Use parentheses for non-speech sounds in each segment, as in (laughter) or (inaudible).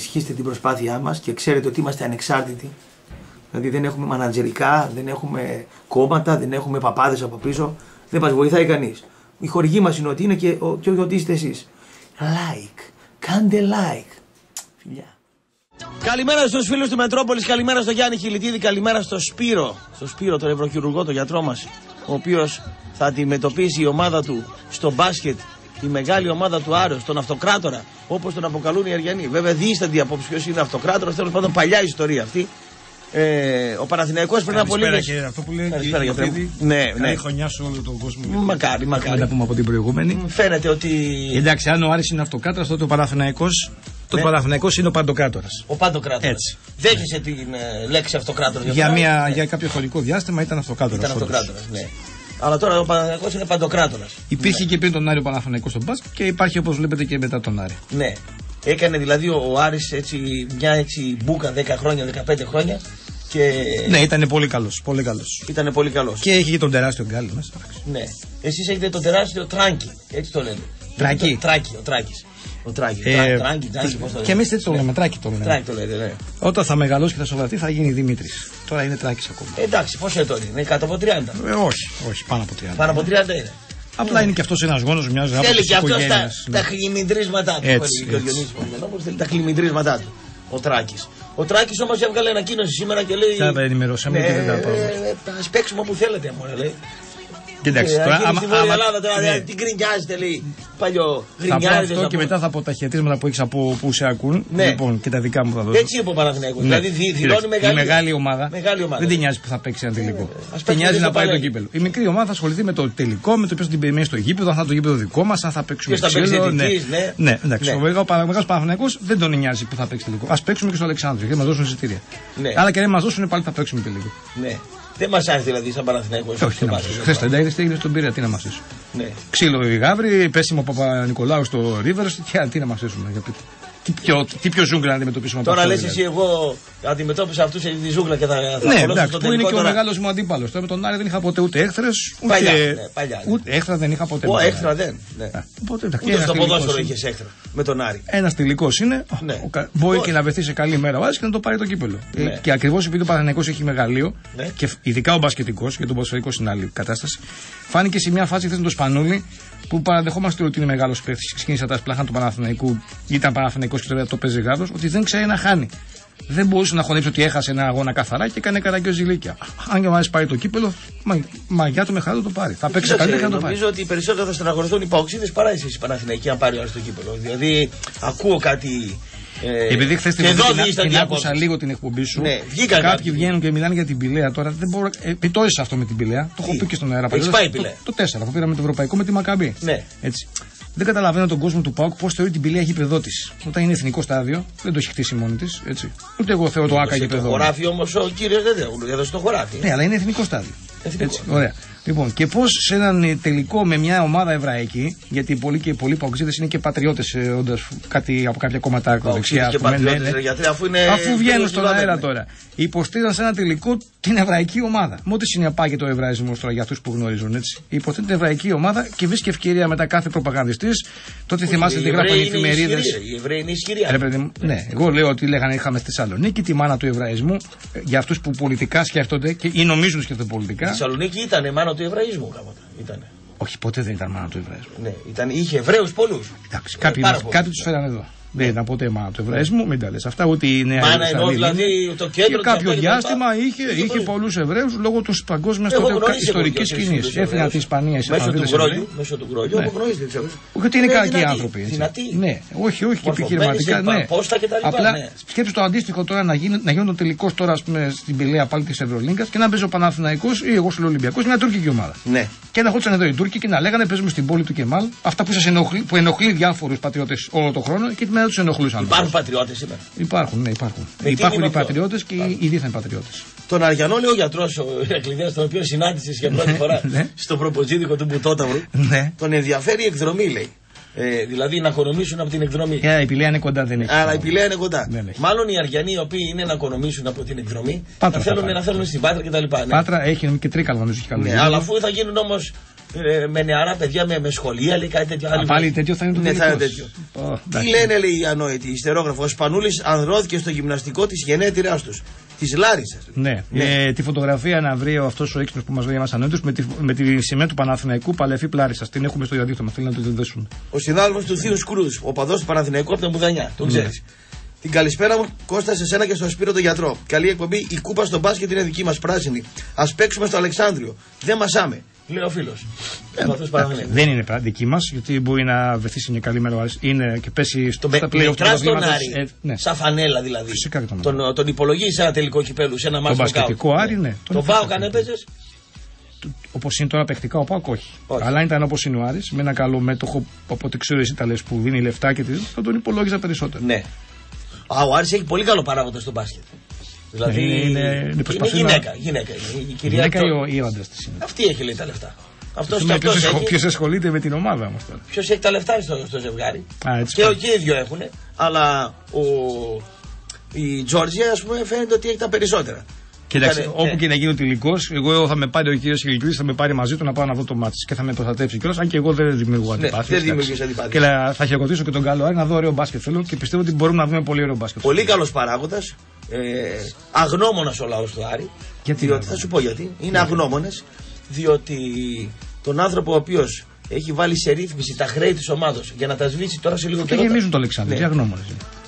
Παιδιά, για να ενισχύσετε την προσπάθειά μας και ξέρετε ότι είμαστε ανεξάρτητοι. Δηλαδή δεν έχουμε μανατζερικά, δεν έχουμε κόμματα, δεν έχουμε παπάδες από πίσω. Δεν μας βοηθάει κανείς. Η χορηγή μας είναι ότι είναι και, ο- και ότι είστε εσείς. Like. Κάντε like. Φιλιά. Καλημέρα στους φίλους του Μετρόπολης, καλημέρα στο Γιάννη Χιλιτίδη, καλημέρα στο Σπύρο, στο Σπύρο τον ευρωχειρουργό, τον γιατρό μας, ο οποίος θα αντιμετωπίσει η ομάδα του στο μπάσκετ, η μεγάλη ομάδα του Άρεος, τον Αυτοκράτορα, όπως τον αποκαλούν οι Αριανοί. Βέβαια διήστανται η απόψη ποιος είναι Αυτοκράτορας, τέλος πάντων παλιά ιστορία αυτή. Ε, ο Παναθηναϊκός πριν από Καλησπέρα λίγες... και αυτό που λέει Καλησπέρα, κύριε γιατρέ μου. Ιωθήδη. Ναι, Καλή ναι. χρονιά σε όλο τον κόσμο. Μακάρι, μακάρι. Να πούμε από την προηγούμενη. Φαίνεται ότι Εντάξει, αν ο Άρης είναι αυτοκράτορας, τότε ο Παναθηναϊκός, τότε Ναι. ο Παναθηναϊκός είναι ο παντοκράτορας. ο Παντοκράτορας. Έτσι. Δέχεσαι την ε, λέξη Αυτοκράτορας. Για, αυτό; μια, Ναι. για κάποιο χρονικό διάστημα ήταν αυτοκράτορας. Ήταν όντως. Αυτοκράτορας, ναι. Αλλά τώρα ο Παναθηναϊκός είναι Παντοκράτορας. Υπήρχε και πριν τον Άρη ο Παναθηναϊκός στον μπάσκετ και υπάρχει όπως βλέπετε και μετά τον Άρη. Ναι. Έκανε δηλαδή ο, ο Άρης έτσι, μια έτσι μπουκα 10 χρόνια, 15 χρόνια και Ναι, ήταν πολύ καλός. Πολύ καλός. ήταν πολύ καλός. Και έχει και τον τεράστιο γκάλι μέσα. εντάξει. Ναι. Εσείς έχετε το τεράστιο Τράνκι, έτσι το λένε. Τράκη. Το, τράκη, ο Τράκης. Ο Τράκης. Ε, Τρα- Τράκη, Τράκη, πώς το και λένε. εμείς έτσι το λέμε, τράκι το λέμε. Τράκη το λέτε, ναι. Όταν θα μεγαλώσει και θα σοβαρευτεί θα γίνει Δημήτρης. Τώρα είναι τράκης ακόμα. Ε, εντάξει, πόσο ετών είναι, κάτω από 30. Ε, όχι, όχι, πάνω από 30. Πάνω από 30 είναι. Απλά είναι και αυτός ένας γόνος μια από Θέλει τι και αυτός τα, οικογένειε. τα χλιμιντρίσματά του. Έτσι, Ο έτσι. Διονύσης Παπαδόπουλος θέλει τα χλιμιντρίσματά του. Ο Τράκης. Ο Τράκης όμως έβγαλε ανακοίνωση σήμερα και λέει. Τα ενημερώσαμε και δεν τα πάω. Α παίξουμε όπου θέλετε, μωρέ, λέει. Κοιτάξτε, Ε, τώρα, εκείνη άμα, στη Βόρεια άμα- Ελλάδα τώρα, ναι, δηλαδή, τι γκρινιάζετε, λέει. Παλιό, θα πω γκρινιάζετε. αυτό και μετά θα πω τα χαιρετίσματα που έχεις από που σε ακούν. Ναι. Λοιπόν, και τα δικά μου θα δώσω. Έτσι είπε ο Παναθηναϊκός. Ναι. Δηλαδή δι- δηλώνει Κοίταξε, μεγάλη, Η μεγάλη ομάδα, Μεγάλη ομάδα. δεν την νοιάζει που θα παίξει ένα τελικό. ας Την παίξει νοιάζει στο να πάει το παλάκι. κύπελο. Η μικρή ομάδα θα ασχοληθεί με το τελικό, με το ποιο θα την περιμένει στο γήπεδο, αν θα είναι το γήπεδο δικό μας, αν θα παίξουμε Ποιος θα παίξεις ξύλο, δικής, ναι. ναι, εντάξει. Ναι. Ο μεγάλος Παναγενικό δεν τον νοιάζει που θα παίξει τελικό. Α παίξουμε και στο Αλεξάνδριο και μας δώσουν εισιτήρια. Ναι. Αλλά και δεν μας δώσουν πάλι θα παίξουμε τελικό. Ναι. Δεν μας άρεσε δηλαδή σαν Παναθηναϊκός. Όχι, τι να μα Χθες το εντάξει, τι έγινε στον Πύρα, τι να μας Ναι. Ξύλο η Γάβρη, πέσιμο Παπα-Νικολάου στο Rivers. Τι, τι να μας θέσουμε, για πείτε. Τι πιο, τι πιο ζούγκλα να αντιμετωπίσουμε από Τώρα αυτό, λες δηλαδή. εσύ εγώ αντιμετώπισα αυτούς σε τη ζούγκλα και θα, θα Ναι, απολώσω εντάξει, στο που είναι τελικό και ο τώρα. μεγάλος μου αντίπαλος. Τώρα με τον Άρη δεν είχα ποτέ ούτε έχθρες, ούτε. Παλιά, ναι, παλιά, ναι. Ούτε έχθρα δεν είχα ποτέ. Ο με τον έξτρα Άρη. δεν. Ναι. Α, Οπότε εντάξει. Ούτε ένας στο τελικός ποδόσφαιρο είναι. είχες έξτρα με τον Άρη. Ένας τελικός είναι. Ναι. Ο κα- Μπορεί Όχι. και να βρεθεί σε καλή μέρα ο Άρης και να το πάρει το κύπελο. Ε, Ναι. Και ακριβώς επειδή ο Παναγενικό έχει μεγαλείο, Ναι. και φ- ειδικά ο μπασκετικός, γιατί τον ποδοσφαιρικός είναι άλλη κατάσταση, φάνηκε σε μια φάση χθε με το Σπανούλη που παραδεχόμαστε ότι είναι μεγάλος παίχτη. Ξεκίνησε τα σπλάχνα του Παναθηναϊκού, ήταν Παναθηναϊκός και τώρα το παίζει γάδο, ότι δεν ξέρει να χάνει. Δεν μπορούσε να χωνέψει ότι έχασε ένα αγώνα καθαρά και έκανε καραγκιό ζηλίκια. Αν και ο Άρης πάρει το κύπελο, μα, μαγιά του με χαρά το πάρει. Θα παίξει Κοίταξε, καλύτερα και να το πάρει. Νομίζω ότι περισσότερο θα στεναχωρηθούν οι Παοξίδες παρά εσείς οι Παναθηναϊκοί αν πάρει ο Άρης το κύπελο. Δηλαδή ακούω κάτι. Ε, Επειδή χθες την, και εδώ την, διήστανται την οι άκουσα απόψεις. λίγο την εκπομπή σου. Ναι, βγήκαν κάποιοι κάποιοι. βγαίνουν και μιλάνε για την πηλαία τώρα. Δεν μπορώ. Ε, πιτώρισα αυτό με την πηλαία. Το έχω Τι; πει και στον αέρα Έχεις παλιότερα. πάει Το- πηλαία; Το, 4 που πήραμε το ευρωπαϊκό με τη Μακαμπή. Ναι. Έτσι. Δεν καταλαβαίνω τον κόσμο του Πάουκ πώς θεωρεί την πηλαία γήπεδό τη. Όταν είναι εθνικό στάδιο, δεν το έχει χτίσει μόνη της. Ούτε εγώ θεωρώ το άκα Σε το γήπεδο. χωράφι όμως ο κύριος δεν το έδωσε το χωράφι. Ναι, αλλά είναι εθνικό στάδιο. Εθνικό. Έτσι, ωραία. Λοιπόν, και πώς σε έναν ε, τελικό με μια ομάδα εβραϊκή, γιατί πολλοί και πολλοί παοξίδες είναι και πατριώτες, όντα κάτι από κάποια κόμματα ακροδεξιά. και ας πούμε, ναι, πατριώτες, ναι. ρε γιατρέ, αφού είναι Αφού βγαίνουν φίλος στον του αέρα Λάμπερ, ναι. τώρα. Υποστήριζαν σε ένα τελικό την εβραϊκή ομάδα. Με ό,τι συνεπάγεται ο Εβραϊσμός τώρα για αυτούς που γνωρίζουν έτσι. Υποστήριζαν την εβραϊκή ομάδα και βρίσκει ευκαιρία μετά κάθε προπαγανδιστής. Τότε θυμάστε Οι τι γράφανε οι Εβραίοι είναι εφημερίδες. ισχυροί, ρε. Οι Εβραίοι είναι ισχυροί. Ρε παιδί μου, ναι, εγώ λέω ότι λέγανε είχαμε στη Θεσσαλονίκη τη μάνα του Εβραϊσμού ε, για αυτούς που πολιτικά σκέφτονται και, ή νομίζουν ότι σκέφτονται Η πολιτικά. Θεσσαλονίκη ήταν μάνα του Εβραϊσμού κάποτε. Ήτανε. Όχι, ποτέ δεν ήταν μάνα του Εβραϊσμού. Ναι, ήταν, είχε Εβραίους πολλούς. Εντάξει, κάποιοι, πάρα μας- πολύ. κάποιοι τους φέραν εδώ. Δεν ήταν ποτέ μάνα του Εβραϊσμού, μην τα λες αυτά, ούτε η Νέα Μάνα Ιερουσαλήμ εννοώ, δηλαδή, είναι. το κέντρο Και της κάποιο αυτό και τα διάστημα λοιπά. είχε, Είχε είχε πολύ. πολλούς Εβραίους λόγω της παγκόσμιας Έχω τότε γνωρίσει ιστορικής εγώ σκηνής. τους Έφυγαν Εβραίους. της Ισπανίας, οι Μέσω του Ισπανίδες Γκρόγιου. Εβραίοι. Μέσω του Γκρόγιου. Ναι. Έχω γνωρίσει, δεν ξέρω. Όχι ότι είναι Είναι κακοί δυνατοί. άνθρωποι. Έτσι. Δυνατοί. Ναι, όχι, όχι και Μορφωμένοι επιχειρηματικά. σε Ναι. πόστα και τα λοιπά, Απλά ναι. σκέψτε το αντίστοιχο τώρα να, γίνει, να γίνει ο τελικό τώρα ας πούμε, στην πηλαία πάλι της Ευρωλίγκας και να παίζει ο Παναθηναϊκός ή εγώ στο Ολυμπιακός μια τουρκική ομάδα. Ναι. Και να έρχονταν εδώ οι Τούρκοι και να λέγανε παίζουμε στην πόλη του Κεμάλ αυτά που, σας ενοχλεί, που ενοχλεί διάφορους πατριώτες όλο τον χρόνο και τη μέρα τους ενοχλούσαν. Υπάρχουν πατριώτες σήμερα. Υπάρχουν, ναι, υπάρχουν. Με τι υπάρχουν οι είναι αυτό; πατριώτες και οι, οι δίθεν πατριώτες. Τον Αριανό λέει ο γιατρός, ο Ηρακλειδέα, τον οποίο συνάντησες για πρώτη φορά ναι. στο προποτζίδικο του Μπουτόταυρου. Ναι. Τον ενδιαφέρει η εκδρομή, λέει. Ε, δηλαδή να οικονομήσουν από την εκδρομή. Ε, η πηλαία είναι κοντά, δεν έχει. Άρα η πηλαία είναι κοντά. Δεν έχει. Μάλλον οι Αριανοί οι οποίοι είναι να οικονομήσουν από την εκδρομή Πάτρα να θα θέλουν, πάνε. να θέλουν στην Πάτρα κτλ. Ναι. Πάτρα έχει και τρίκαλα νομίζω έχει καλό. Ναι, αλλά αφού θα γίνουν όμως ε, με νεαρά παιδιά με, με σχολεία, λέει κάτι τέτοιο. Α, Άλλη- πάλι τέτοιο θα είναι το Ναι, θα είναι τελικός. τέτοιο. Ω, Τι εντάξει. λένε, λέει οι ανόητοι, ιστερόγραφος. Ο Σπανούλης ανδρώθηκε στο γυμναστικό της γενέτειράς τους. Της Λάρισας. Ναι, Ναι. Ε, τη φωτογραφία να βρει αυτός ο έξυπνος που μας λέει μα ανόητος με, τη, με τη σημαία του Παναθηναϊκού Παλεφή Πλάρισας. Την έχουμε στο διαδίκτυο, θέλει να το δέσουν. Ο συνάδελφος του Θείου Κρούζ, ο παδός του Παναθηναϊκού από τα Μουδανιά. Ναι. Τον ξέρεις. Την καλησπέρα μου, Κώστα, σε σένα και στον Σπύρο τον γιατρό. Καλή εκπομπή. Η κούπα στο μπάσκετ είναι δική μας πράσινη. Α παίξουμε στο Αλεξάνδριο. Δεν μασάμε. Λέει ο φίλος. Δεν είναι πράγμα δική μας, γιατί μπορεί να βρεθεί μια καλή μέρα ο Άρης. Είναι και πέσει στο Το με, play-off του μετράς τον πρωταθλήματος. Άρη. Ε, ναι. Σαν φανέλα δηλαδή. Φυσικά και τον τον, τον υπολογίζει σε ένα τελικό κυπέλου, σε ένα μάτσο. μπασκετικό Άρη, ναι. Τον Τον έφτασε Πάοκ αν αυτό. έπαιζες; Όπως είναι τώρα παιχτικά, ο Πάκ όχι. Όχι. Αλλά αν ήταν όπως είναι ο Άρης, με ένα καλό μέτοχο, από ό,τι ξέρω εσύ τα λες, που δίνει λεφτά και τι, θα τον υπολόγιζα περισσότερο. Ναι. Α, ο Άρης έχει πολύ καλό παράγοντα στο μπάσκετ. Δηλαδή Ναι, είναι- είναι- είναι προσπαθείς να- γυναίκα, γυναίκα. είναι. Η Η κυρία γυναίκα το- ή ο ή ο άντρας της είναι. Αυτή έχει λέει τα λεφτά. Αυτό Ποιο αυτός έχει. ασχολείται με την ομάδα όμως τώρα. Ποιος έχει τα λεφτά στο, στο ζευγάρι. Α, έτσι και, πάει. και οι δύο έχουν. Αλλά ο, η Τζόρτζια, ας πούμε, φαίνεται ότι έχει τα περισσότερα. Κοίταξε, Ήτανε- όπου ναι. και να γίνει ο τελικό, εγώ θα με πάρει ο κύριος Ηλικρή, θα με πάρει μαζί του να πάω να δω το μάτι και θα με προστατεύσει κιόλας. Αν και εγώ δεν δημιουργώ Ναι, αντιπάθεια. δεν δημιουργείς αντιπάθειες. Και να- θα χειροκροτήσω και τον καλό Άρη να δω ωραίο μπάσκετ θέλω και πιστεύω ότι μπορούμε να δούμε πολύ ωραίο μπάσκετ. Πολύ καλός παράγοντας. Ε, αγνώμονας ο λαός του Άρη. Γιατί διότι, είναι θα σου πω γιατί. Είναι αγνώμονες, διότι τον άνθρωπο ο οποίος έχει βάλει σε ρύθμιση τα χρέη της ομάδα για να τα σβήσει τώρα σε λίγο Και καιρό. γεμίζουν το Αλεξάνδρου, Ναι.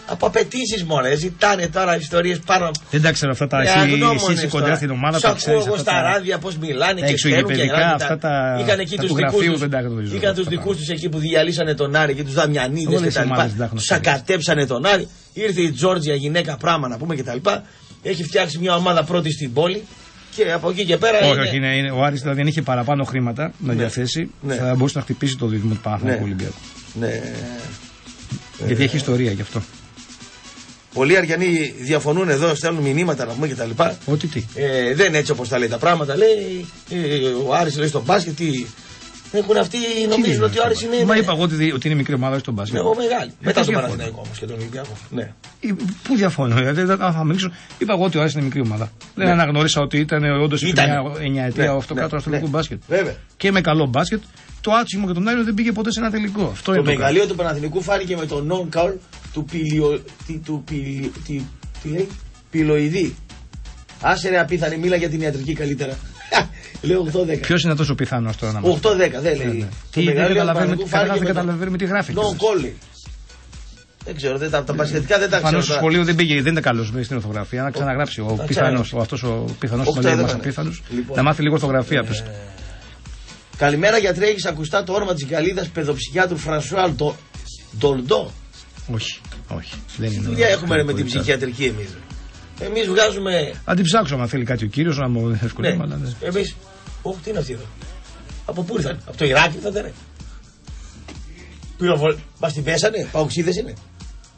Τι αγνώμονε. Από απαιτήσεις μόνο. Ζητάνε τώρα ιστορίες πάνω. Δεν τα ξέρω αυτά τα. Ε, Εσύ, αγνώμονες εσύ είσαι κοντά τώρα. στην ομάδα, Σ' τα ακούω ξέρει. εγώ στα ράδια πώς μιλάνε τα και στέλνουν και εξωγηπαιδικά, γράφουν αυτά τα- Είχαν εκεί τα τους του δικούς γραφείου τους- δεν τα γνωρίζω. Είχαν τους Αυτά δικούς τα- τους εκεί που διαλύσανε τον Άρη και τους Δαμιανίδες Όλες και τα οι ομάδες λοιπά. δεν τα έχουν Του ξέρει. ακατέψανε τον Άρη. Ήρθε η Τζόρτζια γυναίκα πράγμα να πούμε και τα λοιπά. Έχει φτιάξει μια ομάδα πρώτη στην πόλη και από εκεί και πέρα. Όχι, είναι- όχι, είναι, είναι, ο Άρης δηλαδή αν είχε παραπάνω χρήματα να διαθέσει, Ναι. θα μπορούσε να χτυπήσει το δίδυμο του Παναθηναϊκού Ναι. Ολυμπιακού. Ναι. Γιατί έχει ιστορία γι' αυτό. Πολλοί Αριανοί διαφωνούν εδώ, στέλνουν μηνύματα να πούμε και τα λοιπά. Ότι τι. Ε, δεν είναι έτσι όπως τα λέει τα πράγματα. Λέει ε, ο Άρης λέει στο μπάσκετ τι. Έχουν αυτοί νομίζουν είναι ότι ο αυτό. Άρης είναι. Μα είπα εγώ ότι, ότι είναι μικρή ομάδα στον μπάσκετ. Ναι, εγώ μεγάλη. Μετά τον διαφωνώ. Παναθηναϊκό όμως και τον Ολυμπιακό. Ναι. Ε, Πού διαφωνώ, δηλαδή δεν θα μιλήσω. Είπα εγώ ότι ο Άρης είναι μικρή ομάδα. Δεν αναγνώρισα ότι ήταν όντως Ήτανε. μια εννιαετία Ναι, αυτό ναι, κάτω στο ναι. ελληνικό μπάσκετ. Βέβαια. Και με καλό μπάσκετ. Το άτσιμο και τον Άριο δεν πήγε ποτέ σε ένα τελικό. Αυτό Το είναι το μεγαλείο του Παναθηνικού φάνηκε με το non-call του πιλιο... τι, του πιλιο... τι, τι λέει; Πιλοειδή. Άσε ρε απίθανη, μίλα για την ιατρική καλύτερα. (laughs) Λέω 8-10. Ποιος είναι αυτό ο πιθανός τώρα να μα 8-10 δεν λέει. Ναι, ναι. Το Τι, δεν μεγαλείο του καταλαβαίνουμε- Παναθηνικού καταρχάς φάνηκε δεν με το καταλαβαίνουμε τι γράφει κιόλας. Non-call. λέει. Δεν ξέρω, δεν, τα, τα πασχετικά δεν τα Πάνω ξέρω. στο τώρα. σχολείο δεν πήγε, δεν ήταν καλός στην ορθογραφία. Να ξαναγράψει ο Θα πιθανό, ξαναγράψει. αυτός ο πιθανός Οχτώ που λέει δεν μας ήταν. απίθανος. Λοιπόν. Να μάθει λίγο ορθογραφία πες. Καλημέρα γιατρέ, έχεις ακουστά το όνομα της Γαλλίδα παιδοψυχιάτρου Φρανσουάλ το Ντολντό; Όχι, όχι. Δεν είναι. Δουλειά έχουμε ρε, με την Πολύ ψυχιατρική εμεί. Εμεί βγάζουμε. Αν την ψάξω, αν θέλει κάτι ο κύριο, να μου Ναι, ευκολύνει. αλλά ναι. εμεί. Όχι, τι είναι αυτή εδώ. Από πού ήρθαν, από το Ιράκ ήρθατε ρε. Πληροφορ... Μα την πέσανε, παοξίδε είναι.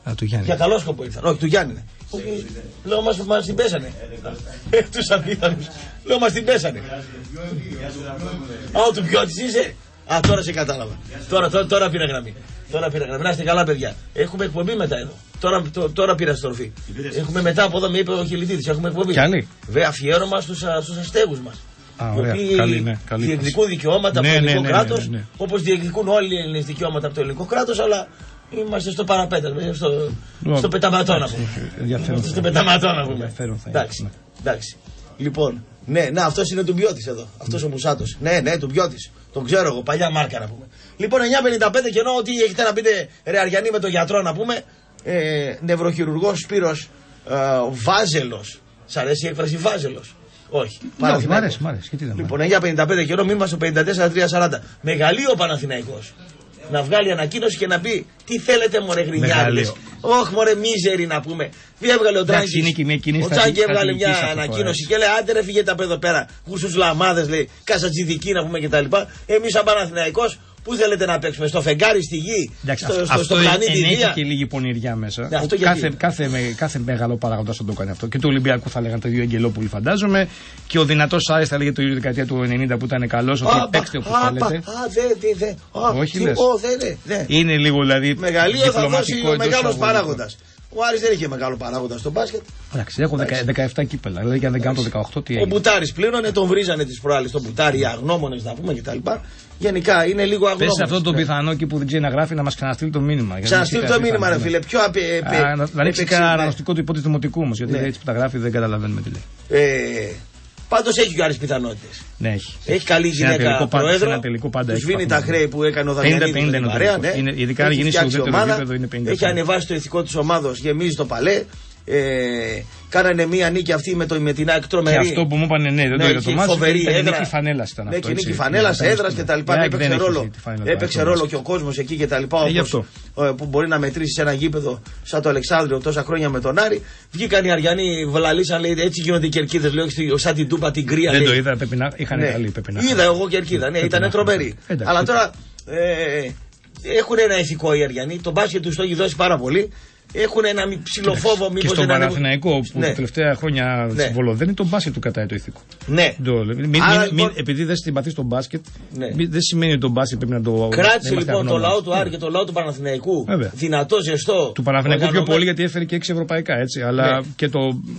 Α, του Γιάννη. Για καλό σκοπό ήρθαν. Όχι, του Γιάννη είναι. Όχι, Λέω μα μας την πέσανε. Του απίθανου. Λέω μα την πέσανε. Α, ο του ποιότη είσαι. Α, τώρα σε κατάλαβα. Τώρα, τώρα, τώρα πήρα γραμμή. Τώρα πήρα γραμμή. Να είστε καλά, παιδιά. Έχουμε εκπομπή μετά εδώ. Τώρα, το- τώρα πήρα στροφή. Έχουμε μετά από εδώ, με είπε ο Χιλιτίδη. Έχουμε εκπομπή. Κι άλλη; Βέβαια, αφιέρωμα στους αστέγους μας. Α, Οι ωραία. οποίοι Καλή, ναι, καλή διεκδικούν δικαιώματα Ναι, Ναι, από το ναι, ελληνικό ναι, ναι, κράτος, ναι, ναι. όπως διεκδικούν όλοι οι Έλληνες δικαιώματα από το ελληνικό κράτος, αλλά είμαστε στο παραπέτασμα, στο, Λοιπόν, στο πεταματό να πούμε. ενδιαφέρον Είμαστε θα στο είναι. πεταματό να πούμε. Ενδιαφέρον θα είναι, Εντάξει. ναι. εντάξει. Λοιπόν, ναι, να, αυτός είναι του Μπιώτη εδώ. Αυτός ο Μουσάτο. Ναι, ναι, του Μπιώτη. Τον ξέρω εγώ, παλιά μάρκα να πούμε. Λοιπόν, 9.55 και ενώ ότι έχετε να πείτε ρε Αριανή με τον γιατρό να πούμε. Ε, Νευροχειρουργός Σπύρος ε, Βάζελος. Σ' αρέσει η έκφραση Βάζελος; Όχι. Ναι, όχι, μ' Παναθηναϊκός. αρέσει, μ' αρέσει. Γιατί δεν μ' Λοιπόν, 9.55 καιρό, μήνυμα στο 54.340. Μεγαλείο Παναθηναϊκός. Να βγάλει ανακοίνωση και να πει τι θέλετε μωρέ γρινιάριδες. Μεγαλείο. Όχι μωρέ μίζεροι να πούμε. Τι έβγαλε ο Εντάξει, Τράγκης. είναι και μια κοινή Ο στρατηγική- Τσάγκη έβγαλε μια στρατηγική σε αυτό ανακοίνωση το και λέει άντε ρε φύγετε από εδώ πέρα. Γουρσούς λαμάδες λέει. Κασατζιδική να πούμε κτλ. Εμείς σαν Παναθηναϊκός Πού θέλετε να παίξουμε, στο φεγγάρι, στη γη, Εντάξει, στο, αυτό, στο, στο αυτό πλανήτη ενέχει Δία; και λίγη πονηριά μέσα. Ναι, αυτό Ο- γιατί; κάθε, είναι. κάθε, με- κάθε μεγάλο παράγοντας θα το κάνει αυτό. Και του Ολυμπιακού θα λέγανε το ίδιο Αγγελόπουλοι, φαντάζομαι. Και ο δυνατός Άρης θα λέγε το ίδιο δεκαετία του 90 που ήταν καλός. Ότι Α, παίξτε όπου α, θέλετε. Α, δε, δε, δε. Α, Όχι, τι- λες. Ω, δε, δε, δε. Είναι λίγο δηλαδή. Μεγαλείο θα δώσει διπλωματικό ο εντός μεγάλος εισαγωγικών. παράγοντας. Ο Άρης δεν είχε μεγάλο παράγοντα στο μπάσκετ. Εντάξει, έχω 17 κύπελα. Δηλαδή, και αν δεν κάνω το 18, τι Ο έγινε. Μπουτάρης πλήρωνε, τον βρίζανε τις προάλλες τον Μπουτάρη, οι αγνώμονες να πούμε κτλ. Γενικά είναι λίγο Πες αγνώμονε. σε αυτό το πιθανό εκεί που δεν ξέρει να γράφει να μας ξαναστείλει το μήνυμα. γιατί Ξαναστείλ δεν το ξέρει μήνυμα, ρε να φίλε. Πιο απε. επε- Α, Να να ανοίξει επεξή- κανένα ναι. αναγνωστικό του υπότη δημοτικού όμως. Γιατί Ναι. έτσι που τα γράφει δεν καταλαβαίνουμε τι λέει. Ε, Πάντως έχει και άλλε πιθανότητες. Ναι, έχει. Έχει καλή Σε ένα γυναίκα τελικό πάντα- σε πρόεδρο. ένα τελικό πάντα Τους έχει σβήνει τα παθήσει. χρέη που έκανε ο 50-50 Δαμιανίδης με την είναι το παρέα. τελικός. Ναι. Είναι- ειδικά αν Έχει γίνει στο φτιάξει ουδέτερο ομάδα, επίπεδο είναι 50-50. Έχει ανεβάσει το ηθικό της ομάδα, γεμίζει το παλέ. Ε, κάνανε μία νίκη αυτή με, το, με την ΑΕΚ Και τρομερή. αυτό που μου είπαν, ναι, δεν το είδα είχε το μάτι. φοβερή Ήταν έδρα. νίκη φανέλας ήταν Ναι, αυτό. και έτσι. νίκη φανέλας, Ναι, έδρας και τα λοιπά. Ναι, Έπαιξε δεν έχει ρόλο, τη φανέλα, έπαιξε το ρόλο μάτι. και ο κόσμος εκεί και τα λοιπά. Ε, γι' όπως, αυτό. ε, που μπορεί να μετρήσει σε ένα γήπεδο σαν το Αλεξάνδριο τόσα χρόνια με τον Άρη. Βγήκαν οι Αριανοί, βλαλίσαν, λέει έτσι γίνονται οι κερκίδες, λέω σαν την τούπα την κρύα. Δεν λέει. το είδα, πρέπει να είχαν Ναι. καλή. πρέπει να- Είδα εγώ κερκίδα, ναι, Πρέπει ήταν να- τρομερή. Εντάξει. Αλλά τώρα ε, έχουν ένα ηθικό οι Αριανοί. Το μπάσκετ τους το έχει δώσει πάρα πολύ. Έχουν ένα μη- ψηλοφόβο Και μήπως στον δεν ανέβουν- Παναθηναϊκό που Ναι. τα τελευταία χρόνια Ναι. συμβολοδένει, τον μπάσκετ του κατάει το ηθικό. Ναι. Το- Μην, μην, Άρα, μην- λοιπόν- επειδή δεν συμπαθεί στον μπάσκετ, Ναι. μην- δεν σημαίνει ότι τον μπάσκετ πρέπει να το. να Κράτησε είμαστε λοιπόν το αγνώμονες. λαό του Άρη και το λαό του Παναθηναϊκού. Βέβαια. Δυνατό, ζεστό. Του Παναθηναϊκού πιο οργανωμένο. πολύ γιατί έφερε και έξι ευρωπαϊκά έτσι. Αλλά Ναι. και, το,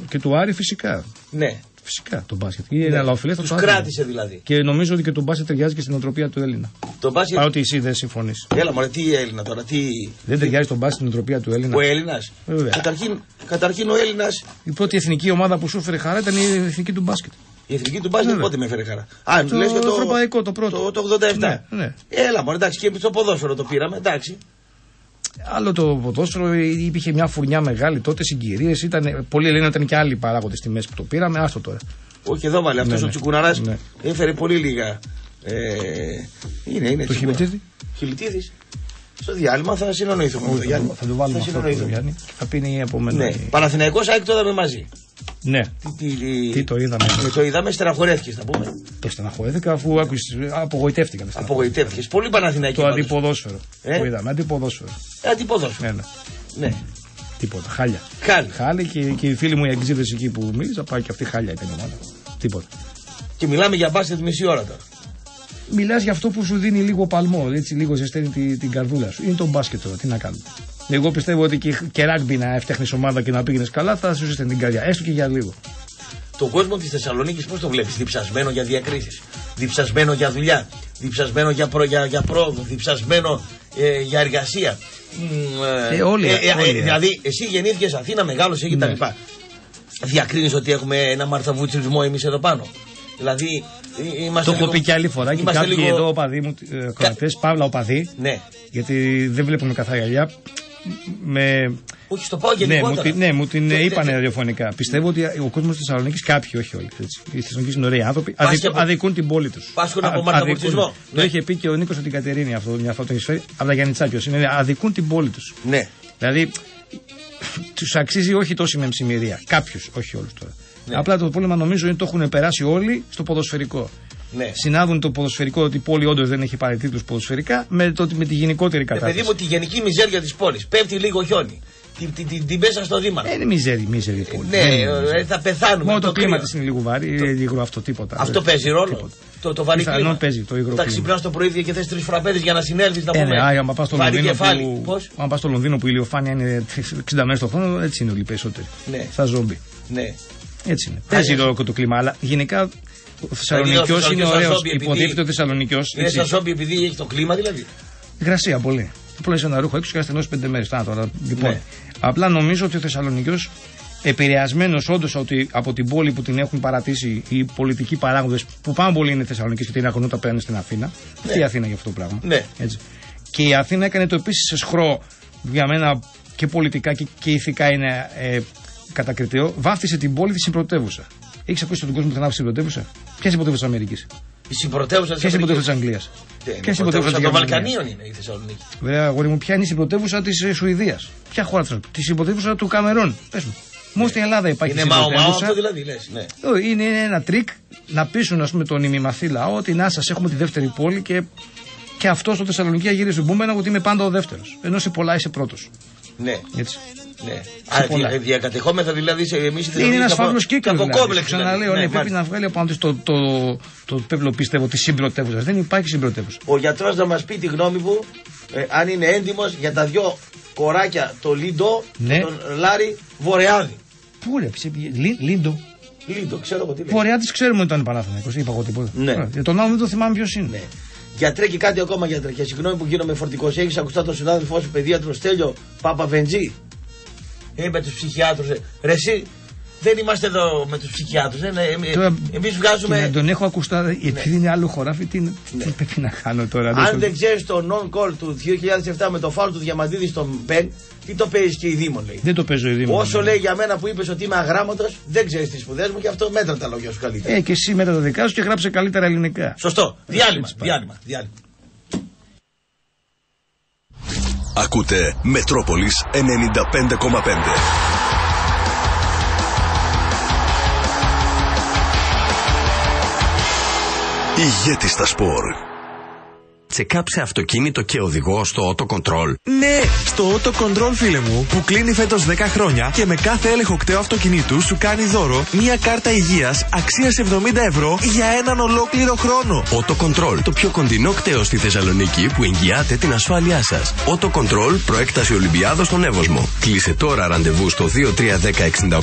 και του Άρη φυσικά. Ναι. Φυσικά το μπάσκετ. Είναι αλλαοφιλέ Τους κράτησε δηλαδή. Και νομίζω ότι και το μπάσκετ ταιριάζει και στην οτροπία του Έλληνα. Το μπάσκετ. Παρότι εσύ δεν συμφωνείς. Έλα μωρέ, τι Έλληνα τώρα, τι. Δεν ταιριάζει το μπάσκετ στην οτροπία του Έλληνα. Ο Έλληνας. Βέβαια. Καταρχήν, καταρχήν ο Έλληνα, Η πρώτη εθνική ομάδα που σου έφερε χαρά ήταν η εθνική του μπάσκετ. η εθνική του μπάσκετ Βέβαια. πότε με έφερε χαρά; Α, Το λες για το ευρωπαϊκό, το πρώτο. Το, το 87. Ναι, ναι. Έλα μωρέ, εντάξει, και στο ποδόσφαιρο το πήραμε, εντάξει. Άλλο το ποδόσφαιρο, υπήρχε μια φουρνιά μεγάλη τότε, συγκυρίες. Πολλοί λένε ότι ήταν και άλλοι παράγοντες στη μέση που το πήραμε. Άστο τώρα. Όχι εδώ βάλε, αυτός Ναι, ο ναι. Τσουκουναράς Ναι. έφερε πολύ λίγα. Ε, είναι, είναι. Το Τσουκουνα- Χιλιτίδη; Χιλιτίδης. Στο διάλειμμα θα συνεννοηθούμε με τον Γιάννη. Θα το βάλουμε αυτό το συνεννοηθούμε. Γιάννη. Θα πει είναι η επόμενη. Ναι. Παναθηναϊκός ΑΕΚ το είδαμε μαζί. Ναι. Τι, τι, τι, Τι το είδαμε. Ε, το είδαμε, στεναχωρέθηκες, να πούμε. Το στεναχωρέθηκα αφού άκουσες, απογοητεύτηκα. δεν στεναχωρέθηκα. Απογοητεύτηκες. Πολύ Παναθηναϊκή. Το πάντως. αντιποδόσφαιρο. Ε; Το είδαμε, αντιποδόσφαιρο. Ε, Αντιποδόσφαιρο. Ναι, ναι. Ναι. Τίποτα. Χάλια. Χάλι. Χάλια και, και οι φίλοι μου οι αγγλίδε εκεί που μίλησα πάει και αυτή χάλια ήταν η ομάδα. Τίποτα. Και μιλάμε για μπάσκετ μισή ώρα τώρα. Μιλάς για αυτό που σου δίνει λίγο παλμό, έτσι λίγο ζεσταίνει την, την καρδούλα σου. Είναι το μπάσκετ τώρα, τι να κάνουμε. Εγώ πιστεύω ότι και, και ράγκμπι να φτιάχνει ομάδα και να πήγαινες καλά θα σου ζεσταίνει την καρδιά, έστω και για λίγο. Τον κόσμο της Θεσσαλονίκης πώς το βλέπεις, διψασμένο για διακρίσεις, διψασμένο για δουλειά, διψασμένο για, προ, για, για πρόοδο, διψασμένο ε, για εργασία. Μ, Ε, όλοι, όλοι. δηλαδή, εσύ γεννήθηκες Αθήνα, μεγάλωσε και τα Ναι. λοιπά. Διακρίνεις ότι έχουμε ένα μαρθαβουτσισμό εμείς εδώ πάνω. Δηλαδή, ε, είμαστε. Το έχω λίγο- πει και άλλη φορά και είμαστε κάποιοι λίγο- εδώ οπαδοί μου, ε, κορατέ, παύλα οπαδοί, Ναι. γιατί δεν βλέπουν καθαρά γυαλιά. Με, Όχι, στο πάω ναι, μου, γενικότερα. την- ναι, μου την Το- είπαν τε- ραδιοφωνικά. Πιστεύω ότι ο κόσμος της Θεσσαλονίκης, κάποιοι, όχι όλοι. Έτσι. Οι Θεσσαλονίκης είναι ωραίοι άνθρωποι, Πάσχει αδικούν, από- αδικούν την πόλη τους. Πάσχουν από μαρταπορτισμό. Το είχε πει και ο Νίκος την Κατερίνη αυτό, μια φορά τον έχει φέρει, από τα Γιάννητσάκιο. Είναι αδικούν την πόλη τους. Ναι. Δηλαδή, τους αξίζει όχι τόση μεμψημυρία. Κάποιους, όχι όλους τώρα. Ναι. Απλά το πρόβλημα νομίζω είναι ότι το έχουν περάσει όλοι στο ποδοσφαιρικό. Ναι. Συνάδουν το ποδοσφαιρικό ότι η πόλη όντως δεν έχει πάρει τίτλους ποδοσφαιρικά με, το, με τη γενικότερη Ε, κατάσταση. παιδί μου, τη γενική μιζέρια της πόλης. Πέφτει λίγο χιόνι. Την, την, την, την πέσα στο δήμα. Ε, είναι μιζέρι, μιζέρι η πόλη. Ναι, Δεν είναι μιζέρι. ε, θα πεθάνουμε. Μόνο από το κλίμα κρύο. της είναι λίγο βάρη, είναι λίγο αυτό τίποτα. Αυτό Δεν- παίζει ρόλο. τίποτα. Το, το βαρύ Πιθανόν κλίμα. παίζει το υγρό Τα κλίμα. ξυπνάς το πρωί και θες τρεις φραπέδες για να συνέλθεις να Ε, πούμε. ναι, α, άμα πας στο, βαρύ Λονδίνο κεφάλι. που, Πώς; άμα πας στο Λονδίνο που η ηλιοφάνεια είναι (laughs) 60 μέρες το χρόνο, έτσι είναι όλοι οι περισσότεροι. Ναι. Σαν ζόμπι. Ναι. Έτσι είναι. Παίζει έτσι. ρόλο και το κλίμα, αλλά γενικά ο Θεσσαλονικιός είναι Θεσσαλονικιός σαν ωραίος. ζόμπι, επειδή- Υποτίθεται ο Θεσσαλονικιός. Είναι σαν σόμπι επειδή έχει το κλίμα δηλαδή. Υγρασία πολύ. Απλά ένα ρούχο έξω και να στενώσει πέντε μέρες. τώρα. Λοιπόν, Ναι. απλά νομίζω ότι ο Θεσσαλονικιός επηρεασμένος όντως από την πόλη που την έχουν παρατήσει οι πολιτικοί παράγοντες που πάνω πολύ είναι Θεσσαλονίκη και την αγωνούν τα πέραν στην Αθήνα. Αυτή η Αθήνα για αυτό το πράγμα. Ναι. Έτσι. Και η Αθήνα έκανε το επίσης σχρό για μένα και πολιτικά και, και ηθικά είναι ε, κατακριτέο. Βάφτισε την πόλη τη συμπρωτεύουσα. Έχεις ακούσει τον κόσμο που θα βάφτισε την πρωτεύουσα. Ποια είναι η πρωτεύουσα της Αμερικής; Η συμπρωτεύουσα της Ποια είναι η πρωτεύουσα της Αγγλίας; Ποια είναι η πρωτεύουσα των Βαλκανίων είναι η Θεσσαλονίκη. Βέβαια, αγόρι μου, ποια είναι η συμπρωτεύουσα της Σουηδίας; Ποια χώρα τη Τη συμπρωτεύουσα του Καμερών; Πες μου. Μόνο στην Ελλάδα υπάρχει Είναι μαο μαο συμπρωτεύουσα. αυτό δηλαδή λες. Ναι. Ε, Είναι ένα τρίκ να πείσουν ας πούμε, τον ημιμαθή λαό ότι να σας έχουμε τη δεύτερη πόλη και, και αυτό στο Θεσσαλονίκη γυρίζει μπούμενα ότι είμαι πάντα ο δεύτερος. Ενώ σε πολλά είσαι πρώτος. Ναι. Έτσι. Ναι. Σε Α, πολλά. δια- διακατεχόμεθα δηλαδή σε εμείς Είναι ένας φαύλος κύκλος. Δηλαδή. κόμπλεξ. Ξαναλέω, ναι, πρέπει να βγάλει από πάνω της το, το, το, πέμπλο πίστευο τη συμπρωτεύουσα. Δεν υπάρχει συμπρωτεύουσα. Ο γιατρός να μας πει τη γνώμη μου, ε, αν είναι έντιμος για τα δυο κοράκια το Λίντο Ναι. και τον Λάρι Βορεάδη. Πού ρε, ψε, Λί- Λίντο. Λίντο, ξέρω εγώ τι λέει. Βορεά τη ξέρουμε ότι ήταν Παναθηναϊκός. Είπα εγώ τίποτα. Ναι. Ε, Για τον άλλο δεν το θυμάμαι ποιος είναι. Ναι. Γιατρέ και κάτι ακόμα γιατρέ. Και συγγνώμη που γίνομαι φορτικός. Έχεις ακουστά τον συνάδελφό σου παιδίατρο Στέλιο Πάπα Βεντζή. Ε, με τους ψυχιάτρους. Ρε, εσύ δεν είμαστε εδώ με τους ψυχιάτρους. Ε, ναι, Τώρα, Εμείς Και βγάζουμε. να τον έχω ακουστά, επειδή είναι άλλο χωράφι, τι, τι πρέπει να κάνω τώρα. Ναι. Αν δώσε- δεν ξέρεις το non-call του 2007 με το φάουλ του Διαμαντίδης στον Μπεν, τι το παίζεις και η Δήμο λέει. Δεν το παίζω ήδη. Όσο λέει για μένα που είπες ότι είμαι αγράμματος, δεν ξέρεις τις σπουδές μου και αυτό μέτρα τα λόγια σου καλύτερα. Ε, και εσύ μετά τα δικά σου και γράψε καλύτερα ελληνικά. Σωστό. Διάλειμμα. Έτσι πάει. Διάλειμμα. διάλειμμα. Ακούτε Μετρόπολης 95,5. Ηγέτη στα σπορ. Τσεκάψε αυτοκίνητο και οδηγό στο Auto Control. Ναι, στο Auto Control φίλε μου, που κλείνει φέτος 10 χρόνια και με κάθε έλεγχο κταίου αυτοκινήτου σου κάνει δώρο μια κάρτα υγείας αξίας 70 ευρώ για έναν ολόκληρο χρόνο. Auto Control, το πιο κοντινό κτέο στη Θεσσαλονίκη που εγγυάται την ασφάλειά σας. Auto Control, προέκταση Ολυμπιάδος στον Εύωσμο. Κλείσε τώρα ραντεβού στο 2310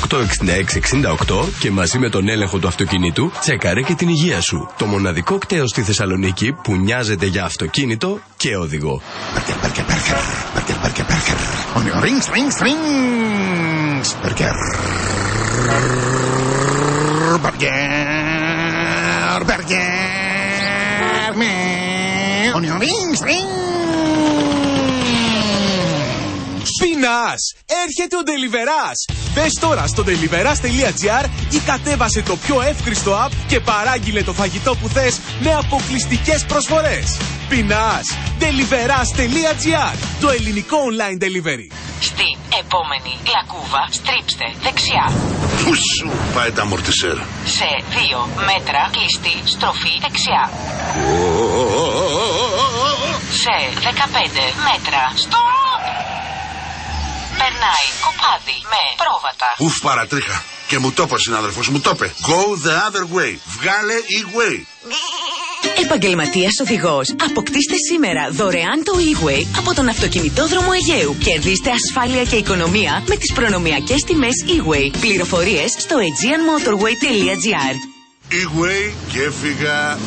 68 66 68 και μαζί με τον έλεγχο του αυτοκινήτου τσέκαρε και την υγεία σου. Το μοναδικό κτέο στη Θεσσαλονίκη που νοιάζεται για αυτοκίνητο και οδηγό. Burger, burger, burger. Burger, burger, burger. Onion rings, rings, rings. Burger. Burger. Burger. Man. Onion rings, rings. Πεινάς! Έρχεται ο Deliverás! Μπες τώρα στο deliveras.gr ή κατέβασε το πιο εύκριστο app και παράγγειλε το φαγητό που θες με αποκλειστικές προσφορές. Πεινάς! deliveras.gr Το ελληνικό online delivery. Στην επόμενη λακκούβα στρίψτε δεξιά. Πού σου πάει τα αμορτισέρ; Σε 2 μέτρα κλειστή στροφή δεξιά. Σε 15 μέτρα stop. Περνάει κοπάδι με πρόβατα. Ουφ παρατρίχα. Και μου το είπε ο συνάδελφος, μου το είπε. Go the other way. Βγάλε e-way. Επαγγελματία οδηγός. Αποκτήστε σήμερα δωρεάν το e-way από τον αυτοκινητόδρομο Αιγαίου. Κερδίστε ασφάλεια και οικονομία με τις προνομιακές τιμές e-way. Πληροφορίες στο aegeanmotorway.gr. E-way και έφυγα.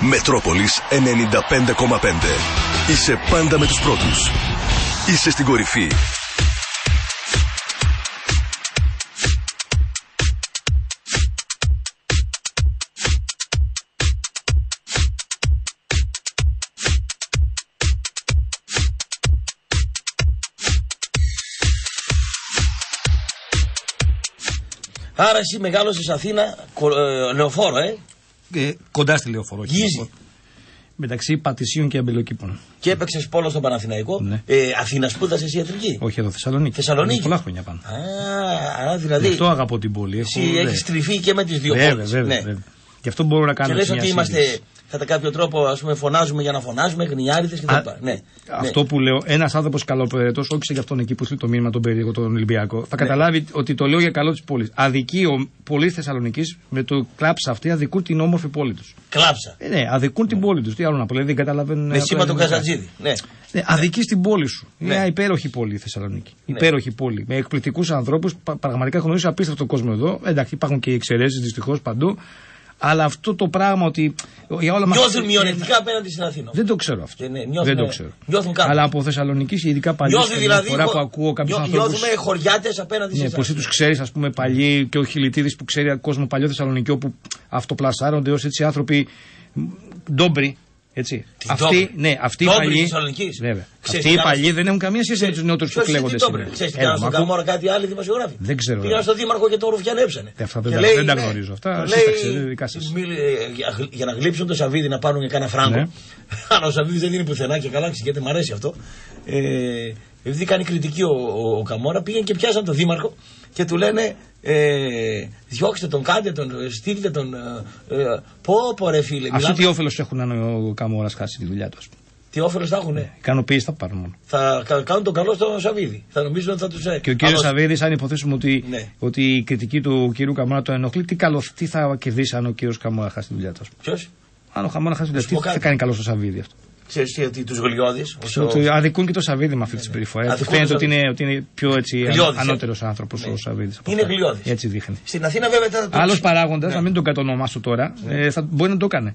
Μετρόπολης 95,5. Είσαι πάντα με τους πρώτους. Είσαι στην κορυφή. Άρα εσύ μεγάλωσες Αθήνα κο- ε, λεωφόρο, ε. Ε, κοντά στη λεωφορώ. όχι Γύζει. λεωφόρο. Μεταξύ Πατησίων και Αμπελοκήπων. Και έπαιξες πόλο στο Παναθηναϊκό. Ναι. Ε, Αθήνα σπούδασε ιατρική. Όχι εδώ, Θεσσαλονίκη. Θεσσαλονίκη. Πολλά χρόνια πάνω. Α, άρα Γι' δηλαδή. αυτό αγαπώ την πόλη. Εσύ Έχω- έχεις ναι. στριφεί και με τις δύο Βέβαια, πόλεις. βέβαια, Ναι. βέβαια. Γι' αυτό μπορώ να κάνω Και λες έτσι μια ότι είμαστε σύγκριση. Κατά κάποιο τρόπο ας πούμε, φωνάζουμε για να φωνάζουμε, γνιάριδες κτλ. Α, Ναι. Αυτό που λέω, ένας άνθρωπος καλοπεραιτό, όχι σε γι' αυτόν εκεί που στείλει το μήνυμα τον περίεργο, τον Ολυμπιακό, θα Ναι. καταλάβει ότι το λέω για καλό της πόλης. Αδικεί ο πολίτης Θεσσαλονίκης με το κλάψα αυτή, αδικούν την όμορφη πόλη τους. Κλάψα. Ε, ναι, αδικούν την πόλη τους. Τι άλλο να πω, δηλαδή δεν καταλαβαίνουν. Με απλά σήμα τον δεν- Καζατζίδη. Ναι. Ναι, αδική στην πόλη σου. Είναι Ναι. μια υπέροχη πόλη η Θεσσαλονίκη. Υπέροχη πόλη. Με εκπληκτικούς ανθρώπους. Πραγματικά έχω γνωρίσει απίστευτο κόσμο εδώ. Εντάξει, υπάρχουν και εξαιρέσεις δυστυχώς παντού. Αλλά αυτό το πράγμα ότι. Για όλα μας- Νιώθουν μειονεκτικά απέναντι στην Αθήνα. Δεν το ξέρω αυτό. Ε, ναι, νιώθουν- δεν το ξέρω. νιώθουν κάπου. Αλλά από Θεσσαλονίκης, ειδικά παλιού, Νιώθει δηλαδή. φορά χω- που ακούω κάποιους νιώ- ανθρώπου. Νιώθουμε χωριάτε απέναντι Ναι, σε που εσύ εσάς. τους ξέρεις, ας πούμε, παλιοί και ο Χιλιτίδης που ξέρει κόσμος παλιό Θεσσαλονικιό που αυτοπλασάρονται ως έτσι άνθρωποι μ, ντόμπροι. Έτσι. Τι Αυτοί, ντόμπροι; ναι, αυτοί οι Ντόμπροι παλιοί. Θεσσαλονικής. Βέβαια. Ξέρεις Αυτοί τι οι κάνανε- παλιοί δεν έχουν καμία σχέση με τους νεότερου που Ποιος είναι κλαίγονται τι ντόμπροι; σήμερα. Ξέρεις τι Έλα, κάνανε στον μα ακού- Καμόρα κάτι άλλοι δημοσιογράφοι; Δεν ξέρω, Πήγαν βέβαια. στον Δήμαρχο και τον ρουφιανέψανε. Ε, αυτά δεν Και τα- λέει, δεν τα ναι, γνωρίζω. Αυτά λέει, εσείς τα ξέρετε, δικά σας. μίλη- ε, για- Για να γλύψουν το Σαββίδι να πάρουν κανένα φράγκο. Ναι. (laughs) Αλλά ο Σαββίδι δεν είναι πουθενά και καλά γιατί μου αρέσει αυτό. Ε, επειδή κάνει κριτική ο, ο, ο Καμόρα, πήγαν και πιάσαν τον Δήμαρχο και του λένε ε, διώξτε τον, κάντε τον, ε, στείλτε τον. Ε, ε, πω, πω ρε φίλε. Αυτοί μιλάμε- τι όφελος έχουν αν ο Καμόρας χάσει τη δουλειά του. Τι όφελος θα έχουν. Ικανοποίηση θα πάρουν μόνο. Θα κα- κάνουν τον καλό στον Σαββίδι. Θα νομίζουν ότι θα τους Και ο κύριος Σαββίδης, αν υποθέσουμε ότι, Ναι. ότι η κριτική του κυρίου Καμόρα τον ενοχλεί, τι, καλό, τι θα κερδίσει αν ο κύριος Καμόρα χάσει τη δουλειά του. Ποιος; Αν ο Καμόρα χάσει τη σου πω δουλειά του, τι θα κάτι. κάνει καλό στο Σαββίδη αυτό; Ξέρεις ότι τους γλιώδεις. όσο- Ότι αδικούν και το Σαββίδι με αυτή τη συμπεριφορά. Έτσι. Αδικούν Φαίνεται το ότι είναι, ότι είναι πιο έτσι, Γλιώδης, ε. ανώτερος άνθρωπος Ναι. ο Σαββίδης. Είναι γλιώδης. Έτσι δείχνει. Στην Αθήνα βέβαια ήταν το- Άλλος παράγοντας, Ναι. να μην τον κατονομάσω τώρα, ε, θα, μπορεί να το έκανε.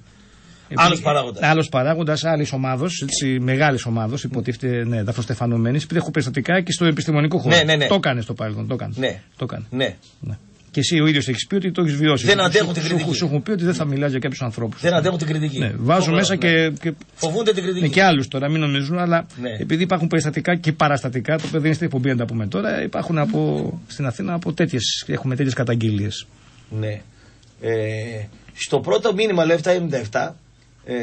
Άλλος παράγοντας. Άλλος παράγοντας άλλης ομάδος, μεγάλης ομάδος, υποτίθεται ναι, δαφροστεφανωμένη, επειδή έχω περιστατικά και στο επιστημονικό χώρο. Ναι, ναι, ναι. Το έκανε στο παρελθόν. Το έκανε. Ναι. Το έκανε. Ναι. Ναι. Και εσύ ο ίδιος έχεις πει ότι το έχεις βιώσει. Δεν Σου- αντέχουν σου- την σου- κριτική. Σου έχουν πει ότι δεν θα μιλάς για κάποιους ανθρώπους. Δεν αντέχουν την κριτική. Ναι, βάζω Φοβερό, μέσα ναι. και, και Φοβούνται την κριτική. ναι, και άλλους τώρα, μην νομίζουν, αλλά Ναι. επειδή υπάρχουν περιστατικά και παραστατικά, το οποίο δεν είναι στην εκπομπή να τα πούμε τώρα, υπάρχουν από, στην Αθήνα από τέτοιες, έχουμε τέτοιες καταγγελίες. Ναι. Ε, στο πρώτο μήνυμα, λέω 777, ε,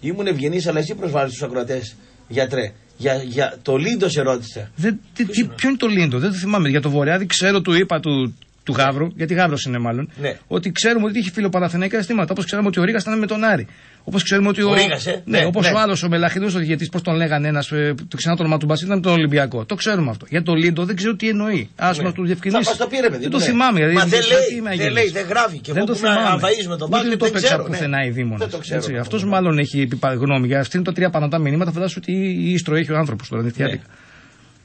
ήμουν ευγενής, αλλά εσύ προσβάλλεις τους ακροατές, γιατρέ. Για, για το Λίντο σε ρώτησα. Δεν, τι, τι, ποιο είναι το Λίντο, δεν το θυμάμαι. Για το Βορειάδη ξέρω, του είπα του, του Γαύρου, γιατί Γαύρος είναι μάλλον, Ναι. ότι ξέρουμε ότι είχε φιλοπαραθεναϊκά αισθήματα. Όπως ξέραμε ότι ο Ρίγα ήταν με τον Άρη. Όπως ξέρουμε ότι Ο Ρήγας, ε. Ναι, Ναι, όπως ναι. ο άλλος, ο Μελαχίδο, ο διαιτητής, πώς τον λέγανε ένας, το ξανά το όνομα του Μπασί, ήταν με τον Ολυμπιακό. Το ξέρουμε αυτό. Για το Λίντο δεν ξέρω τι εννοεί. Α Ναι. μας το διευκρινίσει. Θα μας το πει, ρε παιδί Δεν μου, το ναι. θυμάμαι. δηλαδή, Μα δεν γιατί λέει, είμαι δεν αγενής. λέει, δεν γράφει. Και δεν εγώ το που είμαι θυμάμαι. αμφαΐς με τον Ούτε μπάσκετ, το δεν έπαιξα ξέρω, ναι. πουθενά η Δήμονα. Δεν το ξέρω, ναι. Αυτός μάλλον έχει επιπα- γνώμη. Για αυτήν τα τρία πανωτά μηνύματα φαντάζομαι ότι η ίστρο έχει ο άνθρωπος τώρα. νηστιάτικα. Ναι.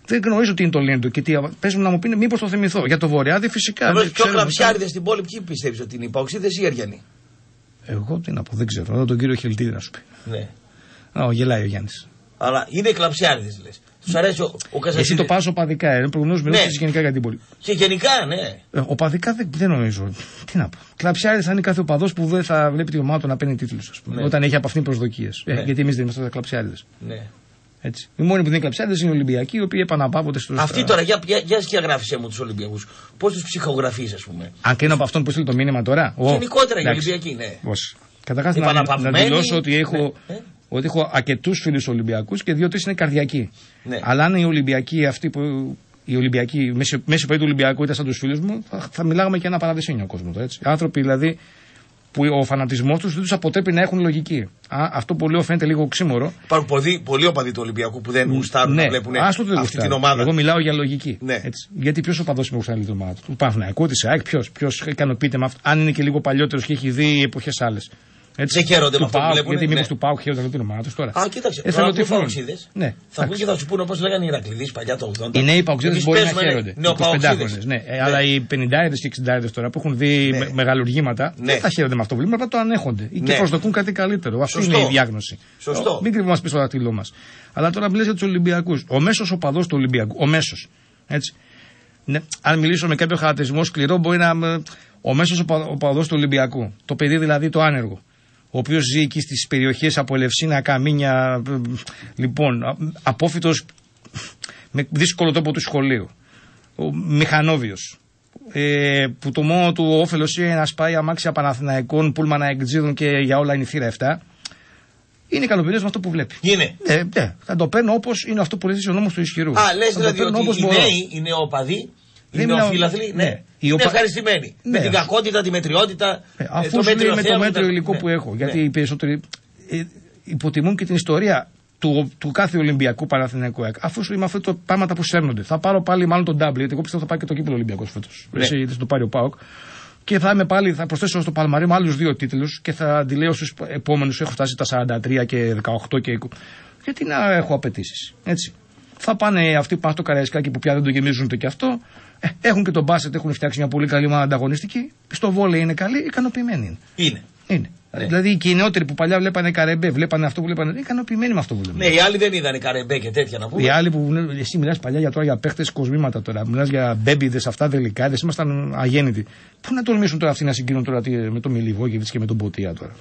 Δεν γνωρίζω τι είναι το Λίντο και τι. Πες μου να μου πούνε, μήπως το θυμηθώ. Για το Βορειάδη φυσικά. Επομένως, δεν πιο ξέρω, κλαψιάριδες στην πόλη, ποιοι πιστεύεις ότι είναι οι Παοξίδες ή οι Αριανοί; Εγώ τι να πω, δεν ξέρω. Να τον κύριο Χελτίδη να σου πει. Ναι. Α, ο, γελάει ο Γιάννης. Αλλά είναι κλαψιάριδες λες. Τους αρέσει ο, ο Εσύ Καζατζίδης. το πας οπαδικά, ε. Προηγουμένω μιλούσε Ναι. γενικά για την πόλη. Και γενικά, ναι. Ε, οπαδικά δεν, δεν νομίζω. Τι να πω. Κλαψιάρη θα είναι κάθε οπαδός που δεν θα βλέπει τη ομάδα του να παίρνει τίτλους, ας πούμε. Ναι. Όταν έχει από αυτήν προσδοκίες. Ε, Ναι. γιατί εμείς δεν είμαστε κλαψιάριδες. ναι. Έτσι. Οι μόνοι που δεν είναι κλαψιάριδε είναι οι Ολυμπιακοί, οι οποίοι επαναπαύονται στους. Αυτοί τώρα, για, για, για σκιαγράφησέ μου τους Ολυμπιακούς. Πώς τους ψυχογραφείς, ας πούμε. Αν κρίνω από αυτόν που στείλει το μήνυμα τώρα. ο- Γενικότερα οι εντάξει. Ολυμπιακοί, ναι. Πώς. Καταρχάς να, να Επαναπαυμένοι. δηλώσω ότι έχω, Ναι. Ε. ότι έχω αρκετούς φίλους Ολυμπιακούς και δύο-τρεις είναι καρδιακοί. Ναι. Αλλά αν οι Ολυμπιακοί αυτοί που. Οι Ολυμπιακοί, μέση, μέση παιδί του Ολυμπιακού ήταν σαν τους φίλους μου, θα, θα μιλάγαμε και ένα παραδεισίνιο κόσμο. τώρα, Έτσι. Άνθρωποι δηλαδή που ο φανατισμός τους δεν τους αποτρέπει να έχουν λογική. Α, αυτό που λέω φαίνεται λίγο οξύμορο. Υπάρχουν πολλοί, πολλοί οπαδοί του Ολυμπιακού που δεν γουστάρουν ναι, να βλέπουν άστο το δεν αυτή γουστάρω. την ομάδα. Εγώ μιλάω για λογική. Ναι. Έτσι. Γιατί ποιος οπαδός με γουστάρει την ομάδα του; Του Παναθηναϊκού, της ΑΕΚ, ποιος. Ποιος ικανοποιείται με αυτό. Αν είναι και λίγο παλιότερος και έχει δει εποχές άλλες. Δεν χαίρονται με Του αυτό που ΠΑΟΚ, βλέπουνε, Γιατί μήπως ναι. του Πάουκ χαίρονται με την ομάδα τους τώρα. Α, κοίταξε. Ε, τώρα θέλω που οι τυφλούν. Παοξίδες Ναι. Θα βγουν και θα σου πούνε όπως λέγανε οι Ηρακλειδεί παλιά το 80. Οι νέοι Παοξίδες Εμείς μπορεί να παίζουμε, ναι, χαίρονται. Οι νεοπαοξίδες. 25χρονες, Ναι. Ε, Αλλά οι 50 και 60 τώρα που έχουν δει Ναι. με- μεγαλουργήματα Ναι. δεν θα χαίρονται με αυτό που βλέπουμε, απλά το ανέχονται. Ή και Ναι. προσδοκούν κάτι καλύτερο. Αυτή Σωστό. είναι η διάγνωση. Σωστό. Μην κρυβόμαστε πίσω στο δάχτυλό μας. Αλλά τώρα μιλάς για τους Ολυμπιακούς. Ο μέσος οπαδός του Ολυμπιακού. Ο μέσος. Έτσι. Ναι, αν μιλήσω με κάποιο χαρακτηρισμό σκληρό, μπορεί να. με- Ο μέσος οπαδός του Ολυμπιακού. Το παιδί δηλαδή το άνεργο. Ο οποίος ζει εκεί στις περιοχές από Ελευσίνα, Καμίνια. ε, Λοιπόν, απόφυτος με δύσκολο τρόπο του σχολείου. Ο μηχανόβιος. Ε, που το μόνο του όφελος είναι να σπάει αμάξια Παναθηναϊκών, πούλμανα εκτζίδων και για όλα είναι η θύρα 7. Είναι ικανοποιημένος με αυτό που βλέπει. Είναι. Ε, ναι, θα το παίρνω όπως είναι αυτό που λέει ο νόμος του ισχυρού. Α, λες Θα το δηλαδή παίρνω ότι όπως οι μπορώ. νέοι, οι νεοπαδοί, οι Δεν μιλάω- νεοφύλαθλοι, ναι, ναι. Οι είναι οπα- ευχαριστημένοι. Ναι. Με την κακότητα, τη μετριότητα. Ε, ε, αφού το σου λέει μέτριο με το θέμα μέτριο ήταν- υλικό ναι. που έχω. Γιατί Ναι. οι περισσότεροι ε, υποτιμούν και την ιστορία του, του κάθε Ολυμπιακού Παναθηναϊκού ΑΕΚ. Αφού σου λέει με αυτά τα πράγματα που σέρνονται. Θα πάρω πάλι μάλλον τον W, γιατί εγώ πιστεύω θα πάει και το κύπελο Ολυμπιακός φέτος. Ναι. Εσύ θα το πάρει ο Πάοκ. Και θα είμαι πάλι, θα προσθέσω στο Παλμαρί μου άλλους δύο τίτλους και θα αντιλέω στους επόμενους. Έχω φτάσει τα 43 και 18 και 20. Γιατί να έχω απαιτήσεις. Έτσι. Θα πάνε αυτοί που πάνε στο Καραϊσκάκι που πια δεν το γεμίζουν ούτε και αυτό. Ε, έχουν και τον μπάσετ, έχουν φτιάξει μια πολύ καλή ομάδα ανταγωνιστική. Στο βόλεϊ είναι καλή, ικανοποιημένοι είναι. Είναι. Είναι. Ναι. Δηλαδή και οι νεότεροι που παλιά βλέπανε καρεμπέ, βλέπανε αυτό που βλέπανε. Είναι ικανοποιημένοι με αυτό που βλέπουν. Ναι, οι άλλοι δεν είδαν καρεμπέ και τέτοια να πούμε. Οι άλλοι που εσύ μιλάς παλιά για τώρα για παίχτες κοσμήματα τώρα. Μιλάς για μπέμπιδες, αυτά δελικάδες. Ήμασταν αγέννητοι. Πού να τολμήσουν τώρα αυτοί να συγκρίνουν τώρα τι- με τον Μιλιβόγεβιτς και με τον Ποτία τώρα;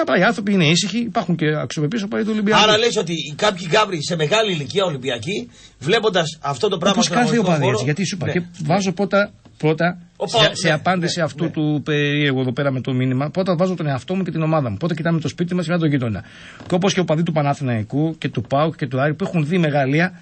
Και απλά οι άνθρωποι είναι ήσυχοι, υπάρχουν και αξιοπρεπείς οπαδοί του Ολυμπιακού. Άρα λες ότι οι κάποιοι γκάμπροι σε μεγάλη ηλικία Ολυμπιακοί, βλέποντας αυτό το πράγμα Όπως στον κάθε αγωνιστικό οπαδί χώρο, έτσι. Γιατί σου είπα. ναι. Και βάζω πρώτα, πρώτα Ο σε, Πάοκ, σε ναι, απάντηση ναι, αυτού ναι. του περίεργου εδώ πέρα με το μήνυμα, πρώτα βάζω τον εαυτό μου και την ομάδα μου. Πρώτα κοιτάμε το σπίτι μας και μετά τον γείτονα. Και όπως και ο οπαδοί του Πανάθηναϊκού και του Πάουκ και του Άρη που έχουν δει μεγαλεία,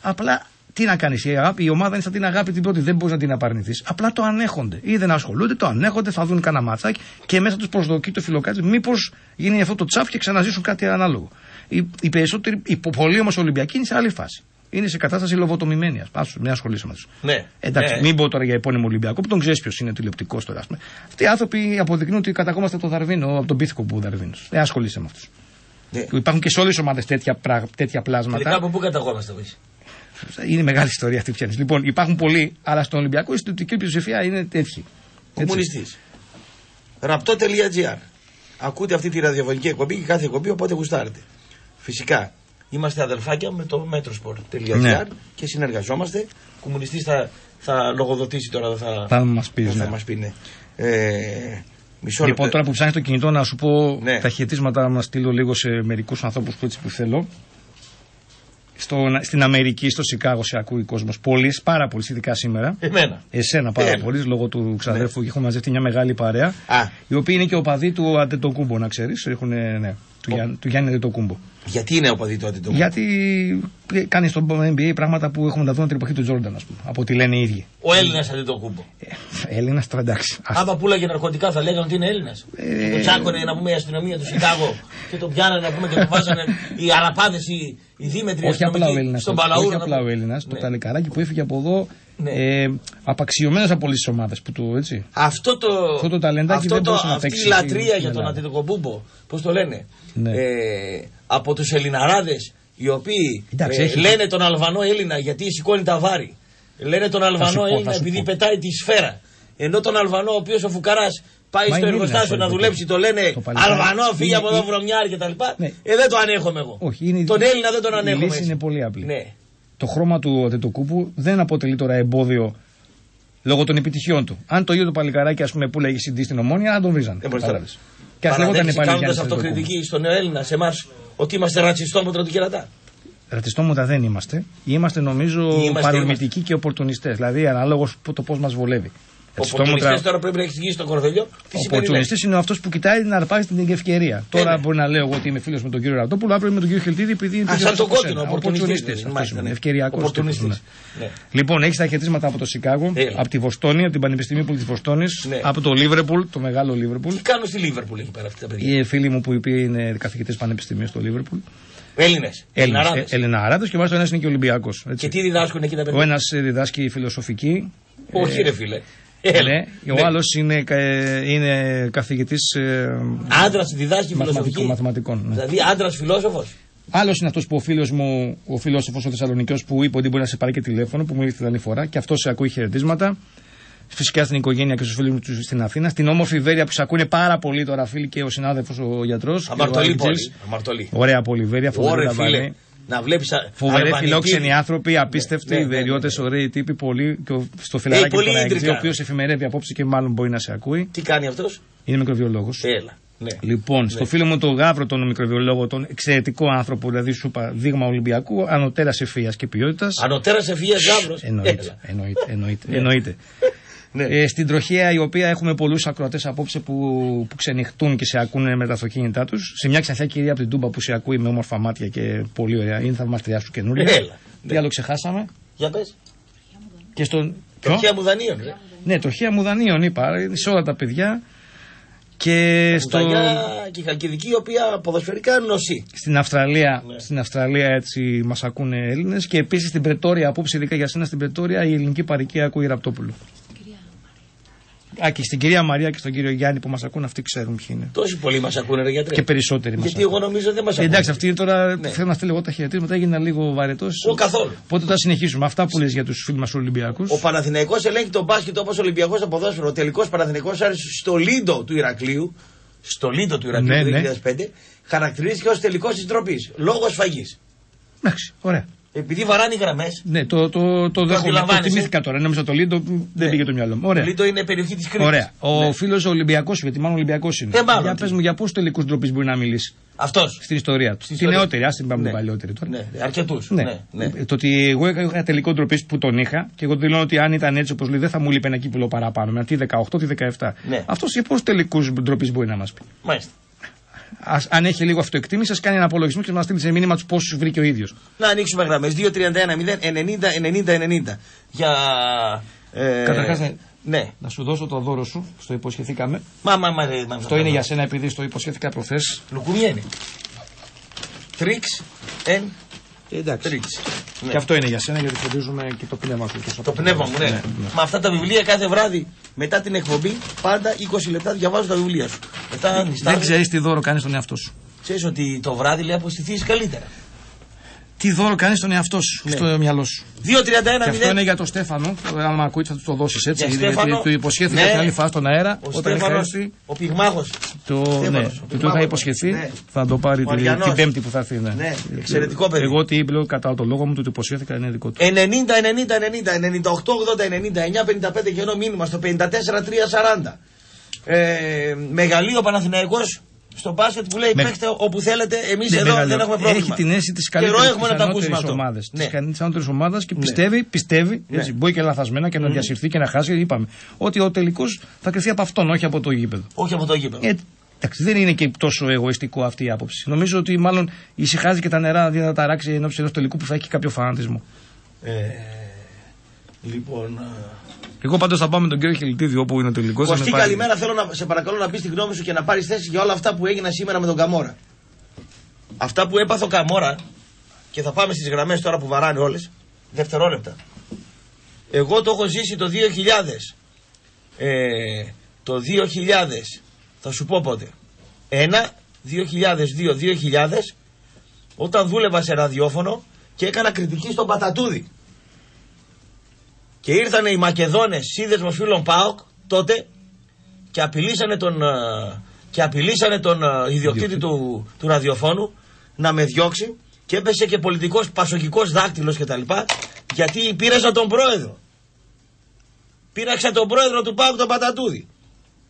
απλά τι να κάνεις. Η, αγάπη, η ομάδα είναι σαν την αγάπη την πρώτη, δεν μπορείς να την απαρνηθείς. Απλά το ανέχονται. Ή δεν ασχολούνται, το ανέχονται, θα δουν κανένα ματσάκι και μέσα τους προσδοκεί το φιλοκάτι. Μήπως γίνει αυτό το τσάφ και ξαναζήσουν κάτι ανάλογο. Οι, οι περισσότεροι, οι πολλοί όμως Ολυμπιακοί είναι σε άλλη φάση. Είναι σε κατάσταση λοβοτομημένη. Άσου, μην ασχολείσαι με τους. Ναι. Εντάξει, Ναι. μην πω τώρα για επώνυμο Ολυμπιακό που τον ξέρεις ποιος είναι τηλεοπτικός τώρα. ας πούμε. Αυτοί οι άνθρωποι αποδεικνύουν ότι καταγόμαστε το Δαρβίνο από τον πίθηκο που Δαρβίνος. Δεν ασχολείσαι με αυτούς. Ναι. Που Υπάρχουν και σε όλες τις ομάδες τέτοια, πρά- τέτοια πλάσματα. Τελικά από πού καταγόμαστε εμείς; Είναι μεγάλη ιστορία αυτή που πιάνει. Λοιπόν, υπάρχουν πολλοί, αλλά στον Ολυμπιακό η συντηρητική πλειοψηφία είναι τέτοιοι. Κομμουνιστή. Ραπτό.gr. Ακούτε αυτή τη ραδιοφωνική εκπομπή και κάθε εκπομπή οπότε γουστάρετε. Φυσικά είμαστε αδελφάκια με το metrosport.gr Ναι. και συνεργαζόμαστε. Κομμουνιστή θα, θα λογοδοτήσει τώρα. Θα, Θα μας πεις, θα ναι. μας πεις, ναι. Ε, μισό Λοιπόν, λεπτό. τώρα που ψάχνεις το κινητό, να σου πω Ναι. τα χαιρετίσματα να στείλω λίγο σε μερικούς ανθρώπους που έτσι που θέλω. Στο, στην Αμερική, στο Σικάγο, σε ακούει κόσμος. Πολλοί, πάρα πολλοί, ειδικά σήμερα. Εμένα. Εσένα πάρα Έλα. πολύ, λόγω του ξαδέρφου, και έχω μαζευτεί μια μεγάλη παρέα. Α. Οι οποίοι είναι και οπαδοί του Αντετοκούμπο, να ξέρεις. Ναι, του, Γιάννη- του Γιάννη Αντετοκούμπο. Γιατί είναι ο παδί του αντιτοκούμπο; Γιατί κάνει στο NBA πράγματα που έχουμε να δούμε την εποχή του Τζόρνταν, ας πούμε. Από ό,τι λένε οι ίδιοι. Ο Έλληνας αντιτοκούμπο. Έλληνας, τώρα εντάξει. Ας- Άμα πουλάγε ναρκωτικά θα λέγανε ότι είναι Έλληνας. Ε. Το τσάκωνε να πούμε η αστυνομία του Σικάγο και τον πιάνανε να πούμε και τον βάζανε οι αραπάδες, οι, οι δίμετροι Όχι απλά ο αστυνομικοί Έλληνας. στον Όχι Παλαούρο. απλά ο Έλληνας. Το Ναι. ταλικαράκι που έφυγε από εδώ Ναι. ε, απαξιωμένος από όλε τι ομάδες που του έτσι. Αυτό το, Αυτό το ταλεντάκι αυτό δεν το, μπορούσε να αυτή παίξει η λατρεία στην για τον Ελλάδα. Αντιτοκομπούμπο, πώς το λένε, Ναι. ε, από τους Ελληναράδες οι οποίοι Εντάξει, ε, έχει- λένε τον Αλβανό Έλληνα γιατί σηκώνει τα βάρη. Λένε τον σου Αλβανό πω, Έλληνα θα σου επειδή πω. πετάει τη σφαίρα. Ενώ τον Αλβανό, ο οποίος ο Φουκαράς πάει Μα στο είναι εργοστάσιο Έλληνας, να το δουλέψει, το λένε το παλικάρι. Αλβανό, φύγει Είναι- από εδώ είναι- βρωμιάρι κτλ. Ναι. Ε, δεν το ανέχομαι εγώ. Όχι, είναι- τον Έλληνα δεν τον η ανέχομαι. λύση έτσι. είναι πολύ απλή. Ναι. Το χρώμα του Αντετοκούμπου δεν αποτελεί τώρα εμπόδιο λόγω των επιτυχιών του. Αν το ίδιο το παλικαράκι, ας πούμε, που λέγει συντή στην ομόνια, αν τον βρίζανε. Δεν μπορείς Κατάλαβες. τώρα. Και ας λέγονταν Παραδέχεσαι πάλι κάνοντας Γιάννης Αντετοκούμπου. αυτοκριτική στον νέο Έλληνα, σε εμάς, ότι είμαστε ρατσιστόμετρα του κερατά. Ρατσιστόμοτα δεν είμαστε. Είμαστε νομίζω Είμαστε, παρορμητικοί και οπορτουνιστές. Δηλαδή ανάλογο το πώς μας βολεύει. Ο Πορτουνιστές τώρα πρέπει να εξηγήσει τον Κορδελιό τι Ο σημαίνει. οπορτουνιστή είναι αυτός που κοιτάει να αρπάζει την ευκαιρία. Τώρα ναι. μπορεί να λέω εγώ ότι είμαι φίλος με τον κύριο Ραπτόπουλο, αύριο με τον κύριο Χελτίδη, επειδή είναι Α, πιο σαν τον όπως κόκκινο, εσένα. οπορτουνιστής. Οπορτουνιστής, Μάλιστα, αυτός είναι, ναι. ευκαιριακός Οπορτουνιστής. τύπος, ναι. Ναι. Λοιπόν, έχεις τα χαιρετίσματα από το Σικάγο, Έλα. από τη Βοστόνη, από την Πανεπιστημίου της Βοστόνης, Ναι. από το Λίβερπουλ, το μεγάλο Λίβερπουλ. Τι κάνουν στη Λίβερπουλ εκεί πέρα αυτά τα παιδιά; Οι φίλοι μου που οι οποίοι είναι καθηγητές πανεπιστημίου στο Λίβερπουλ. Έλληνες. Ελληναράδε και μάλιστα ο ένας είναι και Ολυμπιακός. Και τι διδάσκουν εκεί τα Ο παιδιά. ένας διδάσκει φιλοσοφική. Όχι, ε, ρε φίλε. Έλα. Ναι, ο άλλος είναι, ε, είναι καθηγητής Άντρας διδάσκει φιλοσοφική. μαθηματικών. Ναι. Δηλαδή άντρας φιλόσοφος. Άλλος είναι αυτός που ο φίλος μου, ο φιλόσοφος ο Θεσσαλονικιός, που είπε ότι μπορεί να σε πάρει και τηλέφωνο, που μου ήρθε την άλλη φορά, και αυτό σε ακούει χαιρετίσματα. Φυσικά στην οικογένεια και στους φίλους τους στην Αθήνα. Στην όμορφη Βέρεια που σε ακούνε πάρα πολύ τώρα, φίλοι, και ο συνάδελφος ο γιατρός. Αμαρτωλή πόλη. Αμαρτωλή. Ωραία πόλη, Βέρεια, φοβερή Ωραία, λαμβάνη. φίλε. Να βλέπεις. Φοβεροί φιλόξενοι άνθρωποι, απίστευτοι, Ναι, ναι, ναι, ιδιαιριώτε, ναι. ωραίοι τύποι, πολύ. Και ο- στο φιλαράκι πολύ του Παναγιώτη, ίντρικα. ο οποίος εφημερεύει απόψε και μάλλον μπορεί να σε ακούει. Τι κάνει αυτός; Είναι μικροβιολόγος. Έλα. Ναι. Λοιπόν, στο φίλο μου τον Γαύρο, τον μικροβιολόγο, τον εξαιρετικό άνθρωπο, δηλαδή σου είπα δείγμα Ολυμπιακού, ανωτέρας ευφυία και ποιότητας. Ανωτέρας ευφυία γάβρος. Εννοείται. εννοείται, εννοείται, Ναι. εννοείται. Ναι. Ε, στην τροχέα, η οποία έχουμε πολλούς ακροατές απόψε που, που ξενυχτούν και σε ακούνε με τα αυτοκίνητά τους. Σε μια ξανθιά κυρία από την Τούμπα που σε ακούει με όμορφα μάτια και πολύ ωραία. Είναι θαυμαστριά σου καινούρια. Έλα. Τι άλλο ξεχάσαμε; Για πες. Και στον. Ποιο; Τροχιά μου δανείων. ρε. Ναι, τροχέα μου δανείων είπα. Σε όλα τα παιδιά. Και στο, Μουδανιά και η Χαλκιδική, η οποία ποδοσφαιρικά είναι νοσή. στην, Αυστραλία, Ναι. στην Αυστραλία έτσι μας ακούνε Έλληνες και επίσης στην Πρετόρια, απόψε ειδικά για σένα στην Πρετόρια, η ελληνική παροικία ακούει Ραπτόπουλο. Α, και στην κυρία Μαρία και στον κύριο Γιάννη που μας ακούν, αυτοί ξέρουν ποιοι είναι. Τόσοι πολλοί μας ακούνε, ρε γιατρέ. Και περισσότεροι μας Γιατί ακούν. εγώ νομίζω δεν μας Ε, ακούνε. εντάξει, αυτή τώρα Ναι. θέλω να στείλω εγώ τα χαιρετίσματα, έγινα λίγο βαρετός. Ο καθόλου. Οπότε θα συνεχίσουμε. Αυτά που λες για τους φίλους μας Ολυμπιακούς. Ο Παναθηναϊκός ελέγχει τον μπάσκετ όπως ο Ολυμπιακός στο ποδόσφαιρο. Ο τελικός Παναθηναϊκός άρεσε στο Λίντο του Ηρακλείου. Στο Λίντο του Ηρακλείου Ναι, του ναι. 2005 χαρακτηρίστηκε ως τελικός της ντροπής. Λόγω σφαγή. Εντάξει, ωραία. Επειδή βαράνε οι γραμμές. Ναι, το, το, το, το δέχομαι. Το αντιλαμβάνεσαι. θυμήθηκα τώρα. Νόμιζα το Λίντο δεν Ναι. πήγε το μυαλό μου. Ωραία. Λίντο είναι περιοχή της Κρήτης. Ωραία. Ο φίλος Ολυμπιακός, γιατί μάλλον Ολυμπιακός είναι. Ε, μάλλον. για πες μου, για πόσους τελικούς ντροπής μπορεί να μιλήσει Αυτός. στην ιστορία του; Τη ιστορία. νεότερη, α την πάμε Ναι. την παλιότερη τώρα. Ναι, αρκετούς. Ναι. Ναι, ναι. Το ότι εγώ είχα τελικό ντροπής που τον είχα και εγώ δηλώνω ότι αν ήταν έτσι όπως λέει δεν θα μου λείπει ένα κύπελο παραπάνω. Με τι 18, τι 17. Ναι. Αυτός για πόσους τελικούς ντροπής μπορεί να μας πει; Μάλιστα. Ας, αν έχει λίγο αυτοεκτίμηση, ας κάνει ένα απολογισμό και να μας στείλει σε μήνυμα τους πόσου βρήκε ο ίδιος. Να ανοίξουμε γραμμές. 2-31-0-90-90-90. Για. Ε, Καταρχάς, Ναι. να σου δώσω το δώρο σου, στο υποσχεθήκαμε. Μα, μα, μα, ρε, μα, Αυτό είναι για σένα επειδή στο υποσχέθηκα προχθές. Λουκουμιά είναι. Τρίξ εν Εντάξει. τρίξ. Ναι. Και αυτό είναι για σένα γιατί φροντίζουμε και το πνεύμα σου. τόσο Το από πνεύμα μου, ναι. ναι. Με αυτά τα βιβλία κάθε βράδυ μετά την εκπομπή, πάντα 20 λεπτά διαβάζω τα βιβλία σου. Μετά Δεν στάρτε- ξέρεις τι δώρο κάνει στον εαυτό σου. ξέρεις ότι το βράδυ λέει αποστηθείς καλύτερα. Τι δώρο κάνει στον εαυτό σου, Ναι. στο μυαλό σου. 2-31-0. Και αυτό είναι για τον Στέφανο. Αν με ακούει, θα του το δώσεις έτσι. Για γιατί Στέφανο, του υποσχέθηκα ναι. την άλλη φάση στον αέρα. Ο όταν είχα Στέφανος, έρθει. ο πυγμάχος. Το, Στέφανος, ναι, ο του το είχα Πυγμάχος. υποσχεθεί. Ναι. Θα το πάρει Ο την, Αριανός. την Πέμπτη που θα έρθει. Ναι. Ναι, εξαιρετικό παιδί. Εγώ τι λέω κατά το λόγο μου, του το υποσχέθηκα είναι δικό του. 90, 90, 90, 98, 80, 99, 55 κενό μήνυμα στο 54, 3, 40. Ε, μεγαλείο Παναθηναϊκός στο μπάσκετ που λέει Με- παίχτε όπου θέλετε, εμείς Ναι, εδώ μεγαλείο. δεν έχουμε πρόβλημα. Έχει την αίσθηση της Καιρό καλύτερη έχουμε να τα ακούσουμε αυτό. ομάδας. Ναι. Της ανώτερης ομάδας και πιστεύει, πιστεύει Ναι. έτσι, μπορεί και λαθασμένα και να διασυρθεί και να χάσει. Είπαμε ότι ο τελικός θα κρυφθεί από αυτόν, όχι από το γήπεδο. Όχι από το γήπεδο. Ε, εντάξει, δεν είναι και τόσο εγωιστικό αυτή η άποψη. Νομίζω ότι μάλλον ησυχάζει και τα νερά αντί να τα ταράξει ενώπιση ενός τελικού που θα έχει κάποιο φανατισμό. Ε, λοιπόν. Ε, Εγώ πάντως θα πάω με τον κύριο Χιλτίδη όπου είναι ο τελικός. Κωστή, καλημέρα. Θέλω να σε παρακαλώ να πεις τη γνώμη σου και να πάρεις θέση για όλα αυτά που έγιναν σήμερα με τον Καμόρα. Αυτά που έπαθε ο Καμόρα και θα πάμε στις γραμμές τώρα που βαράνε όλες. Δευτερόλεπτα. Εγώ το έχω ζήσει το 2000. Ε, το 2000. Θα σου πω πότε. Ένα, 2002, 2000 όταν δούλευα σε ραδιόφωνο και έκανα κριτική στον Πατατούδη. Και ήρθαν οι Μακεδόνες σύνδεσμος φίλων ΠΑΟΚ τότε και απειλήσανε τον, ε, και απειλήσανε τον ε, ιδιοκτήτη του, του ραδιοφώνου να με διώξει και έπεσε και πολιτικός πασοκικός δάκτυλος και τα λοιπά γιατί πήραξα τον πρόεδρο. Πήραξα τον πρόεδρο του ΠΑΟΚ τον Πατατούδη.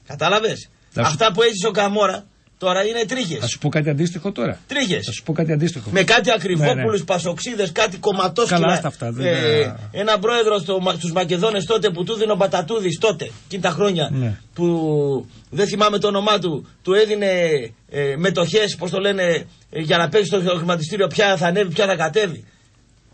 Κατάλαβες; Θα σου- Αυτά που έζησε ο Καμόρα τώρα είναι Θα τρίχες. σου πω κάτι αντίστοιχο τώρα. Τρίχες. Θα σου πω κάτι αντίστοιχο. Με κάτι ακριβόπουλους, Ναι, ναι. πασοξίδες, κάτι κομματόσκυλα. Καλά, άστα αυτά, δεν τα- ένα πρόεδρο στο, στους Μακεδόνες τότε που του δίνει ο Μπατατούδη τότε, εκείνη τα χρόνια. Ναι. Που δεν θυμάμαι το όνομά του, του έδινε ε, μετοχές, πώς το λένε, ε, για να παίξει στο χρηματιστήριο ποια θα ανέβει, ποια θα κατέβει.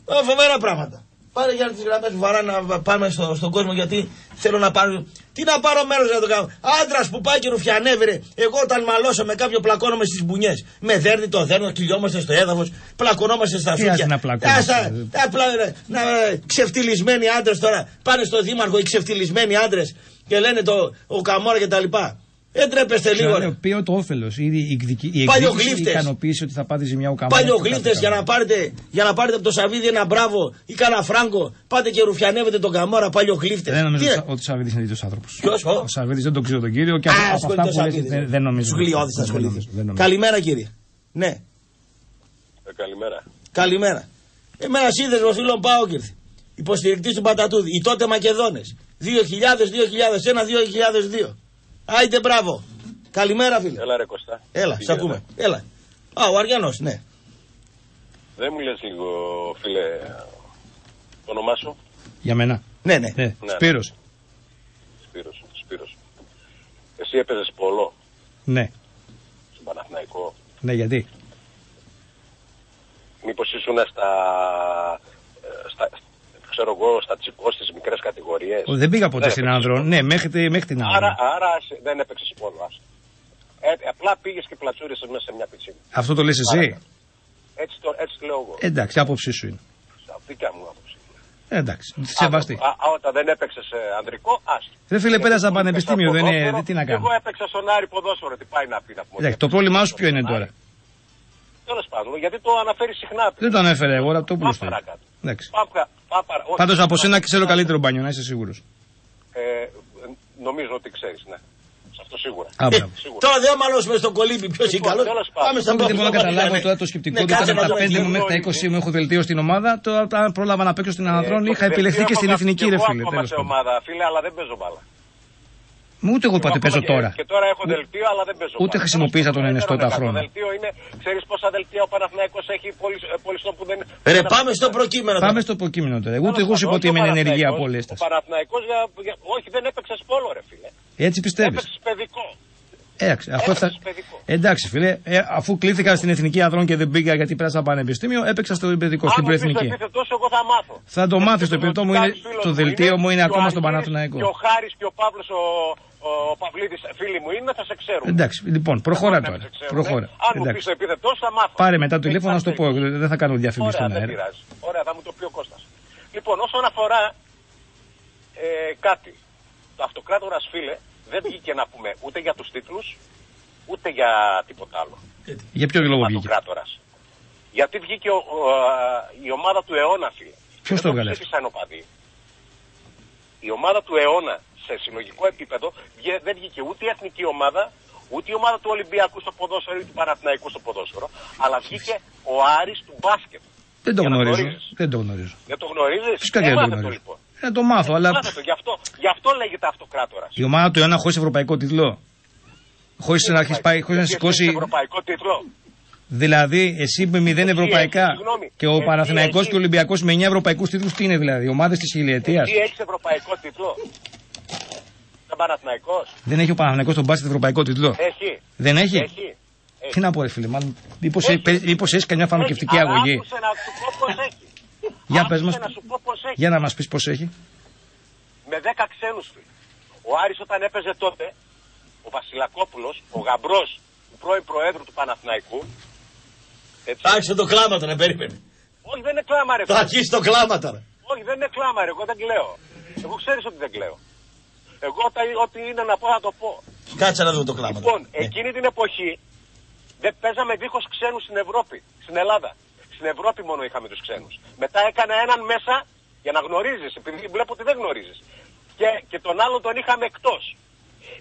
Ε, φοβερά πράγματα. Πάρε για τις γραμμές που βαρά να πάμε στο, στον κόσμο γιατί θέλω να πάρω. Τι να πάρω μέρος να το κάνω. Άντρας που πάει και ρουφιανεύει, ρε. Εγώ όταν μαλώσω με κάποιο πλακώνομαι στις μπουνιές. Με δέρνει το δέρνο, κυλιόμαστε στο έδαφος, πλακωνόμαστε στα Τι φύλλα. άσχη να πλακώνεσαι. Απλά ρε, να, ε, ξεφτυλισμένοι άντρες τώρα. Πάνε στο δήμαρχο οι ξεφτυλισμένοι άντρες και λένε το, ο Καμόρα και τα λοιπά. Δεν τρέπεστε λίγο, ρε. Λέω, Ποιο το όφελος. Ήδη η εκδική- η Παλιογλύφτες. εκδίκηση η ικανοποίηση ότι θα πάτε ζημιά ο καμπάνα. Παλιογλύφτε για να πάρετε, για να πάρετε από το Σαββίδι ένα μπράβο ή κανένα φράγκο. Πάτε και ρουφιανεύετε τον Καμόρα, παλιογλύφτε. Δεν νομίζω ότι ο Σαββίδη είναι τέτοιο άνθρωπος. Ποιος, ο; Ο Σαββίδη δεν τον ξέρω τον κύριο και από, από αυτά που λες, δεν, δεν νομίζω. Του γλιώδη Δεν ασχολείται. νομίζω, δεν νομίζω. Καλημέρα κύριε. Ναι, Ε, καλημέρα. καλημέρα. Εμένα σύνδεσμος φίλων πάω ήρθε. Υποστηρικτής του Πατατούδη. Οι τότε Μακεδόνες. 2000, 2001, 2002. Άιτε μπράβο. Καλημέρα φίλε. Έλα ρε Κωστά. Έλα, Τι σε γίνεται; ακούμε. Έλα. Α, ο Αριανός, ναι. Δεν μου λες λίγο, φίλε, το όνομά σου; Για μένα. Ναι, ναι. Ναι, Ναι. Σπύρος. Σπύρος, Σπύρος. Εσύ έπαιζες πολλό Ναι. στον Παναθηναϊκό; Ναι, γιατί; Μήπως ήσουν στα, ε, στα, ξέρω εγώ, στα τσικό στις μικρές κατηγορίες. Ο, Δεν πήγα ποτέ στην έπαιξες Άνδρο. πόλο. Ναι, μέχρι, τη- μέχρι την Άνδρο. Άρα, άρα σε- δεν έπαιξες πόλο, άστο. Ε, απλά πήγες και πλατσούρισες μέσα σε μια πιτσίνα. Αυτό το λες εσύ; Έτσι το, έτσι το λέω εγώ. Εντάξει, άποψή σου είναι. Στα δικιά μου άποψη. Ε, Εντάξει, σεβαστή. Α, α, όταν δεν έπαιξες ανδρικό, άστο. Ρε φίλε, πέρασα Γιατί πανεπιστήμιο, έπαιξα δεν είναι- ποδόσφαιρο, τι να κάνω. Εγώ έπαιξα στον Άρη ποδόσφαιρο, τι πάει να πει να πούμε. Εντάξει, το πρόβλημά σου ποιο είναι τώρα; Τέλος πάντων, γιατί το αναφέρεις συχνά. Δεν το ανέφερε εγώ, αλλά το Πάμε πουλούστε. παρακάτω. Εντάξει. Πάμε πρα- πάμε παρα- όχι, Πάντως από πάμε σένα παρακάτω. ξέρω καλύτερο μπάνιο, να είσαι σίγουρος. Ε, νομίζω ότι ξέρεις, ναι. Σε αυτό σίγουρα. Α, μπράβο. (laughs) Σίγουρα. Τώρα δεν μαλώσουμε στον κολύμπι ποιος είναι Λοιπόν, καλός. τέλος πάντων. Πάμε στα Δεν μπορώ να πρώτα. καταλάβω Ναι, τώρα το σκεπτικό ναι, του. κάτσε Όταν να από δούμε τα 5 τι μου μέχρι τα 20 μου έχω δελτίο στην ομάδα, τώρα όταν πρόλαβα να παίξω στην Αναδρών Ε, είχα το επιλεχθεί και δελτίο στην έχω εθνική, και ρε εγώ φίλε. ακόμα Τέλος σε πάντων. ομάδα, φίλε, αλλά δεν παίζω μπάλα. Μου ούτε εγώ πάτε Ακόμα παίζω και- τώρα. Και τώρα έχω δελτίο, αλλά δεν παίζω Ούτε μπάλα. χρησιμοποίησα τον Τέλος ενεστώτα πάντων, Το χρόνο. δελτίο είναι, ξέρεις πόσα δελτία ο Παναθηναϊκός έχει πολυ- ε, πολυστό που δεν. Ρε, πάμε στο προκείμενο. Πάμε τώρα. στο προκείμενο τώρα. Τέλος Ούτε εγώ σου πάντων, είπα ότι όχι ο είμαι ενεργή Παναθηναϊκός, από όλε Ο Παναθηναϊκός για, για- όχι, δεν έπαιξε πόλο, ρε φίλε. Έτσι πιστεύεις; Έπαιξε παιδικό. Εντάξει, αφού θα... Έπαιξες παιδικό. Εντάξει, φίλε, ε, αφού κλήθηκα στην εθνική αδρών και δεν πήγα γιατί πέρασα πανεπιστήμιο, έπαιξα στο παιδικό, στην Αν μου πεις το προεθνική. επίθετό σου, εγώ θα μάθω. Θα το Γιατί μάθεις, το ο επίθετό μου είναι- φίλος το δελτίο μου είναι και ο ακόμα στον Αργύρης Παναθηναϊκό. Και ο Χάρης και ο Παύλος ο, ο Παυλίδης φίλοι μου είναι, θα σε ξέρουν. Εντάξει, λοιπόν, προχώρα Δεν τώρα. σε ξέρουν, Προχώρα. ε. Αν μου πεις Εντάξει. το επίθετό σου, θα μάθω. Πάρε μετά το Δεν τηλέφωνο να σου το πω. υπάρχει. Δεν θα κάνω διαφήμιση Ωραία, στον δεν αέρα. πειράζει. Ωραία, θα μου το πει ο Κώστας. Λοιπόν, όσον αφορά ε, κάτι, το αυτοκράτορας φίλε δεν βγήκε να πούμε ούτε για τους τίτλους, ούτε για τίποτα άλλο. Για ποιο λόγο βγήκε; Αυτοκράτορας. Γιατί βγήκε ο, ο, α, η ομάδα του αιώνα, φίλε. Ποιος το Δεν έβγαλε ψήφισαν οπαδοί. Η ομάδα του αιώνα σε συλλογικό επίπεδο βγε- δεν βγήκε ούτε η εθνική ομάδα, ούτε η ομάδα του Ολυμπιακού στο ποδόσφαιρο ή του Παναθηναϊκού στο ποδόσφαιρο, αλλά βγήκε ο Άρης του μπάσκετ. Δεν το Για να γνωρίζω. γνωρίζεις. Δεν το γνωρίζω. Δεν το γνωρίζεις; Φυσικά και δεν το Έμαθε γνωρίζω. λοιπόν. Να το μάθω, αλλά Μάθε το, γι' αυτό, γι' αυτό λέγεται αυτοκράτορας. η ομάδα του Ιωάννα χωρίς ευρωπαϊκό τίτλο. Χωρίς να, έχεις πάει- χωρίς να Γιατί σηκώσει. έχεις ευρωπαϊκό τίτλο; Δηλαδή, εσύ με μηδέν Εσύ ευρωπαϊκά έχεις, συγγνώμη. και ο Εσύ Παναθηναϊκός έχεις. και ο Ολυμπιακός με 9 ευρωπαϊκούς τίτλους, τι είναι δηλαδή, ομάδες της χιλιετίας; Τι έχεις ευρωπαϊκό τίτλο. Σαν Παναθηναϊκός; Δεν έχει ο Παναθηναϊκός τον μπάσκετ ευρωπαϊκό τίτλο; Έχει. Δεν έχει; Έχει. Τι να πω, ρε φίλε, μάλλον. Μήπως Έχει. μήπως έχει καμιά φαρμακευτική Έχει, αλλά αγωγή; άκουσε να σου πω πώς έχει. (laughs) Για Άκουσε πες μας. να σου πω πώς έχει. Για να μας πεις πώς έχει. Με 10 ξένους φίλοι. Ο Άρης όταν έπαιζε τότε, ο Βασιλακόπουλος, ο γαμπρός του πρώην Προέδρου του Παναθηναϊκού, έτσι, Άρχισε το κλάμα τώρα, περίμενε. όχι δεν είναι κλάμα ρε Θα φίλε. αρχίσει το κλάμα τώρα. Όχι δεν είναι κλάμα ρε, εγώ δεν κλαίω. Εγώ ξέρεις ότι δεν κλαίω. Εγώ όταν, ό,τι είναι να πω θα το πω. Κάτσε να δούμε το κλάμα. Λοιπόν, τώρα. Ναι. εκείνη την εποχή δεν παίζαμε δίχως ξένους στην Ευρώπη, στην Ελλάδα. Στην Ευρώπη μόνο είχαμε τους ξένους. Μετά έκανα έναν μέσα για να γνωρίζεις, επειδή βλέπω ότι δεν γνωρίζεις. Και, και τον άλλον τον είχαμε εκτός.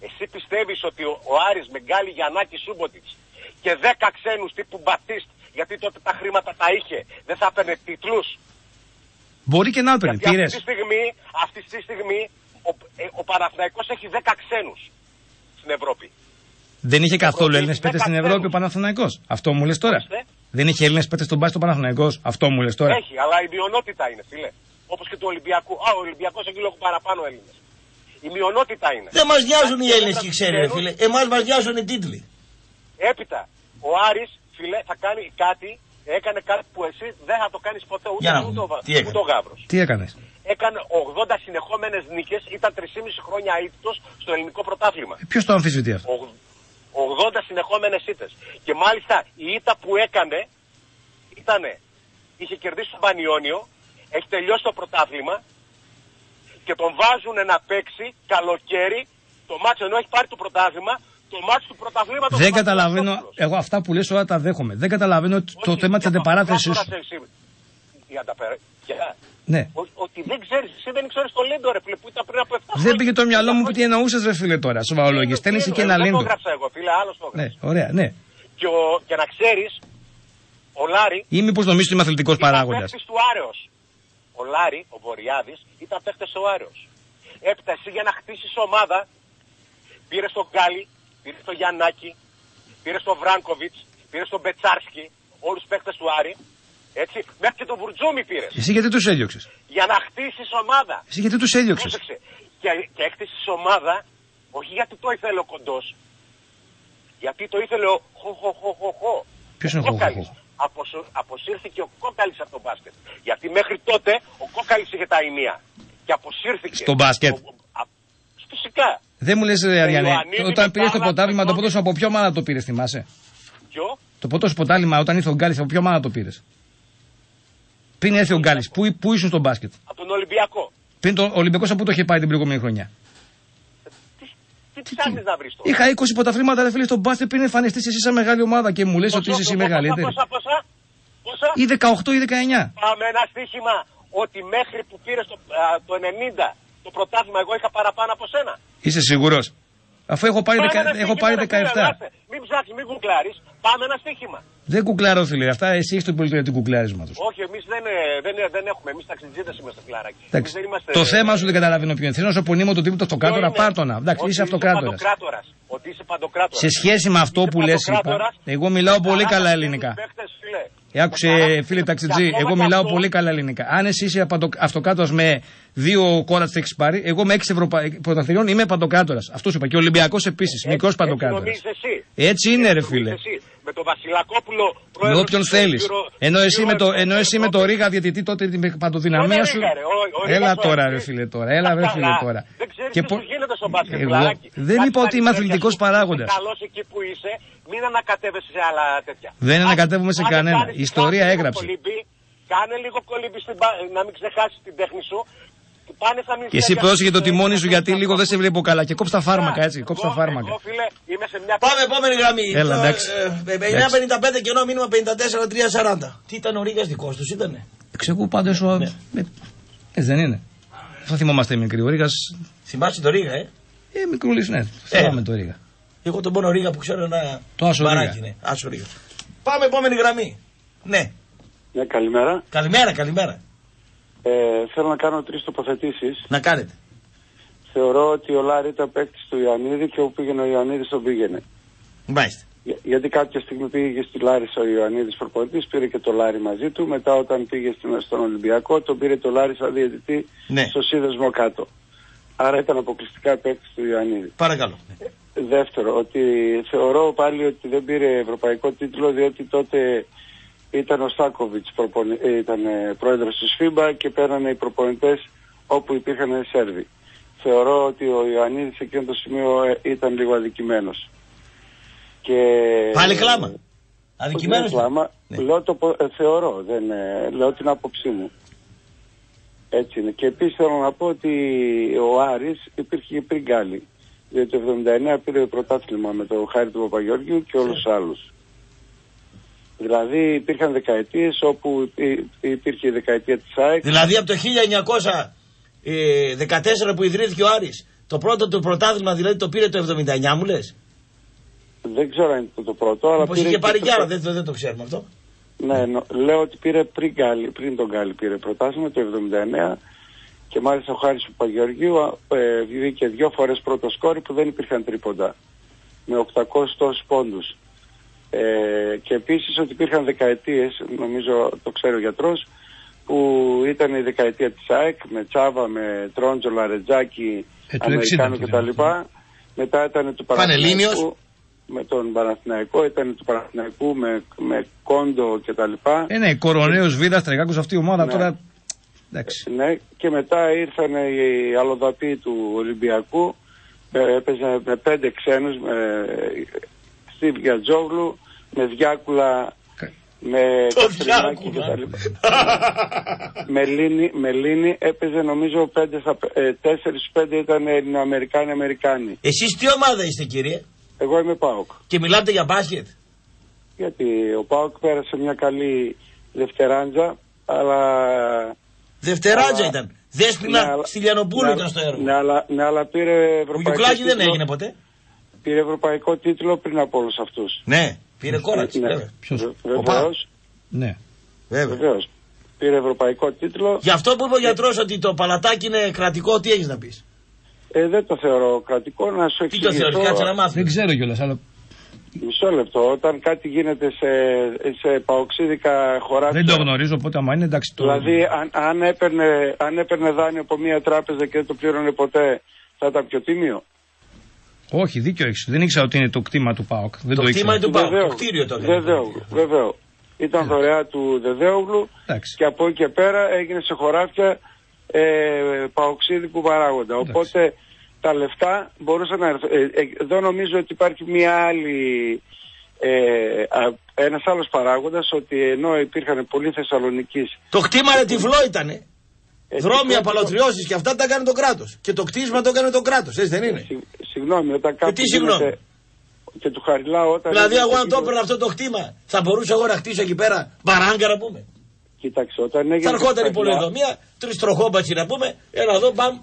Εσύ πιστεύεις ότι ο, ο Άρης με Γκάλι Γιαννάκης Σούμποτιτς και 10 ξένους τύπου Μπατίστ, γιατί τότε τα χρήματα τα είχε, δεν θα έπαιρνε τίτλους; Μπορεί και να έπαιρνε. Γιατί Πήρες. αυτή τη στιγμή, αυτή τη στιγμή ο, ε, ο Παναθηναϊκός έχει 10 ξένους στην Ευρώπη. Δεν είχε καθόλου Ευρώπη, Έλληνες παίκτες δέκα στην Ευρώπη ο ξένους. Παναθηναϊκός. Αυτό μου λες τώρα. Ορίστε. Δεν είχε Έλληνες παίκτες στον μπάσκετ ο Παναθηναϊκός. Αυτό μου λες τώρα. Έχει, αλλά η μειονότητα είναι, φίλε. Όπως και του Ολυμπιακού. Α, ο Ολυμπιακός έχει λίγο παραπάνω Έλληνες. Η μειονότητα είναι. Δεν μας νοιάζουν οι Και Έλληνες και οι ξένοι, ρε φίλε. Εμάς μας νοιάζουν οι τίτλοι. Έπειτα, ο Άρης, φίλε, θα κάνει κάτι, έκανε κάτι που εσύ δεν θα το κάνεις ποτέ ούτε, Για να ούτε, δούμε. ο Βα- Τι έκανε. ούτε ο Γάβρος. Τι έκανες. Έκανε 80 συνεχόμενες νίκες, ήταν 3,5 χρόνια αίτητο στο ελληνικό πρωτάθλημα. Ποιος το αμφισβητεί αυτό; Ογ- 80 συνεχόμενες ήττες. Και μάλιστα η ήττα που έκανε ήταν, είχε κερδίσει τον Πανιόνιο, έχει τελειώσει το πρωτάθλημα και τον βάζουν να παίξει καλοκαίρι το μάτσο ενώ έχει πάρει το πρωτάθλημα, το μάτσο του πρωταθλήματος. Δεν καταλαβαίνω. Εγώ αυτά που λες όλα τα δέχομαι. Δεν καταλαβαίνω το θέμα της αντεπαράθεση σου. Η ανταπερα- Ναι. Ο- Ότι δεν ξέρεις, εσύ δεν ξέρεις το Λίντο ρε φίλε που ήταν πριν από 7 χρόνια. Δεν πήγε το μυαλό μου που τι εννοούσες, ρε φίλε τώρα. Σοβαρολόγη. Στέλνεις Τι και εννοώ, ένα Δεν το λίντο. έγραψα εγώ, φίλε, άλλος το έγραψε. Ναι, ωραία, ναι. Και, ο, και να ξέρεις, ο Λάρη Ή μήπως νομίζεις ότι είμαι αθλητικός ήταν παράγοντας. παίκτης του Άρεος. Ο Λάρη, ο Βορειάδης, ήταν παίχτης ο Άρεος. Έπειτα εσύ για να χτίσεις ομάδα, πήρες τον Γκάλι, πήρες τον Γιαννάκη, πήρες τον Βράνκοβιτς, πήρες τον Μπετσάρσκι, όλους τους παίχτες του Άρη. Έτσι, μέχρι και τον Βουρτζούμι πήρες. Εσύ γιατί τους έδιωξες; Για να χτίσεις ομάδα. Εσύ γιατί τους έδιωξες; Πρόσεξε. Και, και έκτισες ομάδα, όχι γιατί το ήθελε ο κοντός, γιατί το ήθελε ο χω χω χω χω χω. Ποιος είναι ο χω, χω, Κόκαλης. χω; Αποσο- αποσύρθηκε ο Κόκαλης από τον μπάσκετ. Γιατί μέχρι τότε ο Κόκαλης είχε τα ενία. Και αποσύρθηκε. Στο μπάσκετ. Ο- α- Φυσικά. Δεν μου λες, Αριανέ, Ιωαννίδη όταν με πήρες το Παύλα, πρωτάθλημα, το Πετρόβιτ. πρώτο σου από ποιο μάνα το πήρες, θυμάσαι; Ποιο; Το πρώτο σου πρωτάθλημα όταν ήρθε ο Γκάλης, από ποιο μάνα το πήρες; Πριν έρθει ο Γκάλης, πού, πού ήσουν στο μπάσκετ; Από τον Ολυμπιακό. Πριν το Ολυμπιακός από πού το είχε πάει την προηγούμενη χρονιά; Τι, τι ψάχνεις να βρεις τώρα; Είχα 20 πρωταθλήματα, ρε φίλε, στο μπάσκετ πριν εμφανιστείς εσύ σαν μεγάλη ομάδα και μου λες ότι είσαι εσύ μεγαλύτερη. Πόσα, πόσα, πόσα; Ή 18 ή 19. Πάμε ένα στοίχημα ότι μέχρι που πήρες το, α, το 90 το πρωτάθλημα εγώ είχα παραπάνω από σένα. Είσαι σίγουρος; Αφού έχω πάρει, Πάμε δεκα- ένα έχω στοίχημα, πάρει ρε φίλε, 17. ελάτε. Μην ψάξεις, μην κουκλάρεις. Πάμε ένα στοίχημα. Δεν κουκλάρω, φίλε. Αυτά εσύ έχεις το πολιτικό του κουκλάρισμα του. Όχι, εμείς δεν, ε, δεν, ε, δεν έχουμε. Εμείς ταξιτζίδε είμαστε κλαράκι. Εμείς Εντάξει. δεν είμαστε, Το θέμα σου δεν καταλαβαίνω ποιο είναι. Θέλω να σου απονείμω το τύπο το αυτοκράτορα, είναι πάρτονα. Εντάξει, ότι είσαι αυτοκράτορας. παντοκράτορας. Ότι είσαι παντοκράτορας. Σε σχέση με αυτό που λες, είπα, εγώ μιλάω πολύ καλά ελληνικά. Ε, άκουσε, φίλε ταξιτζή, εγώ μιλάω πολύ καλά ελληνικά. Αν εσύ είσαι αυτοκράτορας με δύο κόρα που έχεις πάρει, εγώ με έξι Ευρωπα... πρωταθλητριών είμαι παντοκράτορας. Αυτό σου είπα. Και ο Ολυμπιακός επίσης, μικρός παντοκράτορας. Έτσι είναι, ρε φίλε. Με τον Βασιλακόπουλο Με πρόεδρο όποιον του θέλεις. Euro- Ενώ εσύ με το, Euro- ενώ εσύ με το Ρίγα διαιτητή τότε την παντοδυναμία Ποιο σου. Ρίγα, ρε, ο- ο Ρίγας Έλα ο τώρα, Ευθύς. ρε φίλε τώρα. Έλα, ρε Καλά. φίλε τώρα. Δεν ξέρεις Και τι πο- σου γίνεται στο μπάσκετ, Εγώ κλαράκι. δεν Κάτσε είπα τα ότι είμαι χέρια αθλητικός σου. παράγοντας. Είσαι καλός εκεί που είσαι, μην ανακατεύεσαι σε άλλα τέτοια. Δεν Αν- ανακατεύουμε σε αν κανένα. κάνεις- Η ιστορία κάνε λίγο έγραψε. κολύμπι, Κάνε λίγο κολύμπι στην μπα- να μην ξεχάσεις την τέχνη σου. Πάνε στα νησιά. Και εσύ πρόσεχε το τιμόνι σου γιατί λίγο δεν σε βλέπω καλά. Και κόψε τα Ναι. φάρμακα έτσι. Κόψε τα Εγώ- φάρμακα. Εγώ, φίλε, είμαι σε μια. Πάμε επόμενη γραμμή. Έλα, εντάξει. Ε, ε, 9.55 και ενώ μήνυμα 54-340. Τι ήταν ο Ρίγα δικός τους, ήτανε; Εξεκού πάντως ο. Ναι. Ε, Έτσι δεν είναι. Θα θυμόμαστε οι μικροί. Ο Ρίγα. Θυμάσαι το Ρίγα, ε; Ε, μικρούλης, ναι. Θυμάμαι το Ρίγα. Εγώ τον πόνο Ρίγα που ξέρω ένα Το Άσο μπαράκι Ρίγα. είναι. Άσο Ρίγα. Πάμε επόμενη γραμμή. Ναι. Ναι, καλημέρα. Καλημέρα, καλημέρα. Ε, θέλω να κάνω τρεις τοποθετήσεις. Να κάνετε. Θεωρώ ότι ο Λάρη ήταν παίκτης του Ιωαννίδη και όπου πήγαινε ο Ιωαννίδης τον πήγαινε. Μάλιστα. Για- γιατί κάποια στιγμή πήγε στη Λάρισα ο Ιωαννίδης προπονητής, πήρε και το Λάρη μαζί του. Μετά όταν πήγε στην- στον Ολυμπιακό, τον πήρε το Λάρη σαν διαιτητή Ναι. στο σύνδεσμο κάτω. Άρα ήταν αποκλειστικά παίκτης του Ιωαννίδη. Παρακαλώ. Δεύτερο, ότι θεωρώ πάλι ότι δεν πήρε ευρωπαϊκό τίτλο διότι τότε ήταν ο Στάκοβιτς προπονη... ε, ήταν ε, πρόεδρος της ΦΥΜΠΑ και πέρανε οι προπονητές όπου υπήρχαν Σέρβοι. Θεωρώ ότι ο Ιωαννίδης σε εκείνο το σημείο ε, ήταν λίγο αδικημένος. Και... Πάλι κλάμα. Όχι, Αδικημένος. δεν κλάμα. Ναι. Λέω το, πο- ε, θεωρώ, δεν, ε, λέω την άποψή μου. Έτσι είναι. Και επίσης θέλω να πω ότι ο Άρης υπήρχε και πριν Γκάλι. Διότι το 79 πήρε πρωτάθλημα με το Χάρη του Παπαγιώργιου και όλους τους άλλους. Δηλαδή υπήρχαν δεκαετίες όπου υ- υπήρχε η δεκαετία της ΑΕΚ. Δηλαδή από το 1914 που ιδρύθηκε ο Άρης, το πρώτο του πρωτάθλημα δηλαδή το πήρε το 79 μου λες; Δεν ξέρω αν ήταν το πρώτο, αλλά Όπως πήρε είχε και πάρει το- κι άλλα, δεν, το- δεν το ξέρουμε αυτό. Ναι, νο- λέω ότι πήρε πριν, Γκάλι, πριν τον Γκάλι πήρε πρωτάθλημα το 79 και μάλιστα ο Χάρης του Παγιοργίου ε, βγήκε δύο φορές πρώτο σκόρ που δεν υπήρχαν τρίποντα με 800 τόσους πόντους. Ε, και επίσης ότι υπήρχαν δεκαετίες, νομίζω το ξέρει ο γιατρός, που ήταν η δεκαετία της ΑΕΚ με Τσάβα, με Τρόντζο, Λαρετζάκη, Ε, του Αμερικάνου 60 κτλ. Μετά ήταν του Πανελλήνιος. Παναθηναϊκού με τον Παναθηναϊκό, ήταν του Παναθηναϊκού με, με Κόντο κτλ. Ε, ναι, Κοροναίο Βίδας, Τρεγάκο αυτή η ομάδα Ναι. τώρα. Εντάξει. Ναι, και μετά ήρθαν οι αλλοδαποί του Ολυμπιακού, ε, έπαιζε με πέντε ξένους, με Στίβ Γιατζόγλου, με Διάκουλα, με Το Καστρινάκη Διάκουλα. κτλ. με, Λίνη, με Λίνη έπαιζε νομίζω πέντε στα, π- ε, τέσσερις στους πέντε ήταν Ελληνοαμερικάνοι Αμερικάνοι. Εσείς τι ομάδα είστε κύριε; Εγώ είμαι ΠΑΟΚ. και μιλάτε για μπάσκετ; Γιατί ο ΠΑΟΚ πέρασε μια καλή δευτεράντζα, αλλά Δευτεράτζα Αλλά- ήταν. Δέσποινα Ναι, αλλά- στη Λιανοπούλου ναι, ήταν στο έργο. Ναι, αλλά, ναι, αλλά πήρε Ο ευρωπαϊκό Γιουκλάκη δεν τίτλο- έγινε ποτέ; Πήρε ευρωπαϊκό τίτλο πριν από όλους αυτούς. Ναι, πήρε κόρατσι. Ναι. βέβαια. Ποιος; Βε- Ο ΠΑΟΚ. Βεβαίως, Ναι. Βέβαια. βεβαίως. Πήρε ευρωπαϊκό τίτλο. Γι' αυτό που είπε ο γιατρός ότι το παλατάκι είναι κρατικό, τι έχεις να πεις; Ε, δεν το θεωρώ κρατικό. Να σου Τι το εξηγήσω. θεωρείς, κάτσε να μάθει. Δεν ξέρω κιόλας, αλλά Μισό λεπτό. Όταν κάτι γίνεται σε, σε παοξίδικα χωράφια. δεν το γνωρίζω. Οπότε, άμα είναι εντάξει. Το... Δηλαδή, αν, αν, έπαιρνε, αν έπαιρνε δάνειο από μια τράπεζα και δεν το πλήρωνε ποτέ, θα ήταν πιο τίμιο; Όχι, δίκιο έχεις. Δεν ήξερα ότι είναι το κτήμα του ΠΑΟΚ. Δεν Το το, κτήμα ήξερα. είναι του ΠΑΟΚ. Βεβαίως. Το κτίριο τότε. Βεβαίως, βεβαίως. Ήταν δωρεά του Δεδέογλου Εντάξει. και από εκεί και πέρα έγινε σε χωράφια ε, παοξίδικου παράγοντα. Εντάξει. Οπότε τα λεφτά μπορούσαν να έρθουν. Ε, ε, εδώ νομίζω ότι υπάρχει μια άλλη, ε, α, ένας άλλος παράγοντας ότι ενώ υπήρχαν πολλοί Θεσσαλονικείς Το κτήμα ρε τυφλό ήτανε. ε, Δρόμοι, τυφλό- απαλωτριώσεις και αυτά τα έκανε το κράτος. Και το κτίσμα το έκανε το κράτος, έτσι δεν είναι; Συ- Συγγνώμη, όταν κάπου τι συγγνώμη; γίνεται- Και του Χαριλάου όταν... Δηλαδή, έγινε εγώ αν το εκεί- έπαιρνα αυτό το κτήμα, θα μπορούσα εγώ να χτίσω εκεί πέρα μπαράγκα να πούμε; Κοίταξε, όταν έγινε... Θα ερχόταν η του Χαριλάου- πολεοδομία, τρεις τροχόμπατσι να πούμε, έλα εδώ, μπαμ,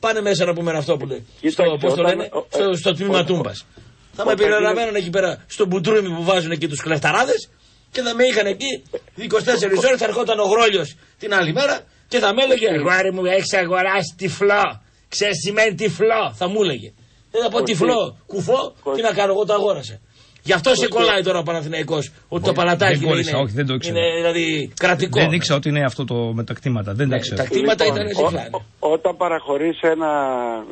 πάνε μέσα να πούμε αυτό που λέει. Κοίταξε, Στο, πώς το όταν- λένε, ο- στο, ε, στο τμήμα ο- τούμπας. Θα με όταν πειραγμένον έγινε- εκεί πέρα στο μπουντρούμι που βάζουν εκεί τους κλεφταράδες και θα με είχαν εκεί 24 ώρες. Θα ερχόταν ο γρόλιος την άλλη μέρα και θα με έλεγε Γουάρι μου, έχεις αγοράσει τυφλό. Ξέρεις τι σημαίνει τυφλό, θα μου έλεγε. Δεν θα πω Κωστή. τυφλό, κουφό, τι να κάνω, εγώ το αγόρασα. Γι' αυτό σε κολλάει τώρα ο Παναθηναϊκός ότι το παλατάκι δεν είναι, κόλλησα, όχι, δεν το ήξερα. είναι δηλαδή κρατικό. Δεν ήξερα ότι είναι αυτό το με τα κτήματα. Δεν τα Ναι, ξέρω. τα κτήματα Λοιπόν, ήταν ο- τυφλά. ναι. ο- όταν παραχωρείς ένα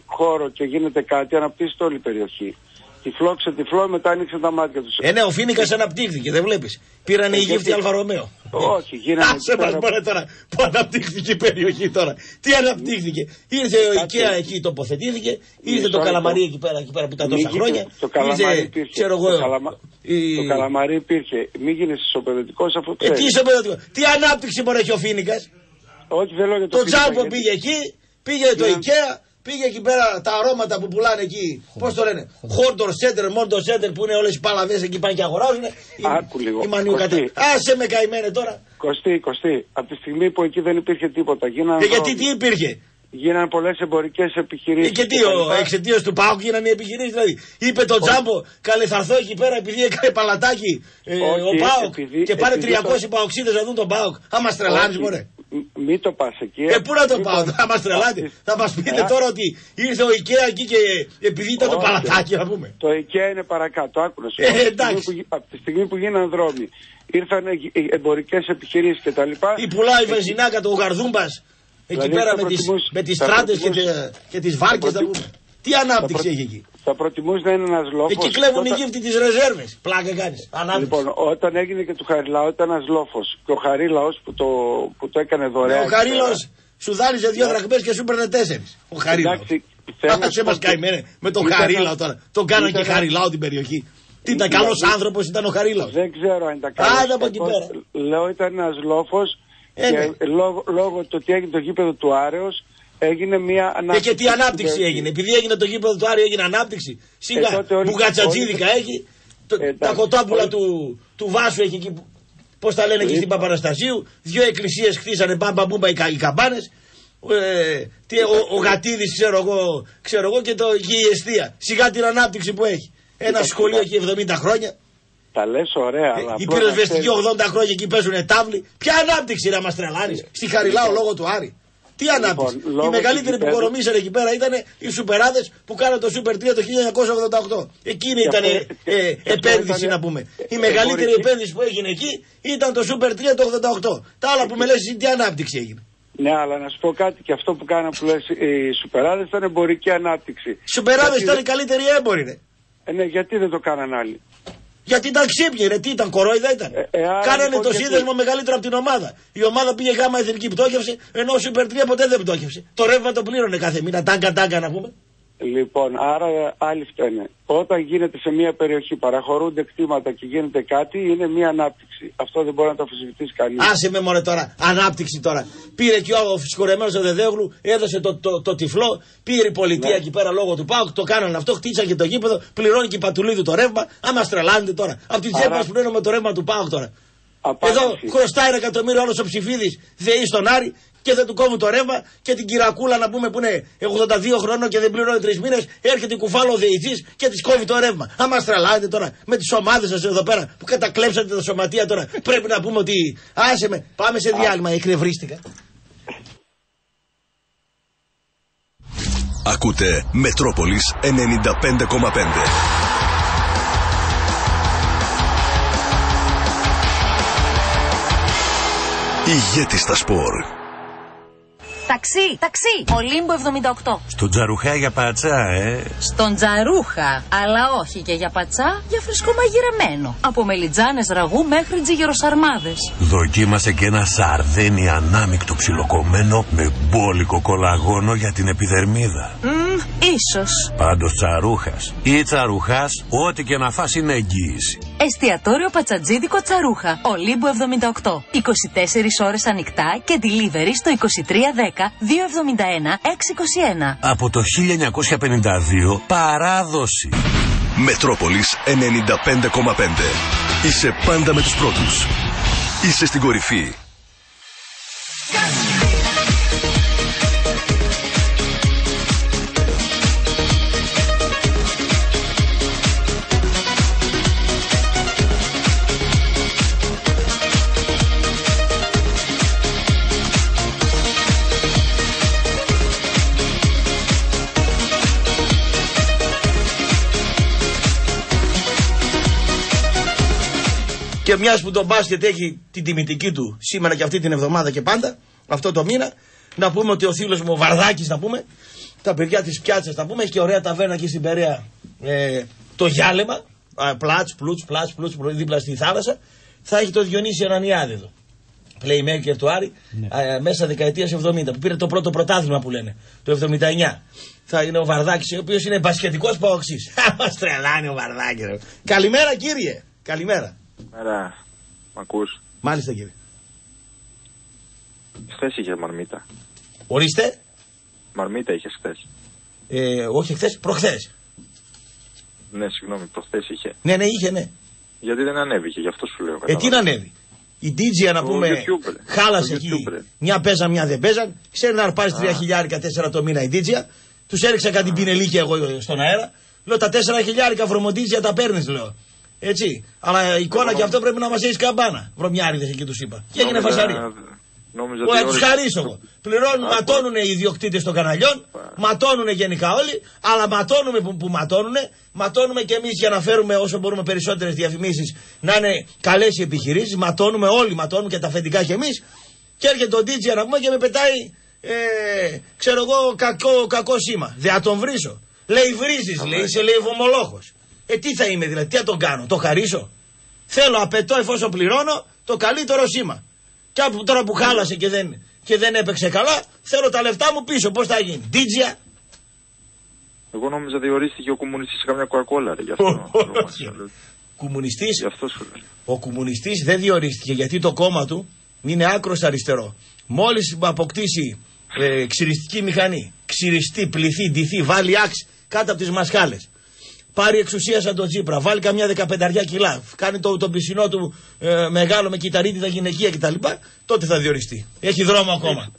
χώρο και γίνεται κάτι, αναπτύσσεται όλη η περιοχή. Τυφλό ξετυφλό, μετά άνοιξε τα μάτια τους. Ε, ναι, ο Φίνικας αναπτύχθηκε, δεν βλέπεις. Πήραν οι Αιγύπτιοι Αλφα Ρωμαίο. Όχι, γίνανε (laughs) Άσε εκεί μας πέρα- μωρέ τώρα που αναπτύχθηκε η περιοχή τώρα. Τι αναπτύχθηκε. Ήρθε ο Κάτσε. Ikea εκεί τοποθετήθηκε. Ήρθε Μισό το λεπτό. καλαμαρί εκεί πέρα, εκεί πέρα που ήταν Μην τόσα γίνει- χρόνια. Το καλαμάρι Ήρθε, υπήρχε. ξέρω το, εγώ. καλαμα- η- το καλαμάρι υπήρχε. Μην γίνεις ισοπεδωτικός αφού Ε, τι ξέρεις. είσαι παιδευτικό. Τι ανάπτυξη μπορεί έχει ο Φίνικας; Όχι, δεν λέω για το Το Φίνικα, Τζάμπο γιατί- πήγε εκεί. Πήγε το IKEA, πήγε εκεί πέρα τα αρώματα που πουλάνε εκεί. Πώς το λένε, Χόρντορ Center, Μόρντορ Center που είναι όλες οι παλαβές εκεί πάνε και αγοράζουν. Άκου λίγο. Η μανιού Κωστή. κατά. Άσε με καημένε τώρα. Κωστή, Κωστή, από τη στιγμή που εκεί δεν υπήρχε τίποτα, γίνανε, Και γιατί τι υπήρχε; γίνανε πολλές εμπορικές επιχειρήσεις. Ε, Και τι, ο εξαιτίας του Πάουκ γίνανε οι επιχειρήσεις. Δηλαδή, είπε το Τζάμπο, καλέ θα έρθω εκεί πέρα επειδή έκανε παλατάκι ε, Όχι, ο Πάουκ επειδή- και πάρε επειδή 300 το- Παοξίδες να δουν τον Πάουκ. Άμα στρελάνει, μωρέ. Μην το πας εκεί. Ε, πού να το Λοιπόν, πάω, θα μας τρελάτε. Θα μας πείτε ε, τώρα ότι ήρθε ο Ikea εκεί και επειδή ήταν το όχι. παλατάκι, να πούμε. Το IKEA είναι παρακάτω, άκου να σου Ε, πω. Από τη εντάξει. στιγμή που γι- Από τη στιγμή που γίνανε δρόμοι, ήρθαν εμπορικές επιχειρήσεις κτλ. Ή πουλάει η βενζινάκα του Γαρδούμπας εκεί Δηλαδή, πέρα θα με τις, προτιμούσε- με τις θα στράτες και, προτιμούσε- τε- και τις βάρκες, θα να προτι- πούμε. Τι ανάπτυξη προ- έχει εκεί; Θα προτιμούσες να είναι ένας λόφος; Εκεί κλέβουν οι γύφτοι τις ρεζέρβες. Πλάκα κάνεις. Ανάπτυξη. Λοιπόν, όταν έγινε και του Χαριλάου ήταν ένας λόφος. Και ο Χαρίλαος που το, που το έκανε δωρεάν. Ναι, ο Χαρίλαος σου δάνειζε δύο δραχμές και σου παίρνε τέσσερις. Ο Χαρίλαος. Εντάξει, θέλω να Άσε σου μας πω- καημένε με τον Ήταν- Χαρίλαο τώρα. Τον κάνανε και ήταν- Χαριλάο την περιοχή. Τι ήταν Ήταν- καλός άνθρωπος ήταν ο Χαρίλαος. Δεν ξέρω αν ήταν Άντε από εκεί πέρα. Λέω ήταν ένας λόφος. Ε, και ναι. λόγω, λόγω του ότι έγινε το γήπεδο του Άρεος, έγινε μια Και, ανάπτυξη. και τι ανάπτυξη στην έγινε. Επειδή έγινε το γήπεδο του Άρη έγινε ανάπτυξη. Σιγά. Ε, τότε όλοι- Μπουγατσατζίδικα όλοι- έχει. Το- Ε, τα εντάξει. κοτόπουλα Όλοι- του, του Βάσου έχει εκεί. Πώς τα λένε εκεί στην Παπαναστασίου. Δύο εκκλησίες χτίσανε μπαμπα μπούμπα οι, κα- οι καμπάνες. Ε, τι, ο, ο Γατίδης ξέρω εγώ, ξέρω εγώ και, το, και η αιστεία. Σιγά την ανάπτυξη που έχει. Ένα Κοίτα, σχολείο κοίτα. εκεί 70 χρόνια. Τα λες ωραία, αλλά. Ε, η απλά να πυροσβεστική ξέρεις- 80 χρόνια εκεί παίζουν τάβλοι. Ποια ανάπτυξη να μα τρελάνει. Στη Χαριλάου λόγω του Άρη. Τι ανάπτυξη. Λοιπόν, λόγω η μεγαλύτερη του που γηπέδου- κορομίσαν εκεί πέρα ήταν οι σουπεράδες που κάναν το Super 3 το 1988. Εκείνη Και ήταν αυτό- ε, και- ε, και αυτό επένδυση ήταν- να πούμε. Η ε, μεγαλύτερη εμπορική. επένδυση που έγινε εκεί ήταν το Super 3 το 88. Τα άλλα που με λες εσύ τι ανάπτυξη έγινε. Ναι, αλλά να σου πω κάτι και αυτό που κάναν που λες οι σουπεράδες ήταν εμπορική ανάπτυξη. Οι σουπεράδες Γιατί ήταν οι δεν- καλύτεροι έμποροι. Ρε. Ε, ναι, γιατί δεν το κάναν άλλοι; Γιατί ήταν ξύπνοι, ρε. Τι ήταν, κορόιδα ήταν. Ε, ε, άρα, Κάνανε λοιπόν, το γιατί- σύνδεσμο μεγαλύτερο από την ομάδα. Η ομάδα πήγε γάμα εθνική πτώχευση, ενώ ο Super 3 ποτέ δεν πτώχευσε. Το ρεύμα το πλήρωνε κάθε μήνα. Τάγκα τάγκα να πούμε. Λοιπόν, άρα άλλοι φταίνε. Όταν γίνεται σε μια περιοχή, παραχωρούνται κτήματα και γίνεται κάτι, είναι μια ανάπτυξη. Αυτό δεν μπορεί να το αμφισβητήσει κανείς. Άσε με μωρέ τώρα, ανάπτυξη τώρα. Πήρε και ο συγχωρεμένο ο Δεδέγλου, έδωσε το, το, το τυφλό, πήρε η πολιτεία Ναι. εκεί πέρα λόγω του Πάουκ, το κάνανε αυτό, χτίσαν και το γήπεδο, πληρώνει και η πατουλίδου το ρεύμα. Άμα στρελάνετε τώρα. Από την τσέπη Άρα- μας πληρώνουμε το ρεύμα του Πάουκ τώρα. Απάντηση. Εδώ χρωστάει ένα εκατομμύριο άλλος ο ψηφίδης ΔΕΗ στον Άρη και δεν του κόβουν το ρεύμα και την κυρακούλα να πούμε που είναι 82 χρόνων και δεν πληρώνει τρεις μήνες. Έρχεται η κουφάλο ο ΔΕΗ και της κόβει το ρεύμα. Άμα στραλάτε τώρα με τις ομάδες σας εδώ πέρα που κατακλέψατε τα σωματεία τώρα, πρέπει να πούμε ότι άσε με, πάμε σε διάλειμμα. Εκνευρίστηκα. Ακούτε Μετρόπολης 95,5. Ηγέτη στα σπορ. Ταξί, ταξί. Ολύμπο 78. Στον Τζαρουχά για πατσά, ε. Στον Τζαρούχα. Αλλά όχι και για πατσά, για φρεσκό μαγειρεμένο. Από μελιτζάνες ραγού μέχρι τζιγεροσαρμάδες. Δοκίμασε και ένα σαρδένι ανάμεικτο ψιλοκομμένο με μπόλικο κολαγόνο για την επιδερμίδα. Μμμ, ίσως. Πάντως τσαρούχας ή τσαρουχάς, ό,τι και να φας είναι εγγύηση. Εστιατόριο Πατσατζίδικο Τσαρούχα. Ολύμπο 78. 24 ώρες ανοιχτά και delivery στο 2310 271 621. Από το 1952 παράδοση. Μετρόπολης 95,5. Είσαι πάντα με τους πρώτους. Είσαι στην κορυφή. Και μιας που το μπάσκετ έχει την τιμητική του σήμερα και αυτή την εβδομάδα και πάντα, αυτό το μήνα, να πούμε ότι ο φίλο μου ο Βαρδάκης, να πούμε, τα παιδιά της πιάτσας, να πούμε, έχει και ωραία ταβέρνα εκεί στην Περαία, ε, το Γιάλεμα, πλάτς, πλούτς, πλάτς, πλούτς, δίπλα στη θάλασσα, θα έχει το Διονύση Ανανιάδη εδώ. Playmaker του Άρη, ε, μέσα δεκαετίας 70, που πήρε το πρώτο πρωτάθλημα που λένε, το 79. Θα είναι ο Βαρδάκης, ο οποίος είναι μπασκετικός παοξή. (laughs) Μας τρελάνει ο Βαρδάκης. ρε. Καλημέρα κύριε. Καλημέρα. Μέρα. Μ' ακούς; Μάλιστα κύριε. Χθες είχε μαρμίτα. Ορίστε. Μαρμίτα είχε χθες. Ε, όχι χθες, προχθές. Ναι, συγγνώμη, προχθές είχε. Ναι, ναι, είχε, ναι. Γιατί δεν ανέβηκε, γι' αυτό σου λέω. Ε, τι να ανέβει; Η Ντίτζια να Το πούμε YouTuber. χάλασε Το εκεί. YouTuber. Μια παίζαν, μια δεν παίζαν. Ξέρει να αρπάζει τρία χιλιάρικα, τέσσερα το μήνα η Ντίτζια. Τους έριξα κάτι πινελίκια εγώ στον αέρα. Λέω τα τέσσερα χιλιάρικα βρωμοντίτζια τα παίρνεις, λέω. Έτσι. Αλλά η εικόνα και αυτό πρέπει να μας έχει καμπάνα. Βρωμιάριδες εκεί τους είπα. Και έγινε Νόμιζα- φασαρία. Νόμιζα Μπορεί να τους ότι χαρίσω εγώ. Πληρώνουν, ματώνουν οι ιδιοκτήτες των καναλιών, ματώνουν γενικά όλοι, αλλά ματώνουμε που, που ματώνουν, ματώνουμε και εμείς για να φέρουμε όσο μπορούμε περισσότερες διαφημίσεις να είναι καλές οι επιχειρήσεις. Ματώνουμε όλοι, ματώνουμε και τα αφεντικά κι εμείς. Και έρχεται ο DJ να πούμε και με πετάει, ε, ξέρω εγώ, κακό, κακό σήμα. Δεν θα τον βρίσω. Λέει βρίζεις, λέει, είσαι λέει βομολόχος. Ε, τι θα είμαι δηλαδή, τι θα τον κάνω, το χαρίσω; Θέλω, απαιτώ εφόσον πληρώνω το καλύτερο σήμα. Και από τώρα που χάλασε και δεν, και δεν έπαιξε καλά, θέλω τα λεφτά μου πίσω. Πώς θα γίνει, Ντίτζια. Εγώ νόμιζα διορίστηκε ο κομμουνιστής σε καμιά κοκακόλα. (laughs) Γι' αυτό. Κομμουνιστής. Γι' αυτό σου λέω. Ο κομμουνιστής δεν διορίστηκε γιατί το κόμμα του είναι άκρος αριστερό. Μόλις αποκτήσει ε, ξυριστική μηχανή, ξυριστή, πληθεί, ντυθεί, βάλει άξ κάτω από τις μασχάλες. Πάρει εξουσία σαν τον Τσίπρα, βάλει καμιά δεκαπενταριά κιλά, κάνει το, το πισινό του ε, μεγάλο με κυταρίτιδα γυναικεία κτλ. Τότε θα διοριστεί. Έχει δρόμο ακόμα.